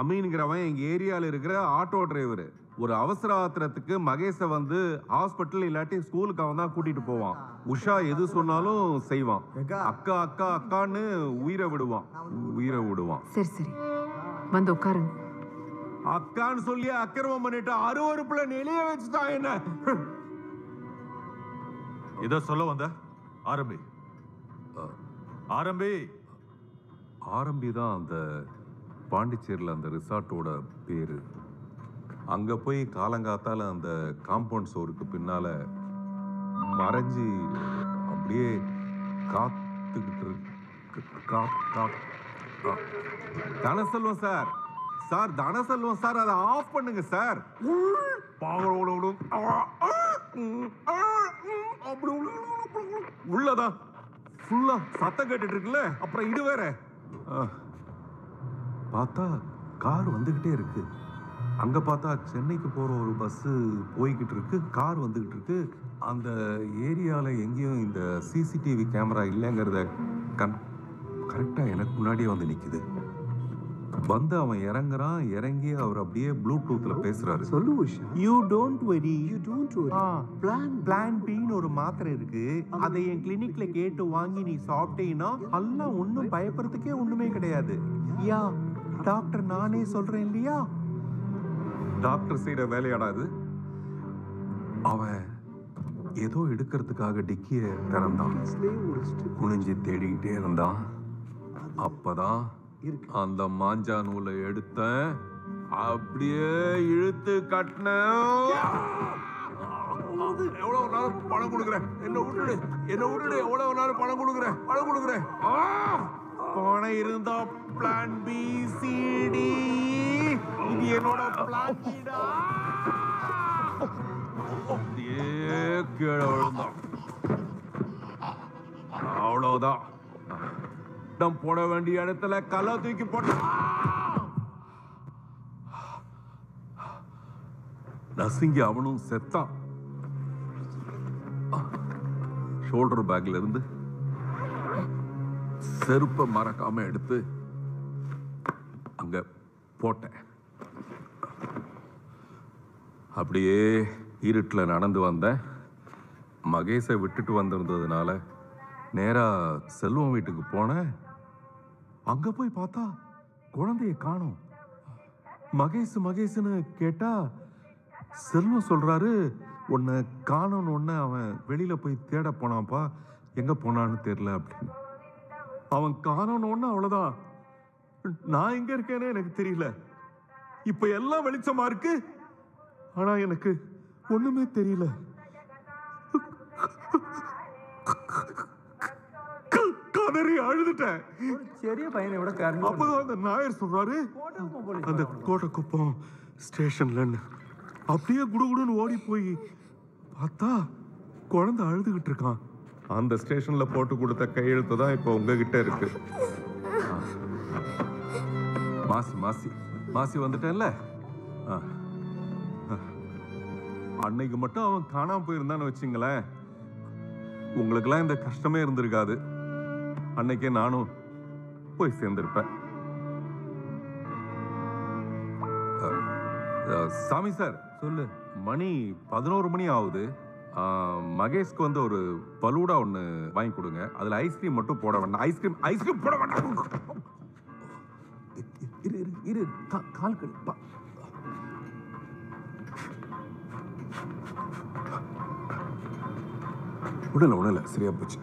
அமீன்கிறவன் எங்க ஏரியால இருக்கிற ஆட்டோ டிரைவர். ஒரு அவசர ஆத்திரத்துக்கு மகேஷை வந்து ஹாஸ்பிட்டல் இல்லாட்டி ஸ்கூலுக்கு அவன் தான் கூட்டிட்டு போவான். உஷா எது சொன்னாலும் செய்வான். அக்கா அக்கா அக்கான்னு உயிரை விடுவான். உயிரை விடுவான். சரி சரி. வந்து உட்காருங்க. அக்கான்னு சொல்லி அக்கிரமம் பண்ணிட்டு அருவறுப்புல நெளிய வச்சுட்டான் என்ன? இத சொல்ல வந்த? ஆரம்பி. ஆரம்பி ஆரம்பி. தான் அந்த பாண்டிச்சேரியில் அந்த ரிசார்ட்டோட பேரு. அங்கே போய் காலங்காத்தால் அந்த காம்பவுண்ட் சோருக்கு பின்னால் மறைஞ்சி அப்படியே காத்துக்கிட்டு இருக்கு. கா- கா- Dhanaselvam sir. Sir Dhanaselvam sir அதை ஆஃப் பண்ணுங்க சார். அப்படி உள்ளதான். ஃபுல்லா சத்தம் கேட்டுட்டு இருக்குல்ல அப்புறம் இது வேற. ஆ. பார்த்தா கார் வந்துகிட்டே இருக்கு. அங்க பார்த்தா சென்னைக்கு போற ஒரு பஸ் போய்கிட்டு இருக்கு கார் வந்துகிட்டு இருக்கு அந்த ஏரியால எங்கேயும் இந்த சிசிடிவி கேமரா இல்லைங்கிறத கன் கரெக்டா எனக்கு முன்னாடியே வந்து நிக்குது. வந்து அவன் இறங்குறான். இறங்கி அவர் அப்படியே ப்ளூடூத்ல பேசுறாரு. சொல்லு Usha. You don't worry you don't worry plan plan பின்னு ஒரு மாத்திரை இருக்கு. அதை என் கிளினிக்ல கேட்டு வாங்கி நீ சாப்பிட்டீங்கன்னா எல்லாம் ஒண்ணும் பயப்படுறதுக்கே ஒண்ணுமே கிடையாது. யா டாக்டர் நானே சொல்றேன் இல்லையா? டாக்டர் செய்யற வேலையாடாது அவன் ஏதோ எடுக்கிறதுக்காக டிக்கிய திறந்தான். குனிஞ்சு தேடிக்கிட்டே இருந்தான். அப்பதான் அந்த மாஞ்சா நூலை எடுத்தேன். அப்படியே இழுத்து கட்டின எவ்வளவு நாள் பணம் கொடுக்குறேன்? என்ன விட்டுடு. என்ன விட்டுடு. எவ்வளவு நாளும் பணம் கொடுக்குறேன்? பணம் கொடுக்குறேன். போன பணம் இருந்தா பிளான் பி சி டி இது என்னோட பிளான் அப்படியே கீழே விழுந்தான். அவ்வளவுதான். இடம் போட வேண்டிய இடத்துல கல்ல தூக்கி போட்ட நசுங்கி அவனும் செத்தான். ஷோல்டர் பேக்ல இருந்து செருப்பை மறக்காம எடுத்து அங்க போட்டேன். அப்படியே இருட்டில் நடந்து வந்தேன். மகேஷை விட்டுட்டு வந்திருந்ததுனால நேராக செல்வம் வீட்டுக்கு போனேன். அங்கே போய் பார்த்தா குழந்தைய காணும். மகேஷ் மகேஷ்னு கேட்டால் செல்வம் சொல்கிறாரு உன்னை காணணுன்னு அவன் வெளியில் போய் தேட போனான்ப்பா. எங்கே போனான்னு தெரில அப்படின்னு. அவன் காணணும்னு அவ்வளோதான் நான் எங்கே இருக்கேனே எனக்கு தெரியல. இப்போ எல்லாம் வெளிச்சமாக இருக்கு? ஆனால் எனக்கு ஒன்றுமே தெரியல. கதறி அழுதுட்டேன். பெரிய பையனை விட காரணம் அப்போதான் அந்த நாயர் சொல்றாரு அந்த கோட்டை குப்பம் ஸ்டேஷன்லன்னு. அப்படியே குடுகுடுன்னு ஓடி போய் பார்த்தா குழந்தை அழுதுகிட்டு இருக்கான். அந்த ஸ்டேஷன்ல போட்டு கொடுத்த கையெழுத்து தான் இப்போ உங்ககிட்ட இருக்கு. மாசி மாசி. மாசி வந்துட்டேன்ல. அன்னைக்கு மட்டும் அவன் காணாம போயிருந்தான்னு வச்சுங்களேன். உங்களுக்கெல்லாம் இந்த கஷ்டமே இருந்திருக்காது. அன்னைக்கே நானும் போய் சேர்ந்திருப்பேன். சாமி சார் சொல்லு. மணி பதினோரு மணி ஆகுது. மகேஷ்க்கு வந்து ஒரு பலூடா ஒன்று வாங்கி கொடுங்க. அதில் ஐஸ்கிரீம் மட்டும் போட வேண்டாம் ஐஸ்கிரீம் ஐஸ்கிரீம் போட வேண்டாம் இரு இரு இரு. கால் கடி உடலை உடலை. சரியா போச்சு.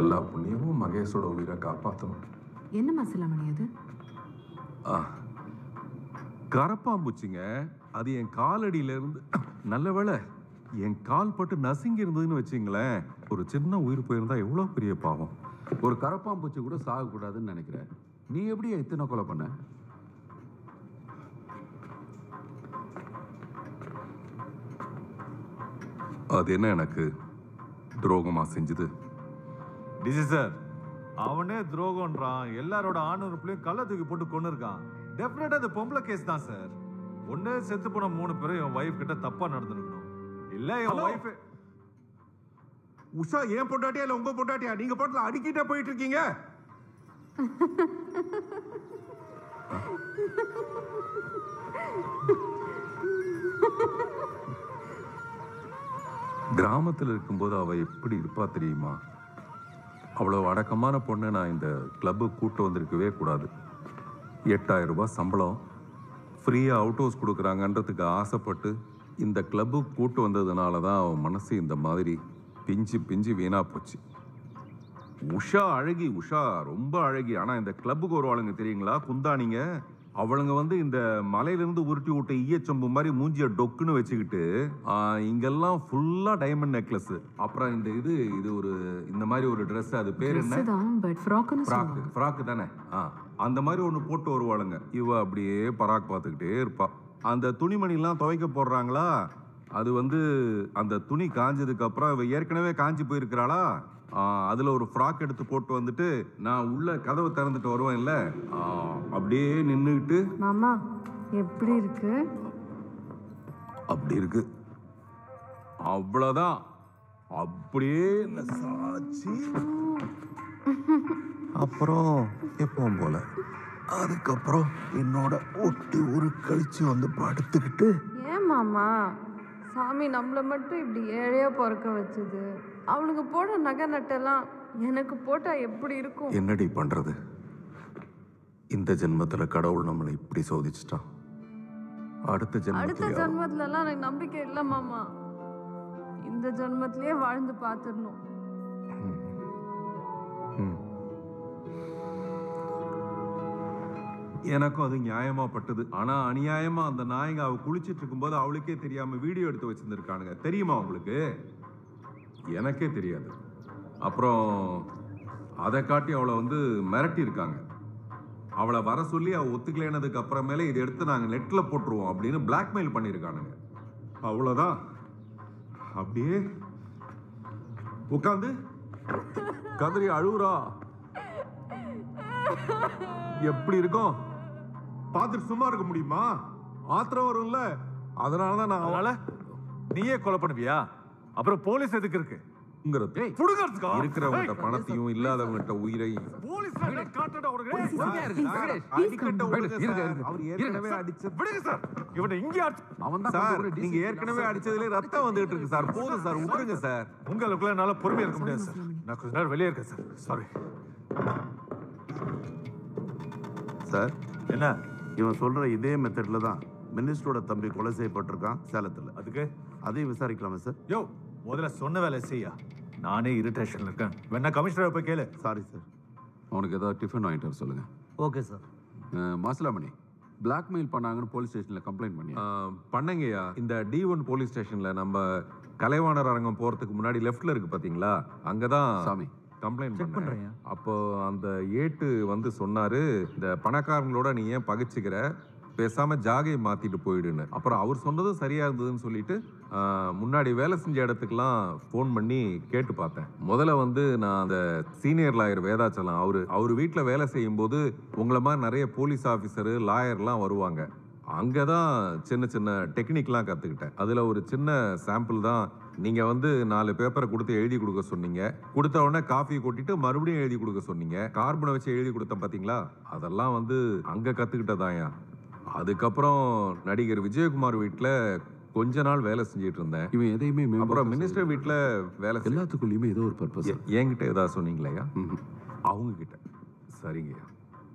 எல்லா புண்ணியமும் மகேஷோட உயிரை காப்பாற்றணும் என்ன மசாலா மணி அது? ஆ. கரப்பாம்பூச்சிங்க. அது என் காலடியில இருந்து நல்ல வேளை என் கால் பட்டு நசுங்கி இருந்ததுன்னு வச்சுங்களேன். ஒரு சின்ன உயிர் போயிருந்தா எவ்வளவு பெரிய பாவம். ஒரு கரப்பாம்பூச்சி கூட சாகக்கூடாதுன்னு நினைக்கிறேன். நீ எப்படி இத்தனை கொலை பண்ண? அது என்ன எனக்கு துரோகமா செஞ்சது? டிசி சார் அவனே துரோகம்ன்றான். எல்லாரோட ஆணுறுப்புலையும் கள்ள தூக்கி போட்டு கொண்டு இருக்கான் டெஃபினட்டா அது பொம்பளை கேஸ் தான் சார் ஒண்ணு செத்து போன மூணு பேரும் என் ஒய்ஃப் கிட்ட தப்பா நடந்துருக்கணும். இல்ல என்? ஒய்ஃப் உஷா ஏன் பொண்டாட்டியா இல்ல உங்க பொண்டாட்டியா? நீங்க பாட்டுல அடிக்கிட்டே போயிட்டு இருக்கீங்க <laughs> கிராமத்தில் இருக்கும்போது அவ எப்படி இருப்பா தெரியுமா? அவ்வளோ அடக்கமான பொண்ணை நான் இந்த கிளப்பு கூட்டு வந்திருக்கவே கூடாது. எட்டாயிரம் ரூபாய் சம்பளம் ஃப்ரீயாக அவுட் ஹவுஸ் கொடுக்குறாங்கன்றதுக்கு ஆசைப்பட்டு இந்த கிளப்பு கூட்டு வந்ததுனால தான் அவன் மனசு இந்த மாதிரி பிஞ்சு பிஞ்சு வீணாக போச்சு. உஷா அழகி உஷா ரொம்ப அழகி. ஆனால் இந்த கிளப்புக்கு ஒரு ஆளுங்க தெரியுங்களா? குந்தானிங்க அவளுங்க வந்து இந்த மலையிலிருந்து உருட்டி விட்ட ஈயச்சொம்பு மாதிரி மூஞ்சிய டொக்குன்னு வச்சுக்கிட்டு இங்கெல்லாம் ஃபுல்லா டைமண்ட் நெக்லஸ் அப்புறம் இந்த இது இது ஒரு இந்த மாதிரி ஒரு Dress அது. பேர் ட்ரெஸ் என்ன தான் பட் ஃப்ராக்னு ஃப்ராக் சொல்லுவாங்க. ஃப்ராக் தானே? ஆ அந்த மாதிரி ஒன்று போட்டு வருவாளுங்க. இவ அப்படியே பராக் பார்த்துக்கிட்டே இருப்பா. அந்த துணிமணிலாம் துவைக்க போடுறாங்களா? அது வந்து அந்த துணி காஞ்சதுக்கு அப்புறம் இவ ஏற்கனவே காஞ்சி போயிருக்கிறாளா? அதுல ஒரு ஃப்ராக் எடுத்து போட்டு வந்துட்டு நான் உள்ள கதவை திறந்துட்டு வருவேன் இல்ல? அப்படியே நின்றுக்கிட்டு மாமா எப்படி இருக்கு? அப்படி இருக்கு. அவ்வளவுதான். அப்படியே சாச்சி. அப்புறம் எப்பவும் போல அதுக்கப்புறம் என்னோட ஒட்டி ஒரு கழிச்சு வந்து படுத்துக்கிட்டு ஏன் மாமா? சாமி நம்மளை மட்டும் இப்படி ஏழையா பிறக்க வச்சது. அவனுக்கு போட நகை நட்டெல்லாம் எனக்கு போட்டா எப்படி இருக்கும்? என்னடி பண்றது? இந்த ஜென்மத்துல கடவுள் நம்மளை இப்படி சோதிச்சிட்டான். அடுத்த அடுத்த ஜென்மத்துல ஜென்மத்துல எல்லாம் எனக்கு நம்பிக்கை இல்லை மாமா. இந்த ஜென்மத்திலேயே வாழ்ந்து பார்த்துடணும். எனக்கும் அது நியாயமா பட்டது. ஆனா அநியாயமா அந்த நாயங்க அவ குளிச்சிட்டு இருக்கும்போது அவளுக்கே தெரியாம வீடியோ எடுத்து வச்சிருந்திருக்கானுங்க. தெரியுமா உங்களுக்கு? எனக்கே தெரியாது. அப்புறம் அதை காட்டி அவளை வந்து மிரட்டி இருக்காங்க அவளை வர சொல்லி அவள் ஒத்துக்கலைனதுக்கு அப்புறமேலே இதை எடுத்து நாங்கள் நெட்டில் போட்டுருவோம் அப்படின்னு பிளாக்மெயில் பண்ணியிருக்கானுங்க. அவ்வளோதான் அப்படியே உட்காந்து கதறி அழுவுறா. எப்படி இருக்கும்? பார்த்துட்டு சும்மா இருக்க முடியுமா? ஆத்திரம் வரும்ல. அதனால தான் நான் அதனால? நீயே கொலை பண்ணுவியா? அப்புறம் போலீஸ் எதுக்கு இருக்கு? ஏய், பணத்தையும் இல்லாதவங்ககிட்ட உயிரை போலீஸ் காட்டுடா உனக்கு அடிக்கட்ட விடுங்க சார். அவர் ஏற்கனவே அடிச்ச விடுங்க சார். இவனை இங்கே அவன் தான் சார் கொஞ்சம் கூட நீங்க ஏற்கனவே அடிச்சதுல ரத்தம் வந்துகிட்டு இருக்கு சார். போதும் சார் விட்டுருங்க சார் உங்களுக்குள்ள என்னால பொறுமையா இருக்க முடியாது சார். நான் கொஞ்ச நேரம் வெளியே இருக்கேன் சார். Sorry sir. என்ன? இவன் சொல்ற இதே மெத்தட்ல தான் மினிஸ்டரோட தம்பி கொலை செய்யப்பட்டிருக்கான் சேலத்துல. அதுக்கு அதையும் விசாரிக்கலாமா சார் யோ முதல்ல சொன்ன வேலை செய்யா. நானே இரிட்டேஷன்ல இருக்கேன். வேணா கமிஷனர் போய் கேளு. சாரி சார் அவனுக்கு ஏதாவது டிஃபன் வாங்கிட்டு வர சொல்லுங்க. ஓகே சார் மாசிலாமணி பிளாக்மெயில் பண்ணாங்கன்னு போலீஸ் ஸ்டேஷனில் கம்ப்ளைண்ட் பண்ணி பண்ணங்கய்யா. இந்த டி ஒன் போலீஸ் ஸ்டேஷன்ல நம்ம கலைவாணர் அரங்கம் போறதுக்கு முன்னாடி லெஃப்ட்ல இருக்கு பாத்தீங்களா? அங்கதான் சாமி. கம்ப்ளைண்ட் பண்ணேன். அப்போ அந்த ஏட்டு வந்து சொன்னாரு இந்த பணக்காரங்களோட நீ ஏன் பகைச்சுக்கிற? பேசாம ஜாகையை மாத்திட்டு போயிடுன்னு. அப்புறம் அவர் சொன்னதும் சரியா இருந்ததுன்னு சொல்லிட்டு முன்னாடி வேலை செஞ்ச இடத்துக்குலாம் ஃபோன் பண்ணி கேட்டு பார்த்தேன். முதல்ல வந்து நான் அந்த சீனியர் லாயர் வேதாச்சலம் அவரு அவர் வீட்டில் வேலை செய்யும்போது உங்களை மாதிரி நிறைய போலீஸ் ஆஃபீஸரு லாயர்லாம் வருவாங்க. அங்கே தான் சின்ன சின்ன டெக்னிக்லாம் கற்றுக்கிட்டேன் அதில் ஒரு சின்ன சாம்பிள் தான் நீங்கள் வந்து நாலு பேப்பரை கொடுத்து எழுதி கொடுக்க சொன்னீங்க. கொடுத்த உடனே காஃபி கொட்டிட்டு மறுபடியும் எழுதி கொடுக்க சொன்னீங்க. கார்பனை வச்சு எழுதி கொடுத்தேன் பார்த்தீங்களா அதெல்லாம் வந்து அங்கே கற்றுக்கிட்டதாயா அதுக்கப்புறம் நடிகர் விஜயகுமார் வீட்டில் கொஞ்ச நாள் வேலை செஞ்சுட்டு இருந்தேன். இவன் எதையுமே அப்புறம் மினிஸ்டர் வீட்டில் வேலை எல்லாத்துக்குள்ளேயுமே ஏதோ ஒரு பர்பஸ் என்கிட்ட ஏதாவது சொன்னீங்களா அவங்க கிட்ட சரிங்க.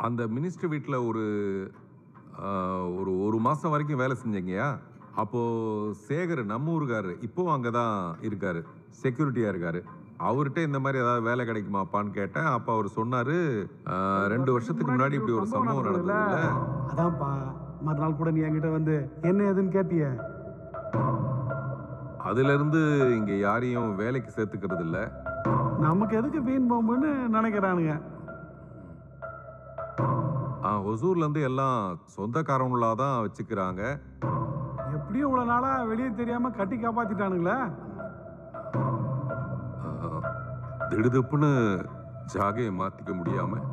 அந்த மினிஸ்டர் வீட்டில் ஒரு ஒரு ஒரு மாதம் வரைக்கும் வேலை செஞ்சீங்கயா அப்போ சேகர் நம்ம ஊருக்காரு இப்போ அங்கே தான் இருக்காரு. செக்யூரிட்டியாக இருக்காரு. அவர்கிட்ட இந்த மாதிரி ஏதாவது வேலை கிடைக்குமாப்பான்னு கேட்டேன். அப்போ அவர் சொன்னாரு ரெண்டு வருஷத்துக்கு முன்னாடி இப்படி ஒரு சம்பவம் நடந்தது இல்ல அதான்ப்பா மறுநாள் கூட நீ என்கிட்ட வந்து என்ன ஏதுன்னு கேட்டிய? அதுல இருந்து இங்க யாரையும் வேலைக்கு சேர்த்துக்கிறது இல்ல நமக்கு எதுக்கு வீண் போம்புன்னு நினைக்கிறானுங்க. ஆ, ஒசூர்ல இருந்து எல்லாம் சொந்தக்காரங்களா தான் வச்சுக்கிறாங்க. எப்படியும் இவ்வளோ நாளாக வெளியே தெரியாமல் கட்டி காப்பாற்றிட்டானுங்களே திடுதுப்புன்னு ஜாகையை மாற்றிக்க முடியாமல்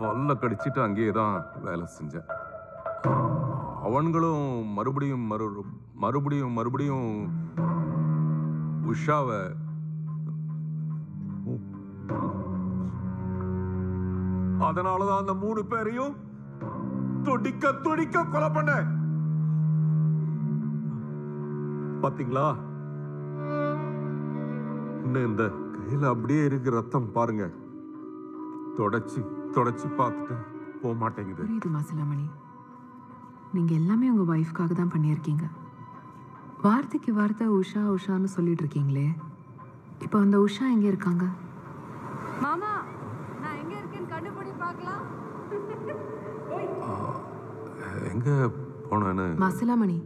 பல்ல கடிச்சிட்டு அங்கேயே தான் வேலை செஞ்சேன். அவன்களும் மறுபடியும் மறு மறுபடியும் மறுபடியும் உஷாவை அதனாலதான் அந்த மூணு பேரையும் துடிக்க துடிக்க கொலை பண்ண பாத்தீங்களா? இன்னும் இந்த கையில அப்படியே இருக்கு ரத்தம் பாருங்க. தொடச்சி தொடச்சி பார்த்துட்டு போக மாட்டேங்குது. புரியுது மாசிலாமணி. நீங்கள் எல்லாமே உங்கள் ஒய்ஃப்காக தான் பண்ணியிருக்கீங்க. வார்த்தைக்கு வார்த்தை உஷா உஷான்னு சொல்லிட்டு இருக்கீங்களே. இப்போ அந்த உஷா எங்கே இருக்காங்க? மாமா நான் எங்க இருக்கேன்னு கண்டுபிடி பார்க்கலாம். எங்க போனேன்னு மாசிலாமணி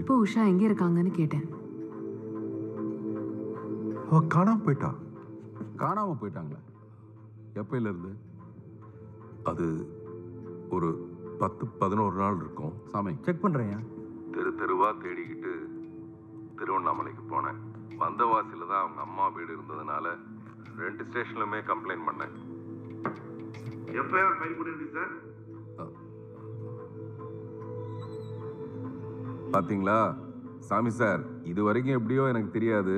இப்போ உஷா எங்கே இருக்காங்கன்னு கேட்டேன். அவ காணாம போயிட்டா? காணாம போயிட்டாங்களா. எப்பையில இருந்து அது ஒரு பத்து பதினோரு நாள் இருக்கும். சாமி செக் பண்ணுறேன் தெரு தெருவா தேடிக்கிட்டு திருவண்ணாமலைக்கு போனேன். வந்தவாசியில தான் அவங்க அம்மா வீடு இருந்ததுனால ரெண்டு ஸ்டேஷன்லுமே கம்ப்ளைண்ட் பண்ணேன். எஃப்ஐஆர் ஃபைல் பண்ணிருக்கு சார் பாத்தீங்களா? சாமி சார் இது வரைக்கும் எப்படியோ எனக்கு தெரியாது.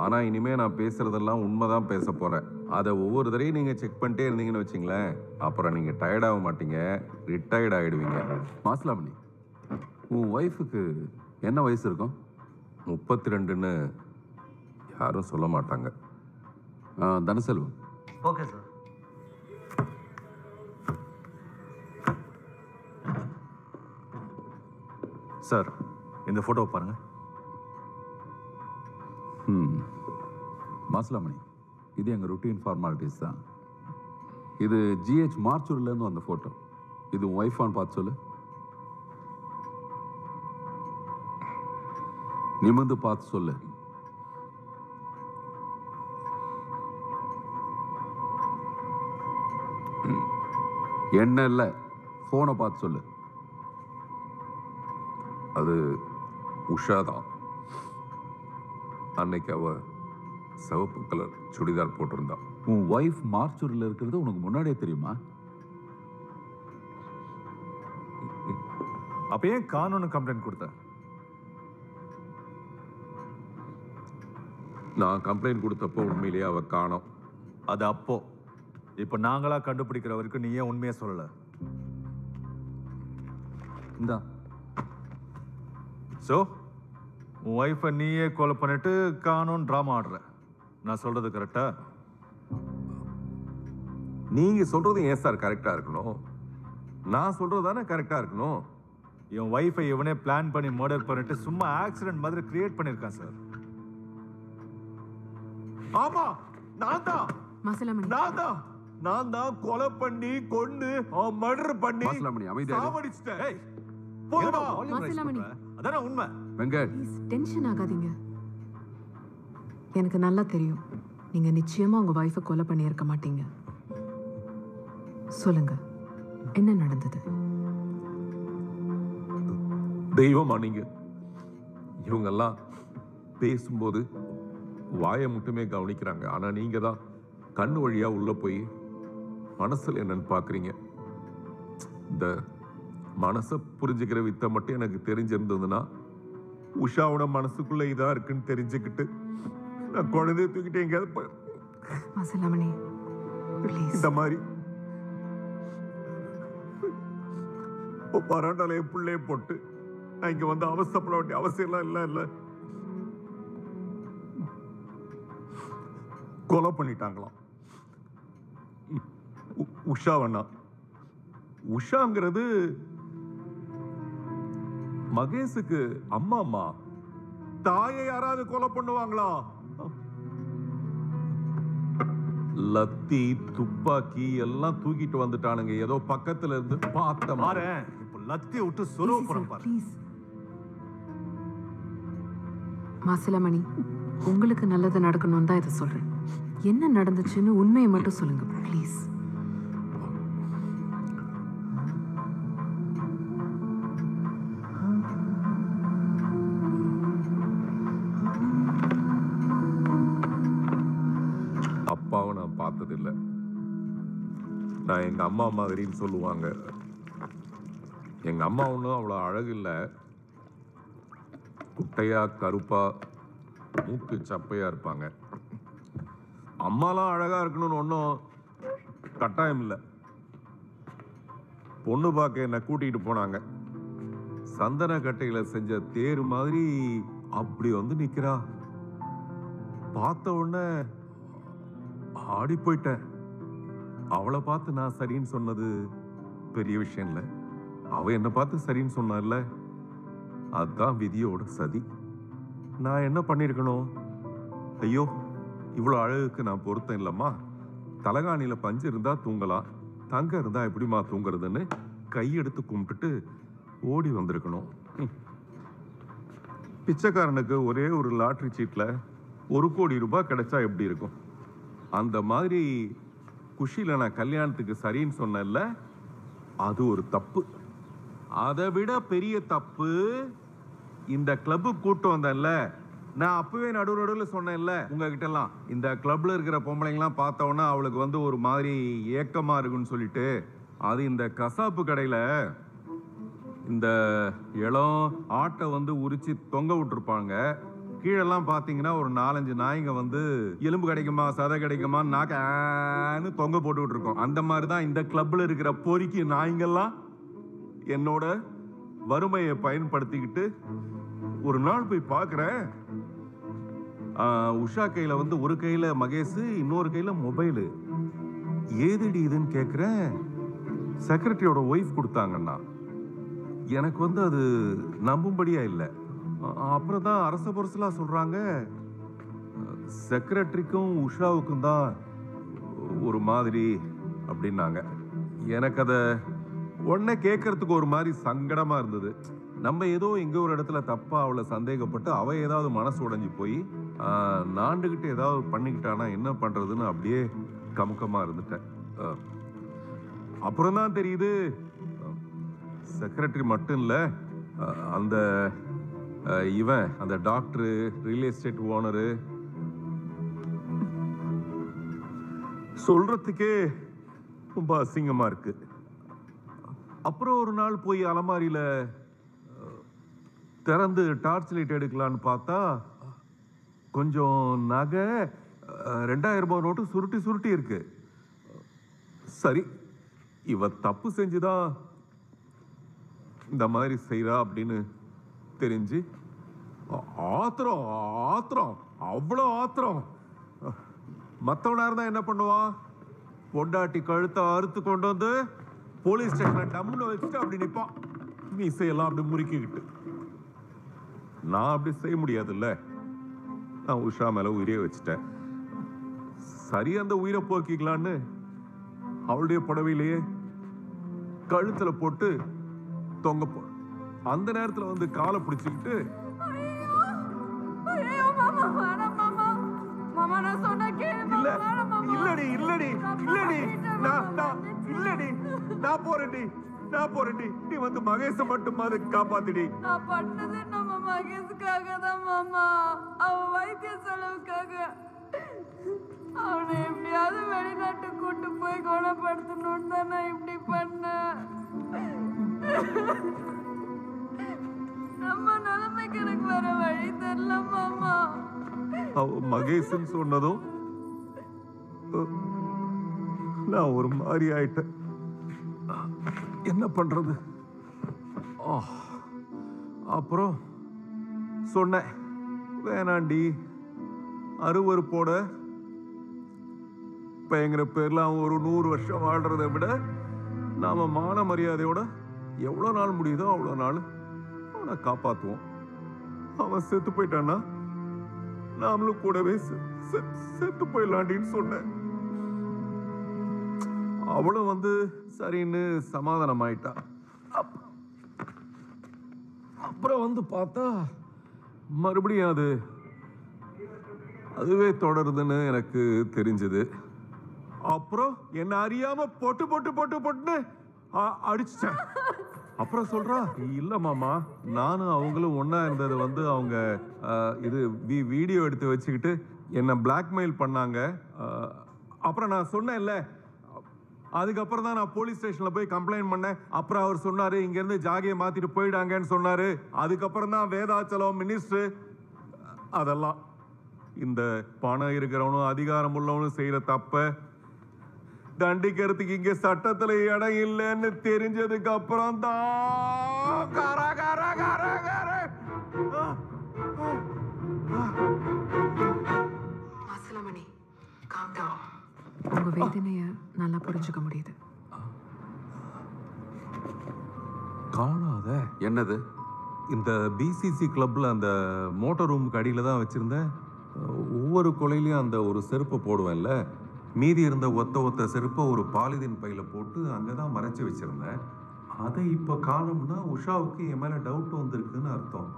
ஆனா இனிமே நான் பேசுறதெல்லாம் உண்மைதான் பேச போறேன். அதை ஒவ்வொரு தடையும் நீங்க செக் பண்ணிட்டே இருந்தீங்கன்னு வச்சுங்களேன். அப்புறம் நீங்க டயர்ட் ஆக மாட்டீங்க. ரிட்டையர்ட் ஆயிடுவீங்க. மாசிலாமணி உன் ஒய்ஃபுக்கு என்ன வயசு இருக்கும்? முப்பத்தி ரெண்டுன்னு யாரும் சொல்ல மாட்டாங்க. தனசெல்வம். Okay sir. சார் இந்த ஃபோட்டோவை பாருங்க. ம் மாசிலாமணி இது எங்கள் ருட்டீன் ஃபார்மாலிட்டிஸ் தான். இது ஜிஹெச் மார்ச்சூர்லேருந்து வந்த ஃபோட்டோ இது உன் ஒய்ஃபான்னு பார்த்து சொல்லு. நிமிர்ந்து பார்த்து சொல்லு. என்ன இல்லை? ஃபோனை பார்த்து சொல்லு. அது உஷா தான் அன்னைக்கு அவ சிவப்பு கலர் சுடிதார் போட்டிருந்தா. உன் ஒய்ஃப் மார்ச்சூரில் இருக்கிறது உனக்கு முன்னாடியே தெரியுமா? அப்ப ஏன் காணும்னு கம்ப்ளைண்ட் கொடுத்த? நான் கம்ப்ளைண்ட் கொடுத்தப்போ உண்மையிலேயே அவ காணோம். அது அப்போ. இப்போ நாங்களா கண்டுபிடிக்கிற வரைக்கும் நீ ஏன் உண்மையை சொல்லல? இந்தா. ஸோ உன் ஒய்ஃபை நீயே கொலை பண்ணிட்டு காணும் ட்ராமா ஆடுற. நான் சொல்றது கரெக்டா நீங்க சொல்றது ஏன் சார் கரெக்டா இருக்கணும்? நான் சொல்றது தானே கரெக்டா இருக்கணும்? என் ஒய்ஃபை இவனே பிளான் பண்ணி மர்டர் பண்ணிட்டு சும்மா ஆக்சிடென்ட் மாதிரி கிரியேட் பண்ணியிருக்கான் சார் ஆமா நான் தான். மாசிலாமணி. நான் தான். நான் தான் கொலை பண்ணி கொன்னு மர்டர் பண்ணி மாசிலாமணி, அமைதியா. சாவடிச்சிட்டேன். ஏய், போதுமா மாசிலாமணி அதான உண்மை. வெங்கட். டென்ஷன் ஆகாதீங்க. எனக்கு நல்லா தெரியும். நீங்க நிச்சயமா உங்க ஒய்ஃபை கொலை பண்ணியிருக்க மாட்டீங்க. சொல்லுங்க. என்ன நடந்தது? தெய்வமா நீங்க? இவங்கெல்லாம் பேசும்போது வாயை மட்டுமே கவனிக்கிறாங்க. ஆனா நீங்க தான் கண்ணு வழியா உள்ள போய் மனசுல என்னன்னு பாக்குறீங்க. இந்த மனசை புரிஞ்சுக்கிற வித்தை மட்டும் எனக்கு தெரிஞ்சிருந்ததுன்னா உஷாவோட மனசுக்குள்ள இதா இருக்குன்னு தெரிஞ்சுக்கிட்டு நான் குழந்தைய தூக்கிட்டு எங்கேயாவது போய் இந்த மாதிரி. இப்போ பராண்டால என் பிள்ளைய போட்டு நான் இங்க வந்து அவசரப்பட வேண்டிய அவசியம் எல்லாம் இல்ல இல்ல. கொலை பண்ணிட்டாங்களாம். உஷா வேணா உஷாங்கிறது மகேஷுக்கு அம்மா அம்மா தாயை யாராவது கொலை பண்ணுவாங்களா? லத்தி துப்பாக்கி எல்லாம் தூக்கிட்டு வந்துட்டானுங்க. ஏதோ பக்கத்துல இருந்து பார்த்த பாரு இப்போ லத்தி விட்டு சொருவ போறேன் பாரு. மாசிலாமணி உங்களுக்கு நல்லது நடக்கணும்னு தான் இதை சொல்றேன். என்ன நடந்துச்சுன்னு உண்மையை மட்டும் சொல்லுங்க ப்ளீஸ் நான் எங்கள் அம்மா மாதிரின்னு சொல்லுவாங்க. எங்கள் அம்மா ஒன்றும் அவ்வளோ அழகு இல்லை. கருப்பாக மூக்கு சப்பையாக இருப்பாங்க. அம்மாலாம் அழகாக இருக்கணும்னு ஒன்றும் கட்டாயம் இல்லை. பொண்ணு பார்க்க என்னை கூட்டிகிட்டு போனாங்க. சந்தன கட்டையில செஞ்ச தேர் மாதிரி அப்படி வந்து நிற்கிறா பார்த்த உடனே ஆடி போயிட்டேன். அவளை பார்த்து நான் சரின்னு சொன்னது பெரிய விஷயம் இல்லை. அவ என்னை பார்த்து சரின்னு சொன்னார்ல. அதுதான் விதியோட சதி. நான் என்ன பண்ணியிருக்கணும் ஐயோ இவ்வளோ அழகுக்கு நான் பொருத்தம் இல்லைம்மா. தலகாணியில் பஞ்சு இருந்தா தூங்கலாம். தங்க இருந்தா எப்படிம்மா தூங்குறதுன்னு கையெடுத்து கும்பிட்டுட்டு ஓடி வந்திருக்கணும். ம். பிச்சைக்காரனுக்கு ஒரே ஒரு லாட்ரி சீட்டில் ஒரு கோடி ரூபாய் கிடைச்சா எப்படி இருக்கும்? அந்த மாதிரி குஷியில் நான் கல்யாணத்துக்கு சரின்னு சொன்னேன்ல அது ஒரு தப்பு. அதை விட பெரிய தப்பு இந்த கிளப்பு கூட்டம் வந்தேன்ல. நான் அப்பவே நடு நடுவில் சொன்னேன்ல உங்ககிட்ட எல்லாம் இந்த கிளப்ல இருக்கிற பொம்பளைங்கலாம் பார்த்தோன்னா அவளுக்கு வந்து ஒரு மாதிரி ஏக்கமாக இருக்குன்னு சொல்லிட்டு அது இந்த கசாப்பு கடையில் இந்த இளம் ஆட்டை வந்து உரிச்சு தொங்க விட்டுருப்பாங்க. கீழெல்லாம் பார்த்தீங்கன்னா ஒரு நாலஞ்சு நாய்ங்க வந்து எலும்பு கிடைக்குமா சதை கிடைக்குமா நாக்கான்னு தொங்க போட்டுக்கிட்டு இருக்கோம். அந்த மாதிரி தான் இந்த கிளப்பில் இருக்கிற பொறுக்கி நாய்ங்கள்லாம் என்னோட வறுமையை பயன்படுத்திக்கிட்டு ஒரு நாள் போய் பார்க்குறேன். உஷா கையில் வந்து ஒரு கையில் மகேஷ் இன்னொரு கையில் மொபைலு. ஏதுடி இதுன்னு கேட்குறேன் செக்ரட்டரியோட ஒய்ஃப் கொடுத்தாங்கண்ணா எனக்கு வந்து அது நம்பும்படியா இல்லை. அப்புறம் தான் அரச பொருசலா சொல்கிறாங்க செக்ரட்டரிக்கும் உஷாவுக்கும் தான் ஒரு மாதிரி அப்படின்னாங்க. எனக்கு அதை உடனே கேட்கறதுக்கு ஒரு மாதிரி சங்கடமாக இருந்தது. நம்ம ஏதோ எங்கே ஒரு இடத்துல தப்பாக அவளை சந்தேகப்பட்டு அவ ஏதாவது மனசு உடைஞ்சு போய் நாண்டுக்கிட்டு நாண்டுகிட்டு ஏதாவது பண்ணிக்கிட்டானா என்ன பண்ணுறதுன்னு அப்படியே கமுக்கமாக இருந்துட்டேன். அப்புறம் தான் தெரியுது செக்ரட்டரி மட்டும் இல்லை அந்த இவன் அந்த டாக்டரு ரியல் எஸ்டேட் ஓனரு சொல்றதுக்கே ரொம்ப அசிங்கமா இருக்கு. அப்புறம் ஒரு நாள் போய் அலமாரியில திறந்து டார்ச் லைட் எடுக்கலான்னு பார்த்தா கொஞ்சம் நகை ரெண்டாயிரம் ரூபாய் நோட்டு சுருட்டி சுருட்டி இருக்கு. சரி இவ தப்பு செஞ்சுதான் இந்த மாதிரி செய்கிறா அப்படின்னு தெரிஞ்சு ஆத்திரம் ஆத்திரம். அவ்வளோ ஆத்திரம். மற்றவனாக இருந்தால் என்ன பண்ணுவான் பொண்டாட்டி கழுத்தை அறுத்து கொண்டு வந்து போலீஸ் ஸ்டேஷனில் டம்முன்னு வச்சுட்டு அப்படி நிற்பான் மீசையெல்லாம் அப்படி முறுக்கிக்கிட்டு. நான் அப்படி செய்ய முடியாதுல்ல. நான் உஷா மேலே உயிரே வச்சுட்டேன். சரி அந்த உயிரை போக்கிக்கலான்னு அவளுடைய புடவையிலேயே கழுத்தில் போட்டு தொங்க போ அந்த நேரத்தில் வந்து காலை பிடிச்சிக்கிட்டு இல்லடி இல்லடி இல்லடி. நான் நான் இல்லடி. நான் போறேன்டி நான் போறேன்டி. நீ வந்து மகேஷ மட்டும் அதை காப்பாத்திடி? நான் பண்ணது நம்ம மகேஷுக்காக தான் மாமா. அவன் வைத்திய செலவுக்காக. அவனை எப்படியாவது வெளிநாட்டு கூட்டு போய் குணப்படுத்தணும்னு தான் நான் இப்படி பண்ணேன். நம்ம நிலைமைக்கு எனக்கு வேற வழி தெரியல மாமா. அவ மகேஷன் சொன்னதும் நான் ஒரு மாதிரி ஆயிட்டேன். என்ன பண்றது? அப்புறம் சொன்னேன் வேணாண்டி அருவருப்போட பயங்கர பேர்ல அவன் ஒரு நூறு வருஷம் வாழ்றதை விட நாம மான மரியாதையோட எவ்வளோ நாள் முடியுதோ அவ்வளோ நாள் அவனை காப்பாற்றுவோம் அவன் செத்து போயிட்டான்னா நாமளும் கூடவே செ- செத்து போயிடலாண்டின்னு சொன்னேன். அவளும் வந்து சரின்னு சமாதானம் ஆயிட்டா அப்புறம் வந்து பார்த்தா மறுபடியும் அது அதுவே தொடருதுன்னு எனக்கு தெரிஞ்சது. அப்புறம் என்ன அறியாம பொட்டு பொட்டு பொட்டு பொட்டுன்னு அடிச்சிட்டேன். அப்புறம் சொல்றா இல்ல மாமா நானும் அவங்களும் ஒன்னா இருந்தது வந்து அவங்க இது வீடியோ எடுத்து வச்சுக்கிட்டு என்ன பிளாக்மெயில் பண்ணாங்க. அப்புறம் நான் சொன்னேன்ல அதுக்கப்புறம் தான் நான் போலீஸ் ஸ்டேஷன்ல போய் கம்ப்ளைண்ட் பண்ணேன். அப்புறம் அவர் சொன்னாரு இங்க இருந்து ஜாகியை மாத்திட்டு போயிடாங்கன்னு சொன்னாரு. அதுக்கப்புறம் தான் வேதாச்சலம் மினிஸ்டர் அதெல்லாம். இந்த பணம் இருக்கிறவனும் அதிகாரம் உள்ளவனும் செய்யற தப்ப தண்டிக்கிறதுக்கு இங்க சட்டத்துல இடம் இல்லைன்னு தெரிஞ்சதுக்கு அப்புறம் தான் காரா, காரா, காரா, உங்க நல்லா புரிஞ்சுக்க முடியுது. காணாத. என்னது? இந்த பிசிசி கிளப்ல அந்த மோட்டர் ரூமுக்கு அடியில் தான் வச்சுருந்தேன். ஒவ்வொரு கொலையிலையும் அந்த ஒரு செருப்பை போடுவேன்ல. மீதி இருந்த ஒத்த ஒத்த செருப்பை ஒரு பாலிதீன் பையில் போட்டு அங்கே தான் மறைச்சு வச்சிருந்தேன். அதை இப்போ காணோம்னா உஷாவுக்கு என் மேலே டவுட் வந்திருக்குன்னு அர்த்தம்.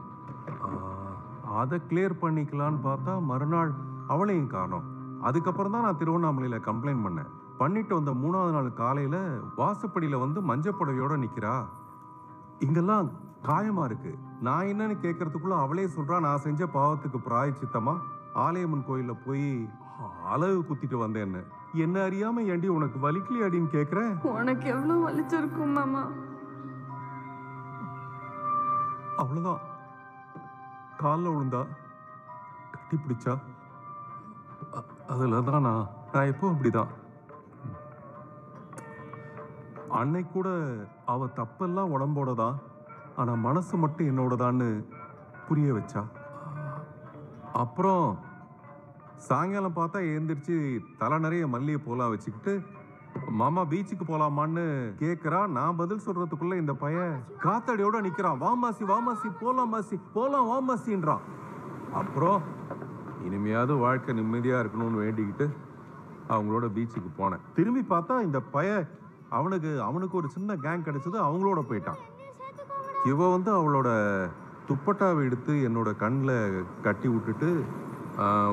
அதை கிளியர் பண்ணிக்கலான்னு பார்த்தா மறுநாள் அவளையும் காணோம். அதுக்கப்புறம் தான் நான் திருவண்ணாமலையில கம்ப்ளைண்ட் பண்ணேன். பண்ணிட்டு வந்த மூணாவது நாள் காலையில வாசப்படியில வந்து மஞ்சள் புடவையோட நிக்கிறா. இங்கெல்லாம் காயமா இருக்கு. நான் என்னன்னு கேட்கறதுக்குள்ள அவளே சொல்றா நான் செஞ்ச பாவத்துக்கு பிராயச்சித்தமா ஆலயம்மன் கோயில்ல போய் அலகு குத்திட்டு வந்தேன்னு. என்ன அறியாம ஏண்டி உனக்கு வலிக்கலையே அப்படின்னு கேக்குறேன் உனக்கு எவ்வளவு வலிச்சிருக்கும் மாமா. அவ்வளவுதான். காலில் விழுந்தா கட்டி பிடிச்சா அதில் தான்? நான் நான் எப்போ அப்படிதான் அன்னை கூட அவ தப்பெல்லாம் உடம்போடதான் ஆனால் மனசு மட்டும் என்னோடதான்னு புரிய வச்சா? அப்புறம் சாயங்காலம் பார்த்தா எழுந்திரிச்சு தலை நிறைய மல்லிகை போலாம் வச்சுக்கிட்டு மாமா பீச்சுக்கு போலாமான்னு கேட்குறா நான் பதில் சொல்றதுக்குள்ள இந்த பையன் காத்தடியோட நிற்கிறான் வாமாசி வாமாசி போலாம் மாசி போலாம் வாமாசின்றான் அப்புறம் இனிமையாவது வாழ்க்கை நிம்மதியா இருக்கணும்னு வேண்டிக்கிட்டு அவங்களோட பீச்சுக்கு போனேன். திரும்பி பார்த்தா இந்த பையன் அவனுக்கு அவனுக்கு ஒரு சின்ன கேங் கிடைச்சது அவங்களோட போயிட்டான். இவ வந்து அவளோட துப்பட்டாவை எடுத்து என்னோட கண்ணில் கட்டி விட்டுட்டு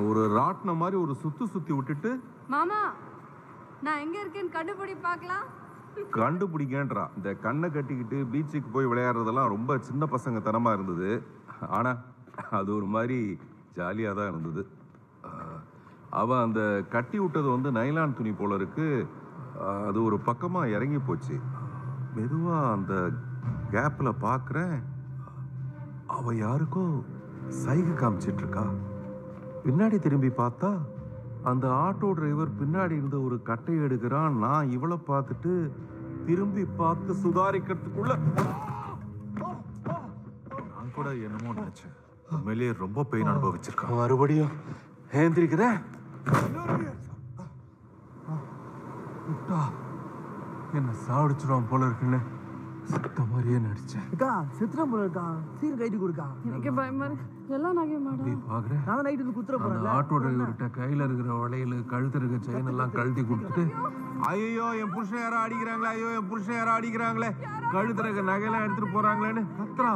ஒரு ராட்டின மாதிரி ஒரு சுத்து சுத்தி விட்டுட்டு மாமா நான் எங்க இருக்கேன்னு கண்டுபிடி பார்க்கலாம். கண்டுபிடிக்கன்றா. இந்த கண்ணை கட்டிக்கிட்டு பீச்சுக்கு போய் விளையாடுறதெல்லாம் ரொம்ப சின்ன பசங்க தனமா இருந்தது. ஆனா அது ஒரு மாதிரி ஜாலியாக தான் இருந்தது. அவள் அந்த கட்டி விட்டது வந்து நைலான் துணி போல இருக்கு. அது ஒரு பக்கமாக இறங்கி போச்சு. மெதுவாக அந்த கேப்பில் பார்க்குறேன் அவ யாருக்கோ சைகை காமிச்சிட்டு இருக்கா. பின்னாடி திரும்பி பார்த்தா அந்த ஆட்டோ டிரைவர் பின்னாடி இருந்த ஒரு கட்டை எடுக்கிறான். நான் இவளை பார்த்துட்டு திரும்பி பார்த்து சுதாரிக்கிறதுக்குள்ள நான் கூட என்னமோ நினச்சேன். உண்மையிலேயே ரொம்ப பெயின் அனுபவிச்சிருக்கான். மறுபடியும் ஏந்திரிக்கிற? விட்டா. என்ன சாவடிச்சிடுவான் போல இருக்குன்னு சுத்த மாதிரியே நடிச்சேன். அக்கா சித்திரம் போல இருக்கா? சீர் கைட்டு கொடுக்கா. எனக்கு பயமா இருக்கு எல்லாம் நகை மாடா பாக்குறேன் நான் நைட்டு வந்து குத்துற அந்த போறேன் ஆட்டோ டிரைவர்கிட்ட கையில இருக்கிற வளையல் கழுத்து இருக்க செயின் எல்லாம் கழட்டி கொடுத்துட்டு ஐயோ என் புருஷன் யாரோ அடிக்கிறாங்களே ஐயோ என் புருஷன் யாரோ அடிக்கிறாங்களே கழுத்து இருக்க நகையெல்லாம் எடுத்துட்டு போறாங்களேன்னு கத்துறா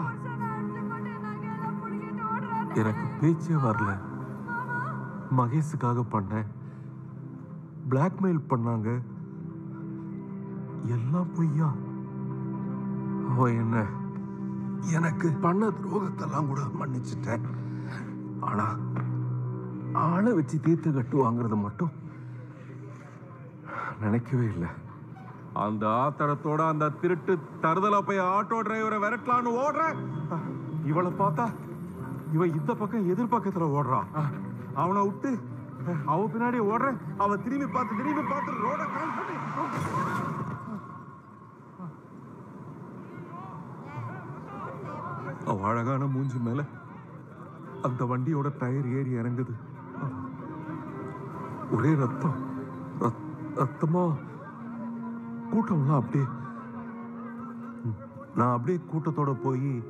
எனக்கு பேச்சே வரல. மகேஷுக்காக பண்ணேன். பிளாக்மெயில் பண்ணாங்க. எல்லாம் பொய்யா? அவ என்ன? எனக்கு பண்ண துரோகத்தெல்லாம் கூட மன்னிச்சிட்டேன். ஆனா ஆளை வச்சு தீர்த்து கட்டு மட்டும் நினைக்கவே இல்லை. அந்த ஆத்திரத்தோட அந்த திருட்டு தருதலை போய் ஆட்டோ டிரைவரை விரட்டலான்னு ஓடுறேன். இவளை பார்த்தா இவன் இந்த பக்கம் எதிர்பக்கத்துல ஓடுறா அவனை விட்டு அவ பின்னாடி ஓடுறேன் அவ திரும்பி பார்த்து திரும்பி பார்த்து ரோட அவ அழகான மூஞ்சி மேல அந்த வண்டியோட டயர் ஏறி இறங்குது. ஒரே ரத்தம் ரத்- ரத்தமா? கூட்டம்லாம் அப்படியே நான் அப்படியே கூட்டத்தோட போய்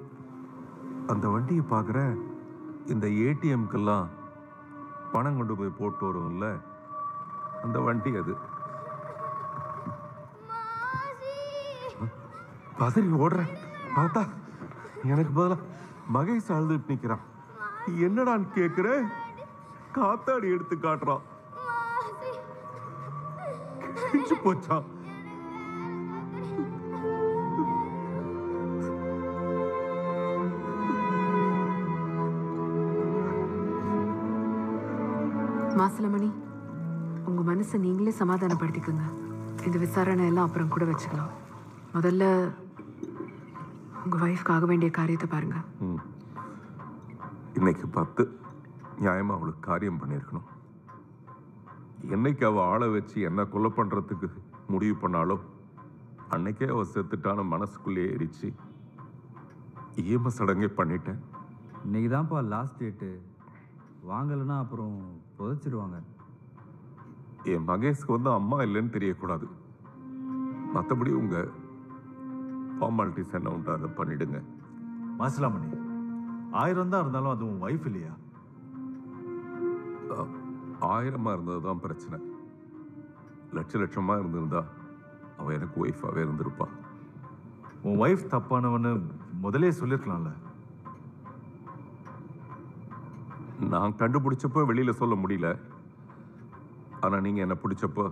அந்த வண்டியை பார்க்குறேன். இந்த ஏடிஎம்க்கெல்லாம் பணம் கொண்டு போய் போட்டு வரும்ல? அந்த வண்டி அது. பதறி ஓடுறேன். பார்த்தா எனக்கு பதிலா மகேஷ் அழுதுட்டு நிக்கிறான். என்னடான்னு கேக்குறேன் காத்தாடி எடுத்து காட்டுறான். கிழிச்சு போச்சான். மாசிலமணி உங்க மனசை நீங்களே சமாதானப்படுத்திக்கோங்க. இந்த விசாரணை எல்லாம் அப்புறம் கூட வச்சுக்கலாம். முதல்ல உங்க ஒய்ஃப்க்கு ஆக வேண்டிய காரியத்தை பாருங்க. ம். இன்னைக்கு பத்து. நியாயமா அவளுக்கு காரியம் பண்ணியிருக்கணும் என்னைக்கு அவ ஆளை வச்சு என்ன கொலை பண்றதுக்கு முடிவு பண்ணாலோ அன்னைக்கே அவ செத்துட்டான மனசுக்குள்ளே எரிச்சு ஈம சடங்கே பண்ணிட்டேன். இன்னைக்கு தான்ப்பா லாஸ்ட் டேட்டு வாங்கலைன்னா அப்புறம் புதைச்சிடுவாங்க. என் மகேஷ்க்கு வந்து அம்மா இல்லைன்னு தெரியக்கூடாது. மற்றபடி உங்க ஃபார்மாலிட்டிஸ் என்ன உண்டோ அதை பண்ணிடுங்க. மாசிலாமணி ஆயிரம் தான் இருந்தாலும் அது உன் ஒய்ஃப் இல்லையா? அஹ், ஆயிரமா இருந்தது தான் பிரச்சனை. லட்ச லட்சமா இருந்திருந்தா அவ எனக்கு ஒய்ஃபாவே இருந்திருப்பா. உன் ஒய்ஃப் தப்பானவன்னு முதலே சொல்லிருக்கலாம்ல. நான் கண்டுபிடிச்சப்போ வெளியில சொல்ல முடியல. ஆனா நீங்க என்ன பிடிச்சப்போ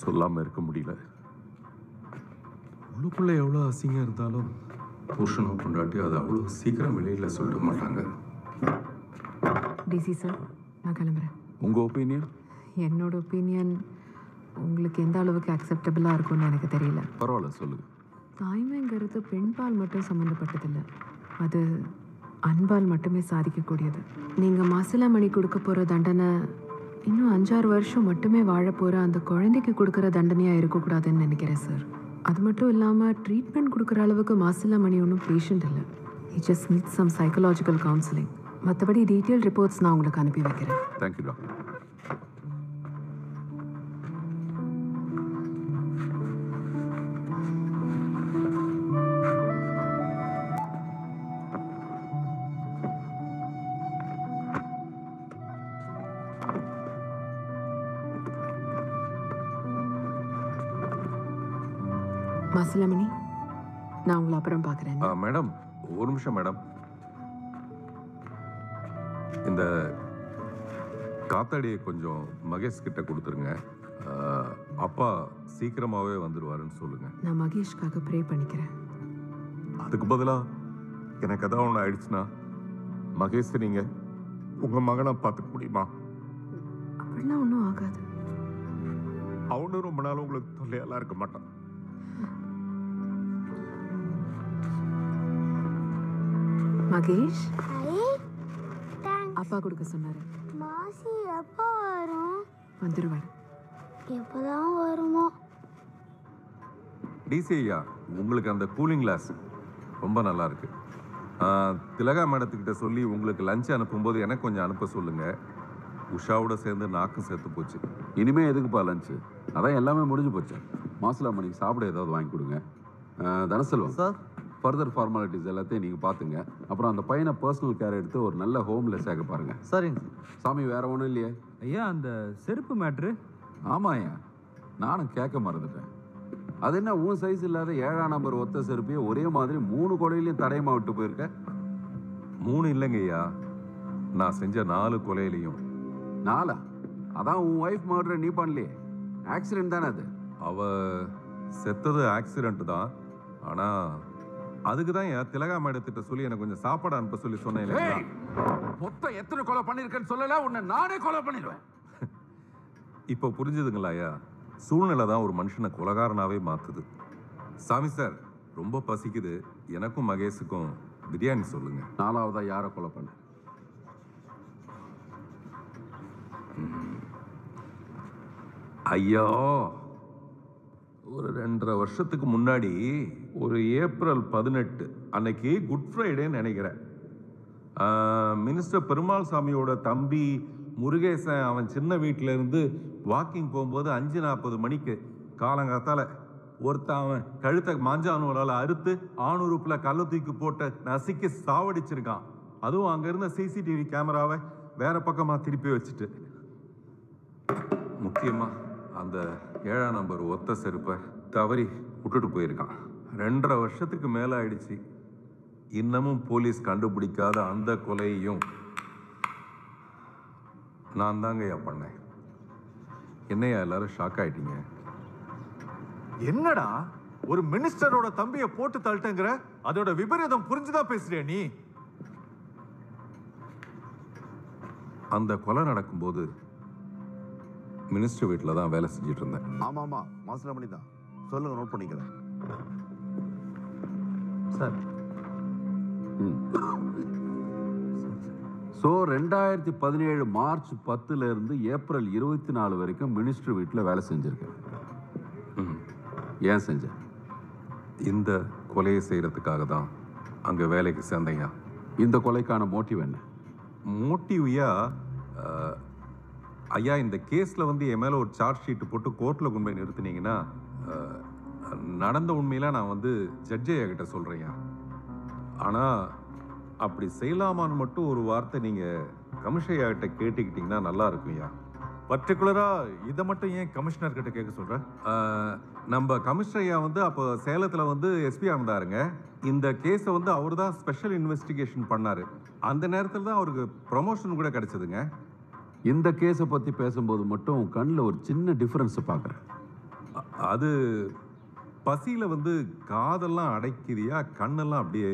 சொல்லாம இருக்க முடியல. உள்ளுக்குள்ள எவ்வளவு அசிங்கம் இருந்தாலும் புருஷனோ பொண்டாட்டி அது அவ்வளவு சீக்கிரம் வெளியில சொல்ல மாட்டாங்க. டிசி சார் நான் கிளம்புறேன். உங்க ஒப்பீனியன்? என்னோட ஒப்பீனியன் உங்களுக்கு எந்த அளவுக்கு அக்செப்டபிளாக இருக்கும்னு எனக்கு தெரியல. பரவாயில்ல சொல்லுங்க. தாய்மைங்கிறது பெண்பால் மட்டும் சம்மந்தப்பட்டதில்லை. அது அன்பால் மட்டுமே சாதிக்கக்கூடியது. நீங்கள் மசிலாமணி கொடுக்க போகிற தண்டனை இன்னும் அஞ்சாறு வருஷம் மட்டுமே வாழ போகிற அந்த குழந்தைக்கு கொடுக்குற தண்டனையாக இருக்கக்கூடாதுன்னு நினைக்கிறேன் சார் அது மட்டும் இல்லாமல் ட்ரீட்மெண்ட் கொடுக்குற அளவுக்கு மாசிலாமணி ஒன்றும் பேஷண்ட் இல்லை. It just need some psychological counselling மற்றபடி டீட்டெயில் ரிப்போர்ட்ஸ் நான் உங்களுக்கு அனுப்பி வைக்கிறேன். தேங்க்யூ டாக்டர் மாசிலாமணி நான் உங்களை அப்புறம் பார்க்குறேன். மேடம் ஒரு நிமிஷம் மேடம். இந்த காத்தாடியை கொஞ்சம் மகேஷ் கிட்ட கொடுத்துருங்க. அப்பா சீக்கிரமாவே வந்துடுவாருன்னு சொல்லுங்க. நான் மகேஷ்காக ப்ரே பண்ணிக்கிறேன். அதுக்கு பதிலா எனக்கு ஏதாவது ஒன்று ஆயிடுச்சுன்னா மகேஷ் நீங்க உங்க மகனை பார்த்துக்க முடியுமா? அப்படிலாம் ஒன்றும் ஆகாது. அவனும் ரொம்ப நாள் உங்களுக்கு தொல்லையெல்லாம் இருக்க மாட்டான். மகேஷ்? அப்பா கொடுக்க சொன்னாரு. மாசி எப்போ வரும்? வந்துருவாரு. எப்போதான் வருமோ. டிசி ஐயா உங்களுக்கு அந்த கூலிங் கிளாஸ் ரொம்ப நல்லா இருக்கு. திலகா மேடத்துக்கிட்ட சொல்லி உங்களுக்கு லஞ்ச் அனுப்பும்போது எனக்கு கொஞ்சம் அனுப்ப சொல்லுங்க. உஷாவோட சேர்ந்து நாக்கும் சேர்த்து போச்சு. இனிமே எதுக்குப்பா லஞ்சு அதான் எல்லாமே முடிஞ்சு போச்சு. மாசிலா மணிக்கு சாப்பிட ஏதாவது வாங்கி கொடுங்க. அஹ், தனசெல்வம். சார் ஃபர்தர் ஃபார்மாலிட்டிஸ் எல்லாத்தையும் நீங்கள் பார்த்துங்க. அப்புறம் அந்த பையனை பர்சனல் கேர் எடுத்து ஒரு நல்ல ஹோமில் சேர்க்க பாருங்க. சரிங்க சாமி வேற ஒன்றும் இல்லையே? ஐயா அந்த செருப்பு மேட்ரு ஆமாம் ஐயா. நானும் கேட்க மறந்துட்டேன். அது என்ன உன் சைஸ் இல்லாத ஏழாம் நம்பர் ஒத்த செருப்பையே ஒரே மாதிரி மூணு கொடையிலையும் தடையமா விட்டு போயிருக்க? மூணு இல்லைங்க ஐயா. நான் செஞ்ச நாலு கொலையிலையும். நாலா? அதான் உன் ஒய்ஃப் மர்டர் நீ பண்ணலையே. ஆக்சிடென்ட் தானே அது? அவ செத்தது ஆக்சிடென்ட் தான். ஆனா அதுக்கு தான் என் திலகா மேடத்திட்ட சொல்லி எனக்கு கொஞ்சம் சாப்பாடு அனுப்ப சொல்லி சொன்னேன் இல்லைங்களா? மொத்தம் எத்தனை கொலை பண்ணிருக்கேன்னு சொல்லல உன்னை நானே கொலை பண்ணிடுவேன். <laughs> இப்போ புரிஞ்சுதுங்களா ஐயா? சூழ்நிலை தான் ஒரு மனுஷனை கொலகாரனாவே மாத்துது. சாமி சார் ரொம்ப பசிக்குது. எனக்கும் மகேஷுக்கும் பிரியாணி சொல்லுங்க. நாலாவதா யாரை கொலை பண்ண? ஐயோ ஒரு ரெண்டரை வருஷத்துக்கு முன்னாடி ஒரு ஏப்ரல் பதினெட்டு அன்னைக்கு குட் ஃப்ரைடேன்னு நினைக்கிறேன். மினிஸ்டர் பெருமாள் சாமியோட தம்பி முருகேசன் அவன் சின்ன வீட்டிலேருந்து வாக்கிங் போகும்போது அஞ்சு நாற்பது மணிக்கு காலங்காத்தால் ஒருத்தன் அவன் கழுத்தை மாஞ்சானுவலால் அறுத்து ஆணுறுப்பில் கள்ள தூக்கி போட்டு நசுக்கி சாவடிச்சிருக்கான். அதுவும் அங்கேருந்த சிசிடிவி கேமராவை வேற பக்கமாக திருப்பி வச்சுட்டு. முக்கியமாக அந்த ஏழாம் நம்பர் ஒத்த செருப்பை தவறி விட்டுட்டு போயிருக்கான். ரெண்டரை வருஷத்துக்கு மேல ஆயிடுச்சு இன்னமும் போலீஸ் கண்டுபிடிக்காத அந்த கொலையையும் நான் தாங்கய்யா பண்ணேன். என்னையா எல்லாரும் ஷாக் ஆயிட்டீங்க? என்னடா? ஒரு மினிஸ்டரோட தம்பியை போட்டு தள்ளிட்டேங்கிற? அதோட விபரீதம் புரிஞ்சுதான் பேசுறியா நீ? அந்த கொலை நடக்கும்போது மினிஸ்டர் வீட்டில் தான் வேலை செஞ்சுட்டு இருந்தேன். ஆமா ஆமா மாசிலாமணி தான் சொல்லுங்க நோட் பண்ணிக்கிறேன். சார். ஸோ ரெண்டாயிரத்தி பதினேழு மார்ச் பத்துல இருந்து ஏப்ரல் இருபத்தி நாலு வரைக்கும் மினிஸ்டர் வீட்டில் வேலை செஞ்சிருக்கேன். ம். ஏன் செஞ்சேன்? இந்த கொலையை செய்யறதுக்காக தான் அங்க வேலைக்கு சேர்ந்தேங்க இந்த கொலைக்கான மோட்டிவ் என்ன? மோட்டிவ்யா அஹ், ஐயா இந்த கேஸில் வந்து என் மேலே ஒரு சார்ஜ் ஷீட் போட்டு கோர்ட்டில் கொண்டு போய் நிறுத்துனீங்கன்னா நடந்த உண்மையெல்லாம் நான் வந்து ஜட்ஜ் கிட்ட சொல்கிறேயா ஆனால் அப்படி செய்யலாமான்னு மட்டும் ஒரு வார்த்தை நீங்கள் கமிஷையா கிட்ட கேட்டுக்கிட்டிங்கன்னா நல்லா இருக்கும்யா. பர்டிகுலராக இதை மட்டும் ஏன் கமிஷனர் கிட்ட கேட்க சொல்கிறேன் நம்ம கமிஷனையா ஐயா வந்து அப்போ சேலத்தில் வந்து எஸ்பியாக இருந்தாருங்க இந்த கேஸை வந்து அவர் தான் ஸ்பெஷல் இன்வெஸ்டிகேஷன் பண்ணார். அந்த நேரத்தில் தான் அவருக்கு ப்ரமோஷன் கூட கிடச்சிதுங்க. இந்த கேஸை பற்றி பேசும்போது மட்டும் கண்ணில் ஒரு சின்ன டிஃப்ரென்ஸை பார்க்குறேன் அது பசியில் வந்து காதெல்லாம் அடைக்குதியா கண்ணெல்லாம் அப்படியே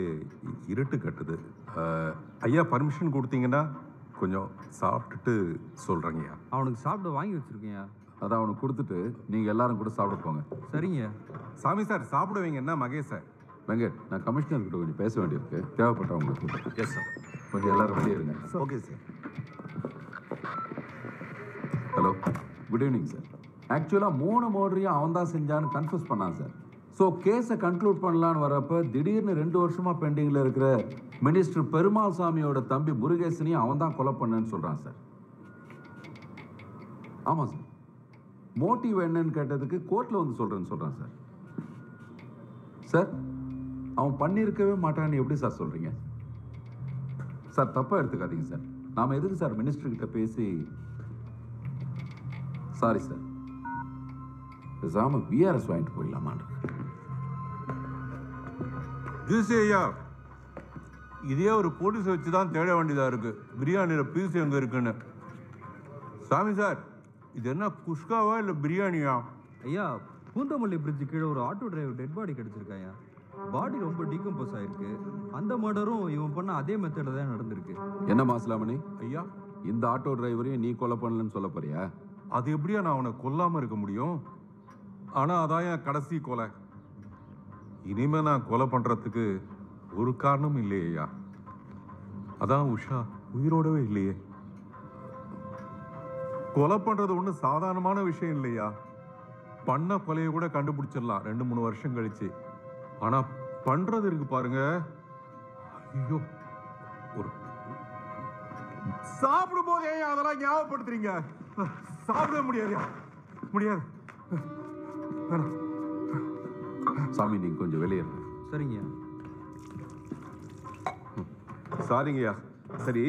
இருட்டு கட்டுது. ஐயா பர்மிஷன் கொடுத்தீங்கன்னா கொஞ்சம் சாப்பிட்டுட்டு சொல்கிறேங்கய்யா அவனுக்கு சாப்பிட வாங்கி வச்சிருக்கேன்யா அதை அவனுக்கு கொடுத்துட்டு நீங்கள் எல்லாரும் கூட சாப்பிட போங்க. சரிங்க சாமி சார் சாப்பிட வைங்க என்ன மகேஷ் சார்? வெங்கட் நான் கமிஷனர் கிட்ட கொஞ்சம் பேச வேண்டியிருக்கு. தேவைப்பட்டவங்களுக்கு எஸ் சார் கொஞ்சம் எல்லாரும் வெளியே இருங்க. Okay sir hello good evening sir ஆக்சுவலாக மூணு மோடரையும் அவன் தான் செஞ்சான்னு கன்ஃபியூஸ் பண்ணான் சார் ஸோ கேஸை கன்க்ளூட் பண்ணலான்னு வரப்போ திடீர்னு ரெண்டு வருஷமாக பெண்டிங்கில் இருக்கிற மினிஸ்டர் பெருமாள் சாமியோட தம்பி முருகேசனையும் அவன் தான் கொலை பண்ணேன்னு சொல்கிறான் சார் ஆமாம் சார் மோட்டிவ் என்னன்னு கேட்டதுக்கு கோர்ட்டில் வந்து சொல்கிறேன்னு சொல்கிறான் சார் சார் அவன் பண்ணியிருக்கவே மாட்டான்னு எப்படி சார் சொல்கிறீங்க சார் தப்பாக எடுத்துக்காதீங்க சார் நாம் எதுக்கு சார் மினிஸ்டர்கிட்ட பேசி சாரி சார் பேசாம விஆர்எஸ் வாங்கிட்டு போயிடலாமான்னு ஜூசி ஐயா இதே ஒரு போலீஸை வச்சு தான் தேட வேண்டியதாக இருக்கு. பிரியாணியில் பீஸ் எங்கே இருக்குன்னு. சாமி சார் இது என்ன குஷ்காவா இல்லை பிரியாணியா? ஐயா பூந்தமல்லி பிரிட்ஜு கீழே ஒரு ஆட்டோ டிரைவர் டெட் பாடி கிடைச்சிருக்காயா பாடி ரொம்ப டீகம்போஸ் ஆயிருக்கு. அந்த மர்டரும் இவன் பண்ண அதே மெத்தடில் தான் நடந்திருக்கு. என்ன மாசலாமணி? ஐயா. இந்த ஆட்டோ டிரைவரையும் நீ கொலை பண்ணலன்னு சொல்ல போறியா? அது எப்படியா நான் அவனை கொல்லாமல் இருக்க முடியும்? ஆனால் அதான் என் கடைசி கொலை. இனிமே நான் கொலை பண்ணுறதுக்கு ஒரு காரணமும் இல்லையா அதான் உஷா உயிரோடவே இல்லையே. கொலை பண்றது ஒன்றும் சாதாரணமான விஷயம் இல்லையா? பண்ண கொலையை கூட கண்டுபிடிச்சிடலாம் ரெண்டு மூணு வருஷம் கழிச்சு. ஆனா பண்றது இருக்கு பாருங்க. ஐயோ ஒரு சாப்பிடும் போதே அதெல்லாம் ஞாபகப்படுத்துறீங்க? சாப்பிட முடியாது முடியாது. சாமி நீங்க கொஞ்சம் வெளியே இருங்க. சரிங்க சாரிங்கய்யா. சரி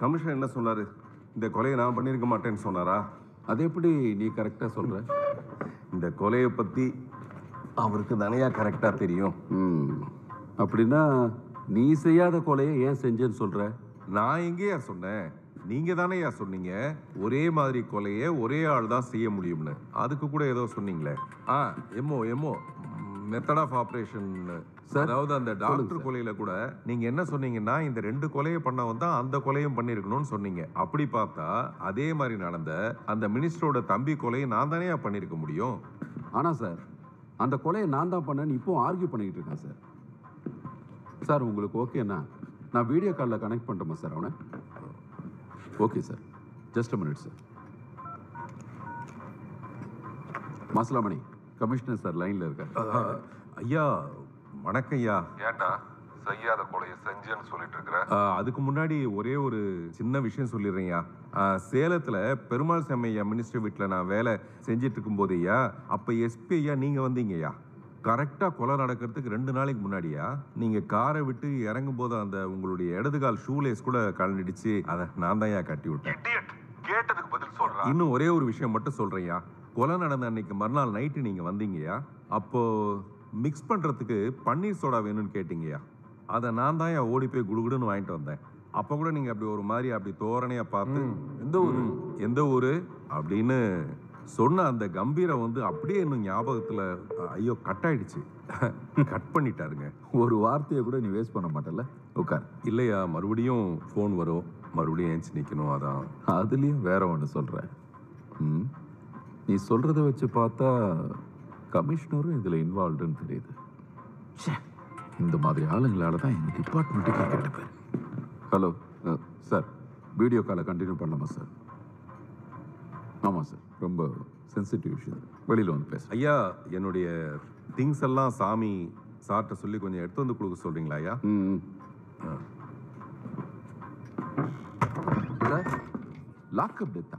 கமிஷனர் என்ன சொன்னாரு? இந்த கொலையை நான் பண்ணியிருக்க மாட்டேன்னு சொன்னாரா? அது எப்படி நீ கரெக்டா சொல்ற? இந்த கொலையை பத்தி அவருக்கு தானையா கரெக்டா தெரியும். அப்படின்னா நீ செய்யாத கொலையை ஏன் செஞ்சேன்னு சொல்ற? நான் எங்கேயா சொன்னேன்? நீங்க தானேயா சொன்னீங்க? ஒரே மாதிரி கொலையை ஒரே ஆள் தான் செய்ய முடியும்னு. அதுக்கு கூட ஏதோ சொன்னீங்களே. ஆ M O M O method of operation அதாவது அந்த டாக்டர் கொலையில கூட நீங்க என்ன சொன்னீங்கன்னா இந்த ரெண்டு கொலையை பண்ணவன் தான் அந்த கொலையும் பண்ணிருக்கணும்னு சொன்னீங்க. அப்படி பார்த்தா அதே மாதிரி நடந்த அந்த மினிஸ்டரோட தம்பி கொலையை நான் தானேயா பண்ணிருக்க முடியும்? ஆனா சார் அந்த கொலையை நான் தான் பண்ணேன்னு இப்போ ஆர்கியூ பண்ணிக்கிட்டு இருக்கேன் சார். சார் உங்களுக்கு ஓகேண்ணா நான் வீடியோ காலில் கனெக்ட் பண்ணட்டுமா சார் அவனை? Okay sir just minute sir Masilamani commissioner sir லைனில் இருக்கார். ஐயா வணக்கம் ஐயா ஏன்டா செய்யாத கொலையை செஞ்சேன்னு சொல்லிட்டு இருக்கிற ஆ, அதுக்கு முன்னாடி ஒரே ஒரு சின்ன விஷயம் சொல்லிடுறேன்யா. சேலத்துல பெருமாள் செம்மையா மினிஸ்டர் வீட்டில் நான் வேலை செஞ்சிட்டு இருக்கும் போதையா அப்போ எஸ்பி ஐயா நீங்க வந்தீங்கய்யா கரெக்டாக கொலை நடக்கிறதுக்கு ரெண்டு நாளைக்கு முன்னாடியா? நீங்க காரை விட்டு இறங்கும் போது அந்த உங்களுடைய இடது கால் ஷூலேஸ் கூட கலந்துடுச்சு அதை நான் தான் கட்டி விட்டேன். கேட்டதுக்கு பதில் சொல்றா. இன்னும் ஒரே ஒரு விஷயம் மட்டும் சொல்றேன்யா கொலை நடந்த அன்னைக்கு மறுநாள் நைட்டு நீங்க வந்தீங்கயா அப்போ மிக்ஸ் பண்றதுக்கு பன்னீர் சோடா வேணும்னு கேட்டீங்கயா அதை நான் தான் ஓடி போய் குடுகுடுன்னு வாங்கிட்டு வந்தேன். அப்போ கூட நீங்க அப்படி ஒரு மாதிரி அப்படி தோரணையா பார்த்து எந்த ஊரு? எந்த ஊரு? அப்படின்னு சொன்ன அந்த கம்பீரம் வந்து அப்படியே இன்னும் ஞாபகத்தில் ஐயோ கட் ஆயிடுச்சு. கட் பண்ணிட்டாருங்க. ஒரு வார்த்தையை கூட நீ வேஸ்ட் பண்ண மாட்டல உட்கார். இல்லையா மறுபடியும் ஃபோன் வரும். மறுபடியும் ஏஞ்சி நிற்கணும் அதான். அதுலேயும் வேற ஒன்று சொல்கிறேன் ம்? நீ சொல்கிறத வச்சு பார்த்தா கமிஷனரும் இதில் இன்வால்வ்டுன்னு தெரியுது. இந்த மாதிரி ஆளுங்களால தான் எங்கள் டிபார்ட்மெண்ட்டுக்கு கெட்ட ஹலோ சார் வீடியோ காலை கண்டினியூ பண்ணலாமா சார் ஆமாம் சார் ரொம்ப சென்சிட்டிவ் விஷயம். வெளியில் வந்து பேச. ஐயா என்னுடைய திங்ஸ் எல்லாம் சாமி சார்ட்ட சொல்லி கொஞ்சம் எடுத்து வந்து கொடுக்க சொல்றீங்களா ஐயா? லாக்அப் டெத்தா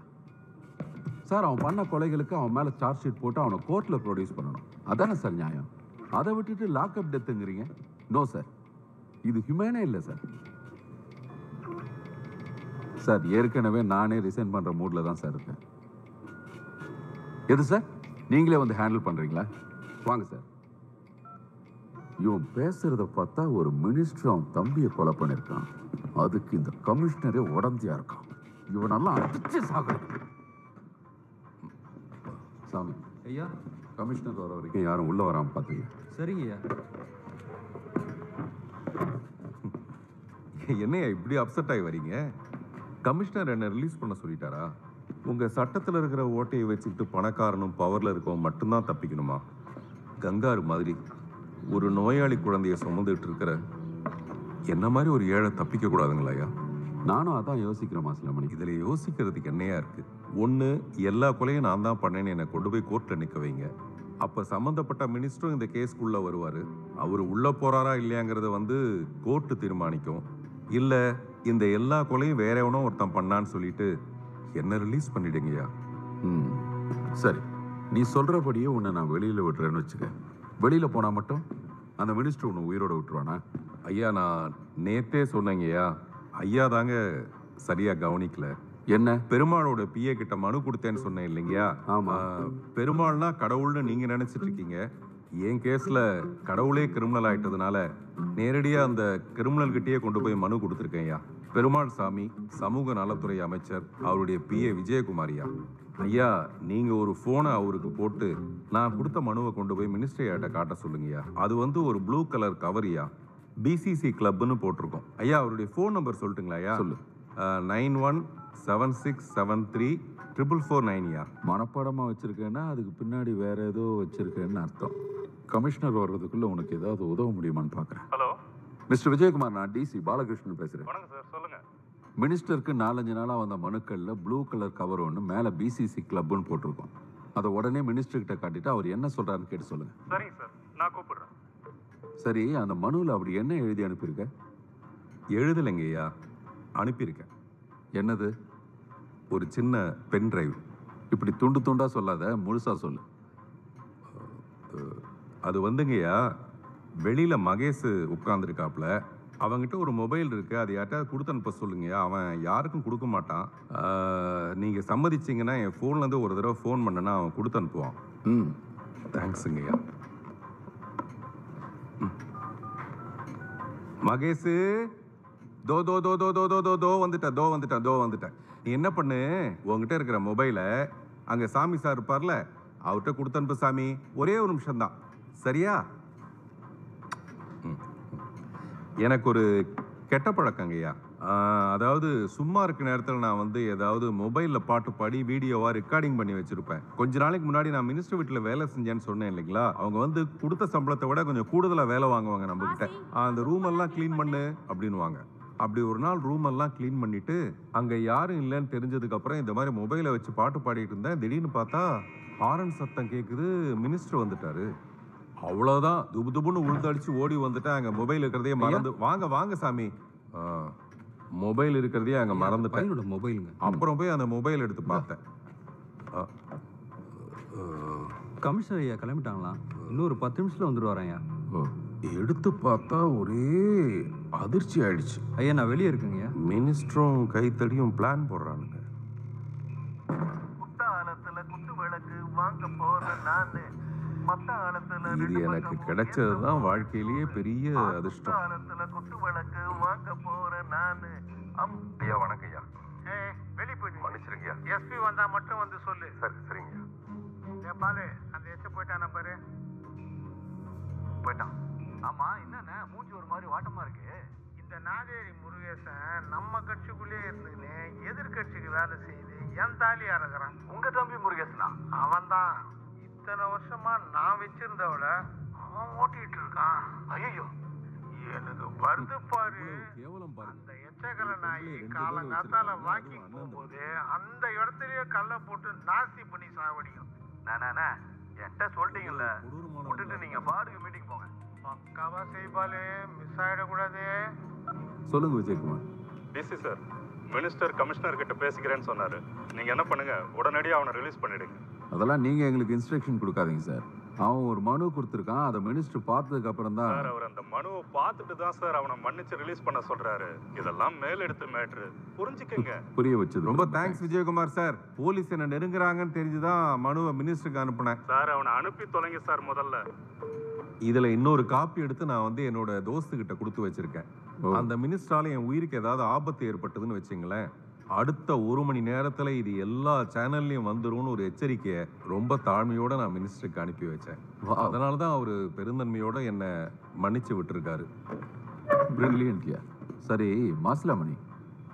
சார் அவன் பண்ண கொலைகளுக்கு அவன் மேலே சார்ஜ் ஷீட் போட்டு அவனை கோர்ட்டில் ப்ரொடியூஸ் பண்ணணும். அதானே சார் நியாயம்? அதை விட்டுட்டு லாக்அப் டெத்துங்கிறீங்க நோ சார் இது ஹியூமனே இல்லை சார் சார் ஏற்கனவே நானே ரிசைன் பண்ணுற மூடில் தான் சார் இருக்கேன். எது சார்? நீங்களே வந்து ஹேண்டில் பண்ணுறீங்களா வாங்க சார். இவன் பேசுறத பார்த்தா ஒரு மினிஸ்டர் அவன் தம்பியை கொலை பண்ணியிருக்கான் அதுக்கு இந்த கமிஷனரே உடந்தியா இருக்கான். இவனெல்லாம் அடிச்சு சாகணும். சாமி. ஐயா. கமிஷனர் வர வரைக்கும் யாரும் உள்ள வராம பாத்துங்க. சரிங்கய்யா என்னையா இப்படி அப்செட் ஆகி வரீங்க? கமிஷனர் என்ன ரிலீஸ் பண்ண சொல்லிட்டாரா? உங்க சட்டத்துல இருக்கிற ஓட்டையை வச்சுக்கிட்டு பணக்காரனும் பவர்ல இருக்கவன் மட்டும்தான் தப்பிக்கணுமா? கங்காரு மாதிரி ஒரு நோயாளி குழந்தைய சுமந்துட்டு இருக்கிற என்ன மாதிரி ஒரு ஏழை தப்பிக்க கூடாதுங்களா ஐயா? நானும் அதான் யோசிக்கிறேன் மாசிலாமணி இதுல யோசிக்கிறதுக்கு என்னையா இருக்கு? ஒண்ணு எல்லா கொலையும் நான் தான் பண்ணேன்னு என்னை கொண்டு போய் கோர்ட்ல நிக்க வைங்க. அப்ப சம்பந்தப்பட்ட மினிஸ்டரும் இந்த கேஸ்க்குள்ள வருவாரு. அவர் உள்ள போறாரா இல்லையாங்கிறத வந்து கோர்ட்டு தீர்மானிக்கும். இல்ல இந்த எல்லா கொலையும் வேற எவனோ ஒருத்தன் பண்ணான்னு சொல்லிட்டு என்ன ரிலீஸ் பண்ணிடுங்கய்யா ம். சரி நீ சொல்றபடியே உன்னை நான் வெளியில விட்டுறேன்னு வச்சுக்க. வெளியில போனா மட்டும் அந்த மினிஸ்டர் உன்னை உயிரோட விட்டுருவானா? ஐயா நான் நேத்தே சொன்னேங்கய்யா ஐயா தாங்க சரியா கவனிக்கல. என்ன? பெருமாளோட பிஏ கிட்ட மனு கொடுத்தேன்னு சொன்னேன் இல்லைங்கயா ஆமா. ஆ, பெருமாள்னா கடவுள்னு நீங்க நினைச்சிட்டு இருக்கீங்க. என் கேஸ்ல கடவுளே கிரிமினல் ஆயிட்டதுனால நேரடியா அந்த கிரிமினல் கிட்டயே கொண்டு போய் மனு கொடுத்துருக்கேன்யா. பெருமாள் சாமி சமூக நலத்துறை அமைச்சர் அவருடைய பிஏ விஜயகுமாரியா. ஐயா நீங்க ஒரு போனை அவருக்கு போட்டு நான் கொடுத்த மனுவை கொண்டு போய் மினிஸ்ட்ரியாட்ட காட்ட சொல்லுங்கய்யா. அது வந்து ஒரு ப்ளூ கலர் கவரியா பிசிசி கிளப்னு போட்டிருக்கோம். ஐயா அவருடைய ஃபோன் நம்பர் சொல்லட்டுங்களா ஐயா? சொல்லு. Nine one seven six seven three triple four நைன்யா மனப்பாடமா வச்சிருக்கேன்னா அதுக்கு பின்னாடி வேற ஏதோ வச்சிருக்கேன்னு அர்த்தம். கமிஷனர் வர்றதுக்குள்ள உனக்கு ஏதாவது உதவ முடியுமான்னு பார்க்குறேன் ஹலோ மிஸ்டர் விஜயகுமார் நான் டிசி பாலகிருஷ்ணன் பேசுறேன். வணக்கம் சார் சொல்லுங்க. மினிஸ்டருக்கு நாலஞ்சு நாளாக வந்த மனுக்களில் ப்ளூ கலர் கவர் ஒன்று மேலே பிசிசி கிளப்னு போட்டிருக்கோம். அதை உடனே மினிஸ்டர்கிட்ட காட்டிட்டு அவர் என்ன சொல்கிறாருன்னு கேட்டு சொல்லுங்கள் சரிங்க சார் நான் கூப்பிடுறேன். சரி அந்த மனுவில் அப்படி என்ன எழுதி அனுப்பியிருக்க? எழுதலைங்க ஐயா அனுப்பியிருக்கேன். என்னது? ஒரு சின்ன பென் டிரைவ். இப்படி துண்டு துண்டா சொல்லாத முழுசா சொல்லு. அது வந்துங்கய்யா வெளியில மகேஷ் உட்காந்துருக்காப்புல அவங்கிட்ட ஒரு மொபைல் இருக்கு. அது யார்ட்டாவது கொடுத்து அனுப்ப சொல்லுங்கய்யா. அவன் யாருக்கும் கொடுக்க மாட்டான். ஆஹ், நீங்க சம்மதிச்சீங்கன்னா என் ஃபோன்ல இருந்து ஒரு தடவை ஃபோன் பண்ணனா அவன் கொடுத்து அனுப்புவான். ம். தேங்க்ஸுங்கய்யா. மகேஷ் தோ தோ தோ தோ தோ தோ தோ தோ வந்துட்டேன் தோ வந்துட்டேன் தோ வந்துட்டேன் நீ என்ன பண்ணு? உன்கிட்ட இருக்கிற மொபைலை அங்கே சாமி சார் இருப்பார்ல அவர்கிட்ட கொடுத்து அனுப்பு சாமி. ஒரே ஒரு நிமிஷம்தான். சரியா. எனக்கு ஒரு கெட்ட பழக்கங்கய்யா. அதாவது சும்மா இருக்க நேரத்தில் நான் வந்து ஏதாவது மொபைலில் பாட்டு பாடி வீடியோவாக ரெக்கார்டிங் பண்ணி வச்சுருப்பேன். கொஞ்ச நாளைக்கு முன்னாடி நான் மினிஸ்டர் வீட்டில் வேலை செஞ்சேன்னு சொன்னேன் இல்லைங்களா? அவங்க வந்து கொடுத்த சம்பளத்தை விட கொஞ்சம் கூடுதலாக வேலை வாங்குவாங்க நம்மக்கிட்ட அந்த ரூம் எல்லாம் க்ளீன் பண்ணு அப்படின்னுவாங்க. அப்படி ஒரு நாள் ரூம் எல்லாம் க்ளீன் பண்ணிட்டு அங்கே யாரும் இல்லைன்னு தெரிஞ்சதுக்கு அப்புறம் இந்த மாதிரி மொபைலை வச்சு பாட்டு பாடிட்டு இருந்தேன். திடீர்னு பார்த்தா ஹாரன் சத்தம் கேட்குது மினிஸ்டர் வந்துட்டாரு. அவ்வளோதான் துபு துபுன்னு உழுந்தடிச்சு ஓடி வந்துட்டேன். அங்கே மொபைல் இருக்கிறதையே மறந்து வாங்க வாங்க சாமி. மொபைல் இருக்கிறதையே அங்கே மறந்துட்டேன். பையனோட மொபைலுங்க அப்புறம் போய் அந்த மொபைல் எடுத்து பார்த்தேன். கமிஷனர் ஐயா கிளம்பிட்டாங்களா? இன்னும் ஒரு பத்து நிமிஷத்துல வந்துடுவாரையா எடுத்து பார்த்தா ஒரே அதிர்ச்சி ஆயிடுச்சு. ஐயா நான் வெளியே இருக்குங்கய்யா மினிஸ்டரும் கைத்தடியும் பிளான் போடுறானுங்க. குத்தாலத்துல குத்து விளக்கு வாங்க போற நானு. இது எனக்கு கிடைச்சது தான் வாழ்க்கையிலேயே பெரிய அதிர்ஷ்டம். குத்து விளக்கு வாங்க போற நானு. ஐயா வணக்கம் ஐயா வெளிய போயிட்டு மன்னிச்சிருங்க எஸ்பி வந்தா மட்டும் வந்து சொல்லு. சரி சரிங்க ஏ பாலு அந்த எச்ச போயிட்டானா பாரு. போயிட்டான். ஆமா என்னண்ணே மூஞ்சி ஒரு மாதிரி வாட்டமா இருக்கு. இந்த நாகேரி முருகேசன் நம்ம கட்சிக்குள்ளே இருந்துன்னு எதிர்கட்சிக்கு வேலை செய்து என் தாலி அறகுறான் உங்க தம்பி முருகேசனா? அவன் தான் இத்தனை வருஷமா நான் வச்சிருந்தவள அவன் ஓட்டிட்டு இருக்கான். ஐயோ எனக்கு வருது பாரு. அந்த எச்சக்கலை நாய் காலங்காத்தால வாக்கிங் போகும்போது அந்த இடத்துலயே கல்லை போட்டு நாஸ்தி பண்ணி சாவடியும் நானே என்கிட்ட சொல்லிட்டீங்கல்ல. விட்டுட்டு நீங்க பாட்டுக்கு மீட்டிங் போங்க. பக்காவா செய்பாலே மிஸ் ஆயிடக்கூடாது. சொல்லுங்க Vijayakumar. DC sir minister commissioner கிட்ட பேசிக்கிறேன்னு சொன்னாரு. நீங்க என்ன பண்ணுங்க? உடனடியாக அவனை ரிலீஸ் பண்ணிடுங்க. அதெல்லாம் நீங்க எங்களுக்கு இன்ஸ்ட்ரக்ஷன் கொடுக்காதீங்க சார் அவன் ஒரு மனு கொடுத்துருக்கான் அதை மினிஸ்டர் பார்த்ததுக்கு அப்புறம் தான் சார் அவர் அந்த மனுவை பார்த்துட்டு தான் சார் அவனை மன்னிச்சு ரிலீஸ் பண்ண சொல்றாரு. இதெல்லாம் மேலெடுத்து மேட்ரு புரிஞ்சுக்கங்க. புரிய வச்சது. ரொம்ப தேங்க்ஸ் விஜயகுமார் சார் போலீஸ் என்ன நெருங்குறாங்கன்னு தெரிஞ்சுதான் மனுவை மினிஸ்டருக்கு அனுப்புனேன். சார் அவனை அனுப்பி தொலைங்க சார் முதல்ல. இதுல இன்னொரு காப்பி எடுத்து நான் வந்து என்னோட தோஸ்து கிட்ட கொடுத்து வச்சிருக்கேன். அந்த மினிஸ்டரால என் உயிருக்கு ஏதாவது ஆபத்து ஏற்பட்டதுன்னு வச்சுங்களேன். அடுத்த ஒரு மணி நேரத்துல இது எல்லா சேனல்லையும் வந்துரும்னு ஒரு எச்சரிக்கையை ரொம்ப தாழ்மையோட நான் மினிஸ்டருக்கு அனுப்பி வச்சேன். அதனால தான் அவர் பெருந்தன்மையோட என்னை மன்னிச்சு விட்டுருக்காரு. பிரில்லியன்ட்யா சரி மாசிலாமணி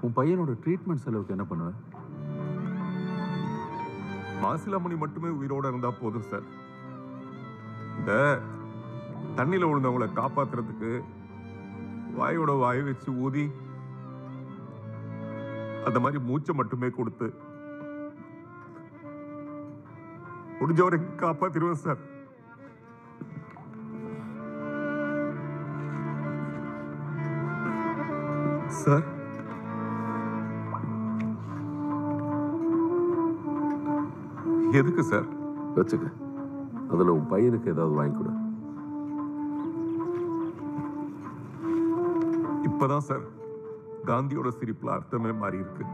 உன் பையனோட ட்ரீட்மெண்ட் செலவுக்கு என்ன பண்ணுவேன் மாசிலாமணி மட்டுமே உயிரோட இருந்தா போதும் சார் இந்த தண்ணியில விழுந்தவங்களை காப்பாத்துறதுக்கு வாயோட வாய் வச்சு ஊதி அந்த மாதிரி மூச்சை மட்டுமே கொடுத்து. முடிஞ்ச வரைக்கும் காப்பாத்திருவேன் சார். சார். எதுக்கு சார்? வச்சுக்க. அதில் உன் பையனுக்கு ஏதாவது வாங்கி கொடு. இப்பதான் சார். காந்தியோட சிரிப்புல அர்த்தமே மாறி இருக்கு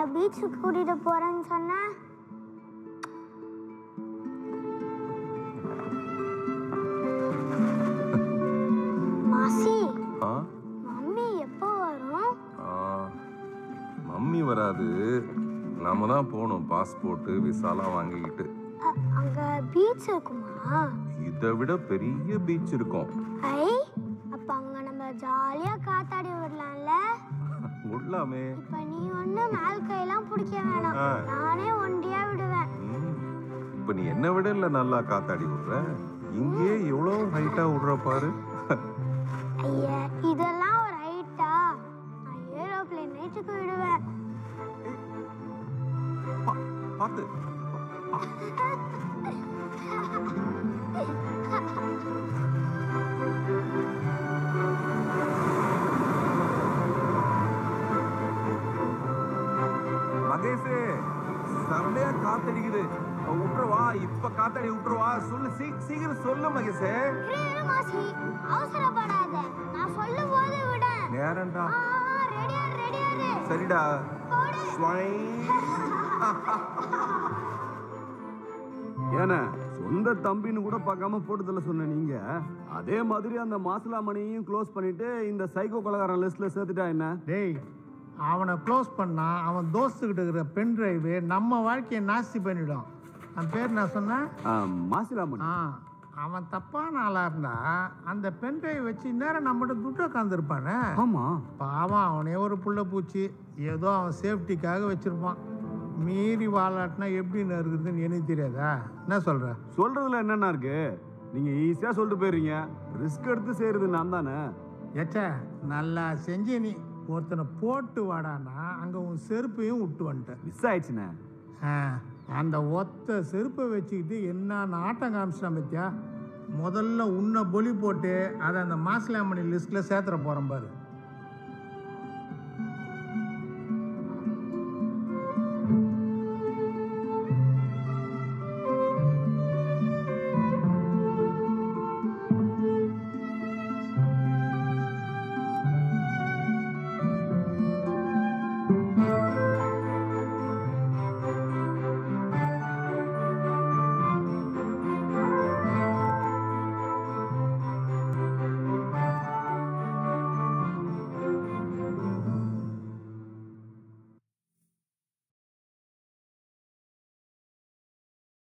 என்னை பீச்சுக்கு கூட்டிட்டு போறேன்னு சொன்ன? மாசி மம்மி எப்போ வரும்? மம்மி வராது. நாம தான் போகணும் பாஸ்போர்ட்டு விசாலாம் வாங்கிக்கிட்டு. அங்க பீச் இருக்குமா? இதை விட பெரிய பீச் இருக்கும். ஐ அப்ப அங்க நம்ம ஜாலியா உள்ளாமே இப்ப நீ ஒண்ணு மேல் கையெல்லாம் பிடிக்க வேணாம். ஆ. நானே ஒண்டியா விடுவேன். இப்போ நீ என்ன விட இல்லை நல்லா காத்தாடி விடுற? இங்கேயே எவ்வளோ ஹைட்டா விடுற பாரு. ஐயா இதெல்லாம் ஒரு ஹைட்டா நான் ஏரோப்ளேன் நைட்டுக்கு விடுவேன். பார்த்து. <laughs> மகேஷே செம்மையா காத்தடிக்குது. விட்டுருவா இப்ப காத்தடி விட்டுருவா சொல்லு சீக்கிரம் சொல்லு மகேஷே. மாசி அவசரப்படாத. நான் சொல்லும் போது விட. நேரம்டா. ரெடியா ரெடியா இரு சரிடா. ஸ்வை. <laughs> ஏண்ணே சொந்த தம்பின்னு கூட பார்க்காம போட்டதில்ல சொன்ன நீங்க. அதே மாதிரி அந்த மாசிலாமணியையும் க்ளோஸ் பண்ணிட்டு இந்த சைக்கோ கொலகாரன் லிஸ்ட்ல சேர்த்துட்டா என்ன? டேய் அவனை க்ளோஸ் பண்ணா அவன் தோஸ்துக்கிட்ட இருக்கிற பென் டிரைவு நம்ம வாழ்க்கையை நாஸ்தி பண்ணிடும். அவன் பேர் நான் சொன்னேன் மாசிலாமணி. ஆ அவன் தப்பான ஆளா இருந்தா அந்த பென் டிரைவ் வச்சு இந்நேரம் நம்மகிட்ட துட்டு உட்காந்துருப்பானே ஆமா. பாவம் அவனே ஒரு புள்ள பூச்சி. ஏதோ அவன் சேஃப்டிக்காக வச்சிருப்பான். மீறி வாழாட்டினா எப்படின்னு இருக்குதுன்னு எனக்கு தெரியாதா? என்ன சொல்ற? சொல்றதுல என்னென்ன இருக்கு? நீங்க ஈஸியா சொல்லிட்டு போயிடுறீங்க. ரிஸ்க் எடுத்து செய்யறது நான் தானே. ஏச்சா நல்லா செஞ்சு நீ. ஒருத்தனை போட்டு வாடான்னா அங்கே உன் செருப்பையும் விட்டு வந்துட்டேன். மிஸ் ஆயிடுச்சுண்ணே. அந்த ஒத்த செருப்பை வச்சுக்கிட்டு என்ன ஆட்டம் காமிச்சிட்டான் பத்தியா முதல்ல உன்னை பொலி போட்டு அதை அந்த மாசிலாமணி லிஸ்ட்டில் சேர்த்துற போகிறேன் பாரு.